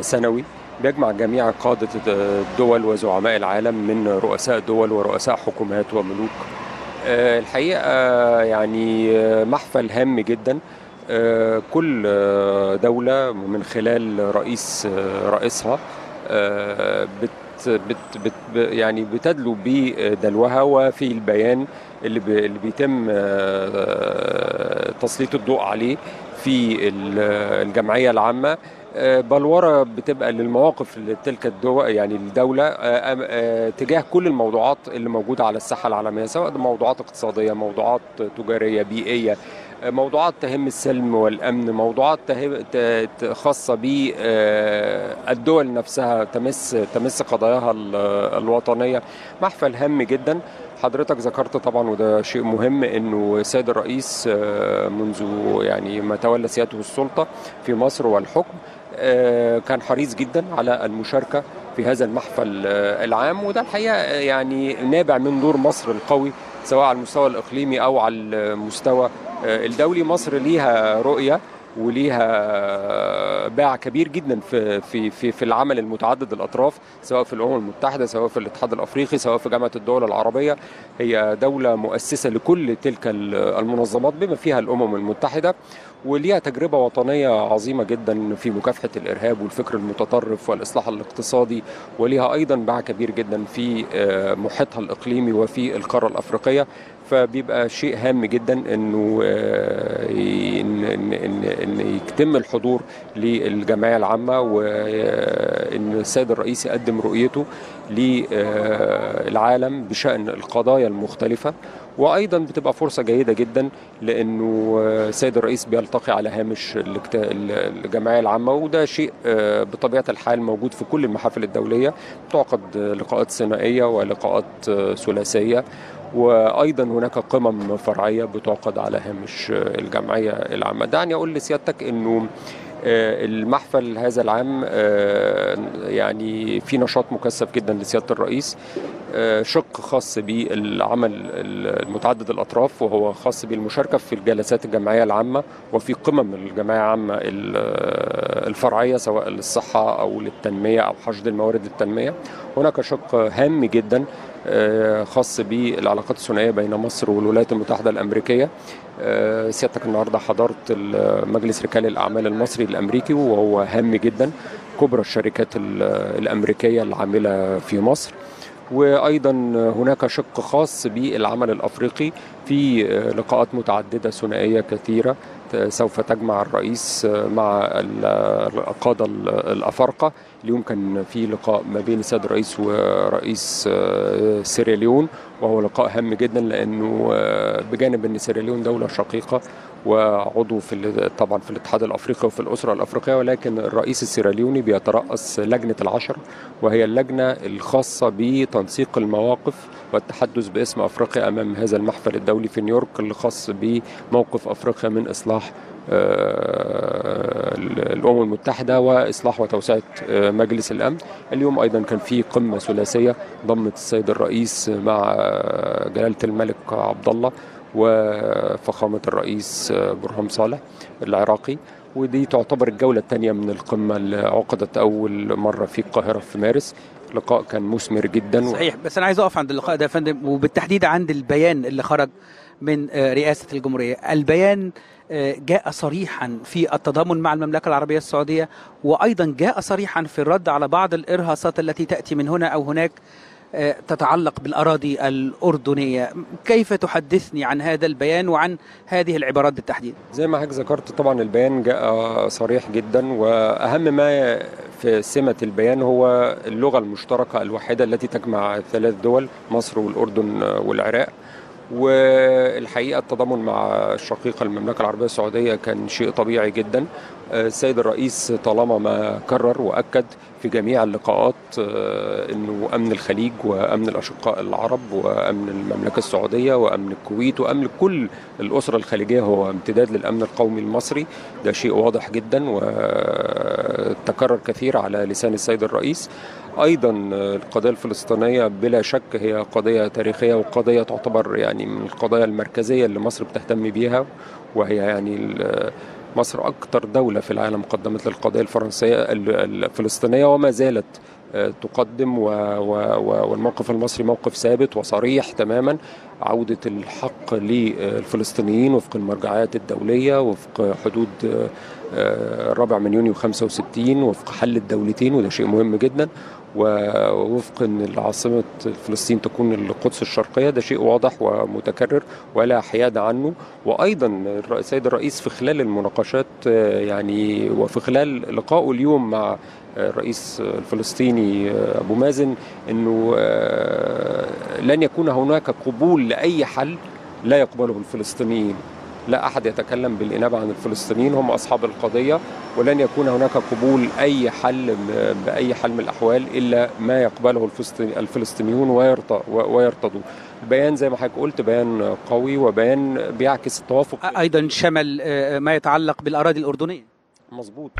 سنوي. بيجمع جميع قادة الدول وزعماء العالم من رؤساء دول ورؤساء حكومات وملوك. الحقيقة يعني محفل هام جدا. كل دولة من خلال رئيس رئيسها بت بت بت يعني بتدلو بدلوها وفي البيان اللي, اللي بيتم تسليط الضوء عليه في الجمعية العامة. بلورة بتبقى للمواقف تلك الدول يعني الدولة تجاه كل الموضوعات اللي موجودة على الساحة العالمية سواء موضوعات اقتصادية موضوعات تجارية بيئية موضوعات تهم السلم والأمن موضوعات خاصة بالدول نفسها تمس تمس قضاياها الوطنية. محفل هام جدا. حضرتك ذكرت طبعا وده شيء مهم إنه السيد الرئيس منذ يعني ما تولى سيادته السلطة في مصر والحكم كان حريص جدا على المشاركة في هذا المحفل العام. وده الحقيقة يعني نابع من دور مصر القوي سواء على المستوى الإقليمي أو على المستوى الدولي. مصر ليها رؤية وليها باع كبير جدا في في في في العمل المتعدد الأطراف سواء في الأمم المتحدة سواء في الاتحاد الأفريقي سواء في جامعة الدول العربية. هي دولة مؤسسة لكل تلك المنظمات بما فيها الأمم المتحدة. وليها تجربة وطنية عظيمة جدا في مكافحة الإرهاب والفكر المتطرف والإصلاح الاقتصادي وليها أيضا باع كبير جدا في محيطها الإقليمي وفي القارة الأفريقية. فبيبقى شيء هام جدا إنه إن إن إن, إن يتم الحضور للجمعية العامة وان السيد الرئيس يقدم رؤيته للعالم بشأن القضايا المختلفة. وأيضا بتبقى فرصة جيدة جدا لأنه السيد الرئيس بيلتقي على هامش الجمعية العامة وده شيء بطبيعة الحال موجود في كل المحافل الدولية تعقد لقاءات ثنائية ولقاءات ثلاثية وأيضا هناك قمم فرعية بتعقد على هامش الجمعية العامة. دعني أقول لسيادتك إنه المحفل هذا العام يعني في نشاط مكثف جدا لسيادة الرئيس شق خاص بالعمل المتعدد الأطراف وهو خاص بالمشاركة في الجلسات الجمعيه العامة وفي قمم الجمعيه العامة الفرعية سواء للصحة أو للتنمية أو حشد الموارد للتنميه هناك شق هام جدا خاص بالعلاقات الثنائية بين مصر والولايات المتحدة الأمريكية. سيادتك النهارده حضرت مجلس رجال الاعمال المصري الأمريكي وهو هام جدا كبرى الشركات الأمريكية العاملة في مصر. وأيضا هناك شق خاص بالعمل الأفريقي في لقاءات متعددة ثنائية كثيرة سوف تجمع الرئيس مع القادة الأفارقة. اليوم كان في لقاء ما بين السيد الرئيس ورئيس سيراليون وهو لقاء هام جدا لأنه بجانب أن سيراليون دولة شقيقة وعضو في طبعا في الاتحاد الأفريقي وفي الأسرة الأفريقية ولكن الرئيس السيراليوني بيترأس لجنة العشر وهي اللجنة الخاصة بتنسيق المواقف والتحدث باسم أفريقيا أمام هذا المحفل الدولي في نيويورك الخاص بموقف أفريقيا من إصلاح ال- الأمم المتحدة وإصلاح وتوسعة آه، مجلس الأمن. اليوم أيضا كان في قمة ثلاثية ضمت السيد الرئيس مع آه، جلالة الملك عبد الله. وفخامة الرئيس برهام صالح العراقي ودي تعتبر الجولة الثانية من القمة اللي عقدت أول مرة في القاهرة في مارس. لقاء كان مثمر جدا. صحيح بس أنا عايز أقف عند اللقاء ده يا فندم وبالتحديد عند البيان اللي خرج من رئاسة الجمهورية. البيان آه، جاء صريحا في التضامن مع المملكة العربية السعودية وأيضا جاء صريحا في الرد على بعض الإرهاصات التي تأتي من هنا أو هناك. تتعلق بالأراضي الأردنية. كيف تحدثني عن هذا البيان وعن هذه العبارات بالتحديد؟ زي ما حضرتك ذكرت طبعا البيان جاء صريح جدا وأهم ما في سمة البيان هو اللغة المشتركة الواحده التي تجمع ثلاث دول مصر والأردن والعراق. والحقيقة التضامن مع الشقيقه المملكة العربية السعودية كان شيء طبيعي جدا. السيد الرئيس طالما ما كرر وأكد في جميع اللقاءات آه، إنه أمن الخليج وأمن الأشقاء العرب وأمن المملكة السعودية وأمن الكويت وأمن كل الأسرة الخليجية. هو امتداد للأمن القومي المصري. ده شيء واضح جدا وتكرر كثير على لسان السيد الرئيس. أيضا القضية الفلسطينية بلا شك هي قضية تاريخية وقضية تعتبر يعني من القضايا المركزية اللي مصر بتهتم بيها وهي يعني مصر أكثر دولة في العالم قدمت للقضيه الفرنسية ال- الفلسطينية وما زالت آه، تقدم و و والموقف المصري موقف ثابت وصريح تماما. عودة الحق للفلسطينيين وفق المرجعيات الدولية وفق حدود آه، آه، الرابع من يونيو 65 وفق حل الدولتين وده شيء مهم جدا. ووفق إن عاصمه فلسطين تكون القدس الشرقية. ده شيء واضح ومتكرر ولا حياد عنه. وأيضا السيد الرئيس في خلال المناقشات آه، يعني وفي خلال لقائه اليوم مع آه، الرئيس الفلسطيني آه، أبو مازن إنه لن يكون هناك قبول لأي حل لا يقبله الفلسطينيين. لا أحد يتكلم بالإنابة عن الفلسطينيين هم أصحاب القضية ولن يكون هناك قبول أي حل بأي حال من الأحوال إلا ما يقبله الفلسطيني- الفلسطينيون ويرت- ويرتضوا. البيان زي ما حضرتك قلت بيان قوي وبيان بيعكس التوافق. أيضا شمل آه، ما يتعلق بالأراضي الأردنية. مظبوط.